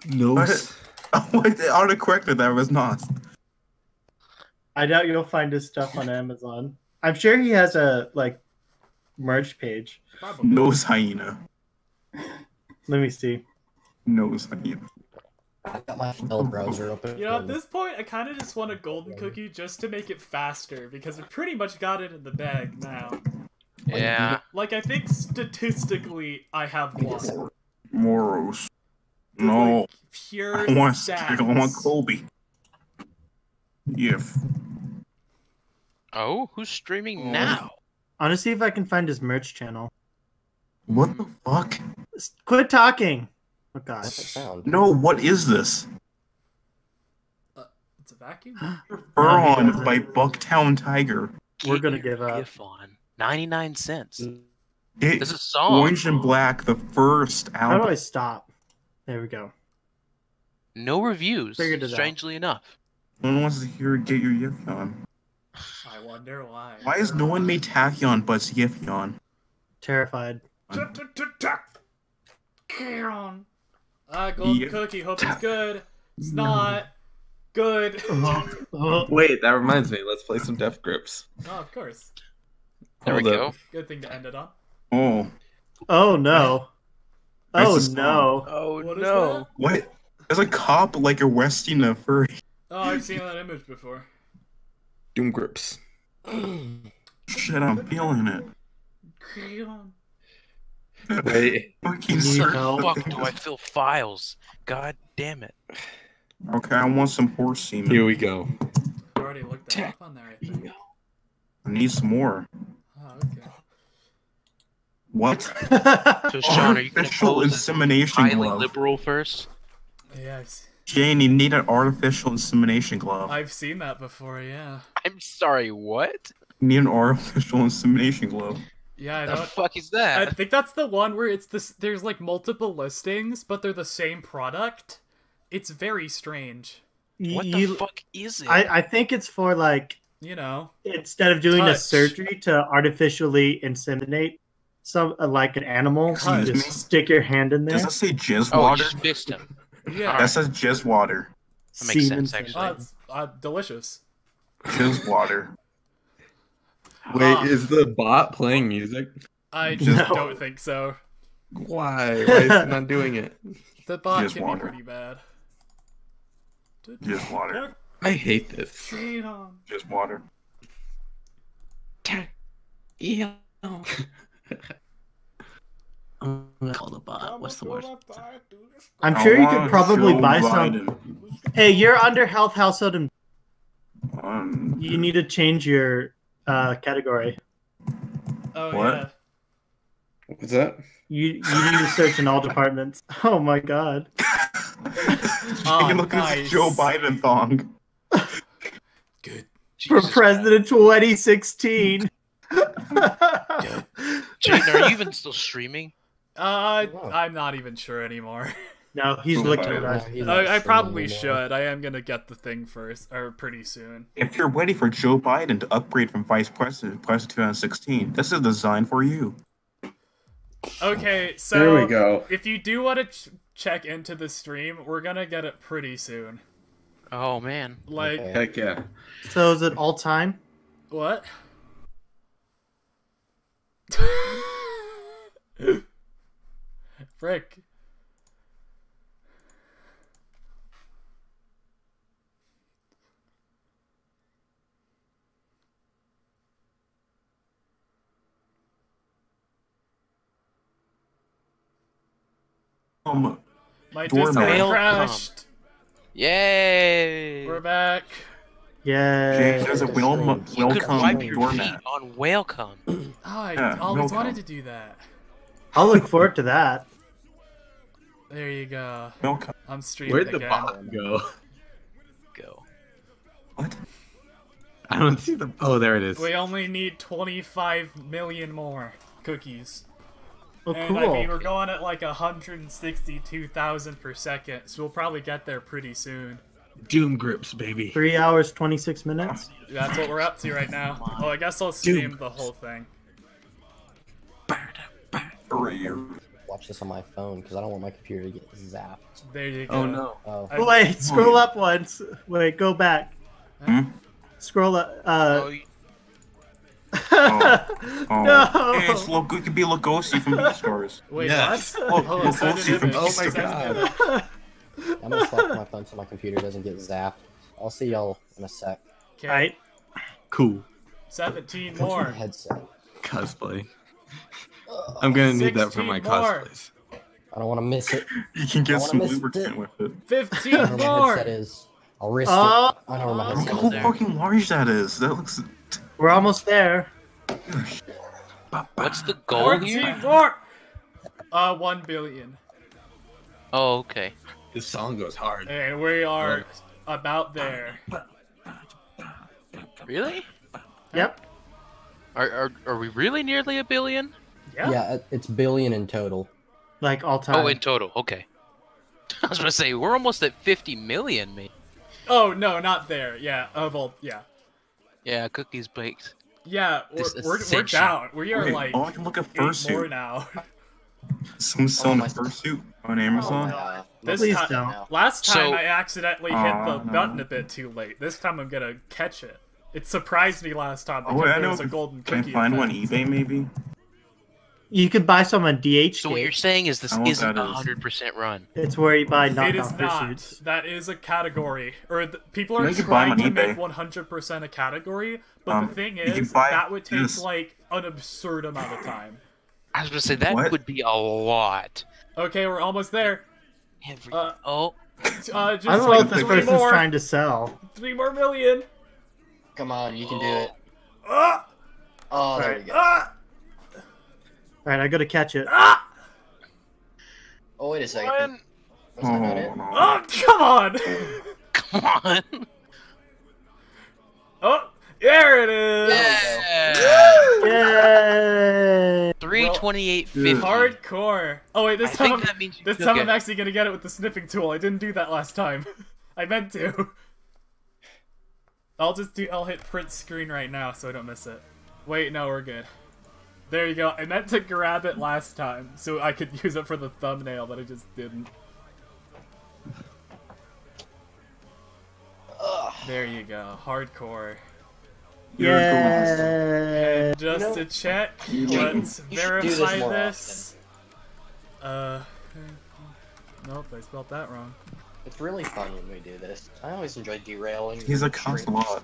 Nose? What? Oh, wait, they autocorrected that it was not. I doubt you'll find his stuff on Amazon. I'm sure he has a like merch page. Probably. Nose hyena. Let me see. Nose hyena. I got my spell browser open. You know, at this point, I kind of just want a golden cookie just to make it faster because I pretty much got it in the bag now. Yeah. Like, I think statistically, I have one. Moros. No. Like, pure I want stats. I want Colby. If Oh, who's streaming oh. now? I want to see if I can find his merch channel. what the fuck? Quit talking. Oh What's that sound? No, what is this? Uh, it's a vacuum? Furon by Bucktown Tiger. We're gonna give up. GIF on. 99 cents. It, This is a song. Orange and Black, the first album. How do. I stop? There we go. No reviews, Figured it out. strangely enough. No one wants to hear Get Your Yiffy I wonder why. Why is no one made Tachyon but Yiffy Terrified. Ah, golden Yeah. cookie. Hope it's good. It's not good. Oh, Wait, that reminds me. Let's play some Death Grips. Oh, of course. There we Hold go. Good thing to end it on. Oh, mm. oh no. Oh the song. no. Oh What is that? what? There's a cop like arresting a furry. Oh, I've seen that image before. Doom Grips. Shit, I'm feeling it. Wait. Fucking Need sir. Fuck, do I fill files? God damn it. Okay, I want some horse semen. Here we go. You already looked that up on there, I think. I need some more. Oh, okay. What? So, Sean, are you going to Artificial pose as insemination highly glove. liberal first? Yeah, Jane, you need an artificial insemination glove. I've seen that before, yeah. I'm sorry, what? You need an artificial insemination glove. Yeah, I The don't. fuck is that? I think that's the one where it's this. There's like multiple listings, but they're the same product. It's very strange. What the You- fuck is it? I, I think it's for like You know. instead of doing a surgery to artificially inseminate some uh, like an animal, you Touch. just stick your hand in there. Does that say jizz oh, you water? just fixed him. Yeah. That says jizz water. That makes Semen sense, semen. Oh, actually. it's uh, delicious. Jizz water. Wait, Ah. is the bot playing music? I No. don't think so. Why? Why is it not doing it? The bot Just can water. be pretty bad. Jizz water. I hate this. Just water. I'm gonna call the bot. What's the word? I'm sure you could probably Joe buy some. Hey, you're under health household, and Um, you need to change your uh, category. Oh What? yeah. What's that? You you need to search in all departments. Oh my god. Oh, you look at nice. this Joe Biden thong. Good. For Jesus president 2016. Christ. Jaden, are you even still streaming? Uh, I'm not even sure anymore. no, he's looking at No, us. I, I probably anymore. should. I am gonna get the thing first, or pretty soon. If you're ready for Joe Biden to upgrade from vice president to president 2016, this is designed for you. Okay, so There we go. if you do want to ch- check into the stream, we're gonna get it pretty soon. Oh, man. Like Okay. Heck yeah. So is it all time? what? Frick. Um, My Doorman. Discord Welcome. crashed. Yay! We're back. Yeah. Jake, there's a will, you could welcome wipe your doormat. feet on Welcome. Oh, I Yeah, always welcome. wanted to do that. I'll look forward to that. There you go. Welcome. I'm streaming Where'd the again. bot go? Go. What? I don't see the. Oh, there it is. We only need 25 million more cookies. Oh, And I mean, we're going at like 162,000 per second, so we'll probably get there pretty soon. Doom grips, baby. Three hours, 26 minutes. That's what we're up to right now. Well, I guess I'll stream the whole thing. Watch this on my phone because I don't want my computer to get zapped. There you go. Oh no. Oh, I- Wait, scroll up once. Wait, go back. Hmm? Scroll up. Uh, Oh, Oh, oh. no. Hey, it's Log- it could be Legosi from Beastars. Wait, Yes. what? Look, Hold on, send Legosi an from image, Oh my God. I'm gonna swap my phone so my computer doesn't get zapped. I'll see y'all in a sec. Okay, Right. Cool. 17 Where's my more. headset? Cosplay. I'm gonna need that for my 16 more. cosplays. I don't want to miss it. You can get wanna some miss lubricant with it. 15 I know where my more. headset is. I'll risk Oh. it. I know where my Look headset how is. there. fucking large that is. That looks. We're almost there. What's the goal here? more. Uh, 1 billion. Oh, okay. This song goes hard. And we are about there. Really? Yep. Are, are, are we really nearly a billion? Yeah. Yeah, it's billion in total. Like all time. Oh, in total. Okay. I was gonna say we're almost at 50 million, mate. Oh, no, not there. Yeah, of all. Yeah. Yeah, cookies baked. Yeah, we're, This we're, we're down. We are Wait, like oh, I can look at eight more now. Some selling my- a fursuit on Amazon. Uh, This Please time, don't. last time So- I accidentally hit Aw, the no. button a bit too late. This time I'm gonna catch it. It surprised me last time because Oh, wait, I there know. was a golden Can I cookie. find one on eBay maybe? You could buy some on DH. So what you're saying is this I know what isn't a is. hundred percent run. It's where you buy It knockoff is not. fursuits. That is a category, or the, people are you can trying to make 100% a category. But Um, the thing is, that would take this. like an absurd amount of time. I was gonna say that What? would be a lot. Okay, we're almost there. Every Uh, oh, Uh, just I don't know like what this three person's more, trying to sell. three more million. Come on, you can do it. Ah, Oh, there we go. ah, All right, I gotta catch it. ah, Oh, wait a second. one. Was that not it? Oh, no. oh, come on. Come on. Oh, there it is. Yeah. Yay! Three twenty-eight fifty. Hardcore. Oh wait, this I time I'm, that means you this time. I'm actually gonna get it with the snipping tool. I didn't do that last time. I meant to. I'll just do. I'll hit print screen right now so I don't miss it. Wait, no, we're good. There you go. I meant to grab it last time so I could use it for the thumbnail, but I just didn't. Ugh. There you go. Hardcore. You're cool. Yay! And just know- to check, let's should do this verify this. Uh, nope, I spelled that wrong. It's really fun when we do this. I always enjoy derailing. He's a streams. consulate.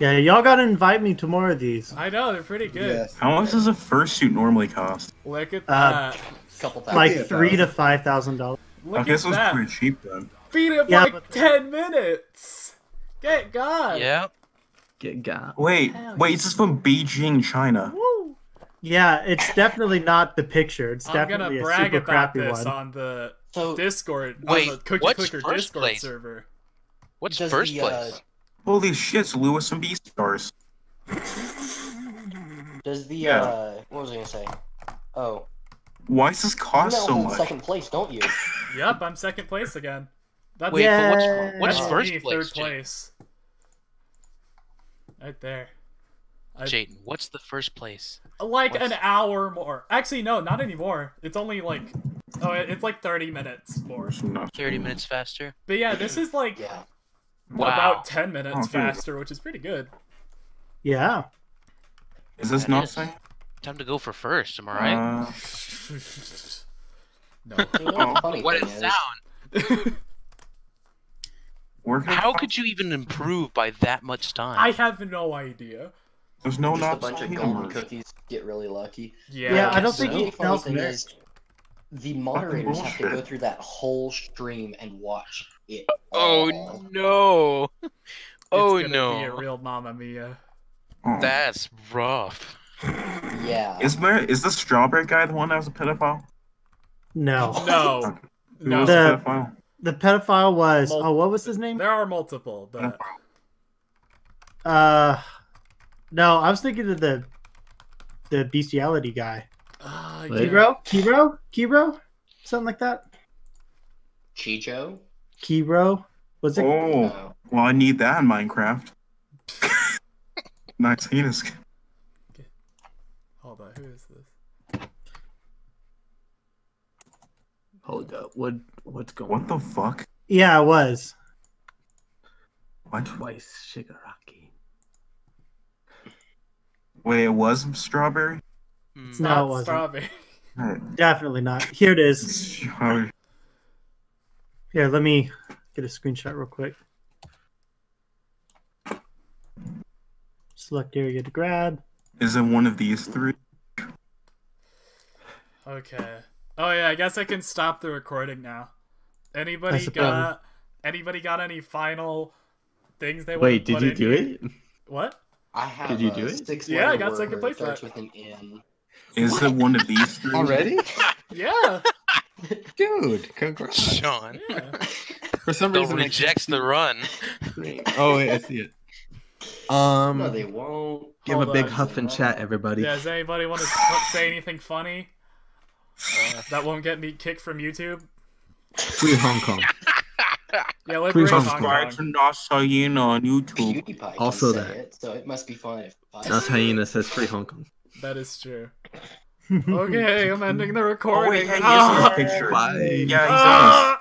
Yeah, y'all gotta invite me to more of these. I know they're pretty good. Yes. How much does a fursuit normally cost? Look at Uh, that. Couple times. Like three to five thousand dollars. Look okay, at this was that. pretty cheap then. Beat it Yeah, like but- ten minutes. Get God. Yep. Get got. Wait, Hell wait, this is from Beijing, China. Woo. Yeah, it's definitely not the picture. It's I'm gonna definitely a brag super about crappy this one. on the So Discord, Wait, on the Cookie Clicker first Discord place? server. What's Does first the, uh, place? Holy shit, it's Louis from Beastars. does the Yeah. uh, what was I gonna say? Oh, Why does this you cost now so hold much? second place, don't you? Yep, I'm second place again. That's Wait, but what's what's that's first me, place? third Jaden? place. Right there. I- Jaden, what's the first place? Like What's- an hour more. Actually, no, not anymore. It's only like, oh, it's like 30 minutes more. Thirty minutes faster. But yeah, this is like Yeah. Wow. about 10 minutes Oh, faster, which is pretty good. Yeah. Is this That nothing? Time to go for first. Am I right? Uh, no. You know, the funny what thing it is, sound? where can I How could you even improve by that much time? I have no idea. There's no just a bunch of golden cookies get really lucky. Yeah, Yeah, I don't guess think so. he The funny thing there. is, the moderators have to go through that whole stream and watch it. Oh all. no! Oh it's gonna Be a real Mamma Mia. Oh. That's rough. Yeah. Is there is the strawberry guy the one that was a pedophile? No. No, Who no. was The- the pedophile? The pedophile was Mul- oh what was his name? There are multiple, but Uh no, I was thinking of the the bestiality guy. uh, Wait. yeah. Kiro? Kiro? Kiro? Something like that? Chicho? Kiro? Was it Oh, No. well, I need that in Minecraft. nice penis. Hold on, who is this? Hold up. What what's going What the fuck? Yeah, it was. What? Twice Shigaraki. Wait, it was strawberry? Hmm. No, Not it wasn't. strawberry. Definitely not. Here it is. Strawberry. Here, let me get a screenshot real quick. Select area to grab. Is it one of these three? Okay. Oh yeah, I guess I can stop the recording now. Anybody That's problem. got anybody got any final things they want Wait, did put you do here? it? What? I have Did you do it? six Yeah, I got word second place starts that. with an N. Is it one of these three? Already? Yeah. Dude, congrats. Sean. yeah. For some They'll reason, I rejects the run. Oh wait, I see it. Um, no, they won't. give Hold a big on. huff and chat, everybody. Yeah, does anybody want to say anything funny? Uh, that won't get me kicked from YouTube. Free Hong Kong. Yeah, let's Please bring Hong Subscribe Kong. to Nos Hyena on YouTube. PewDiePie Also that. it, so it must be fun if I Nas say Hyena says free Hong Kong. That is true. Okay, I'm ending the Oh recording. wait, hey, here's Ah! picture. Bye. Yeah, he's Ah!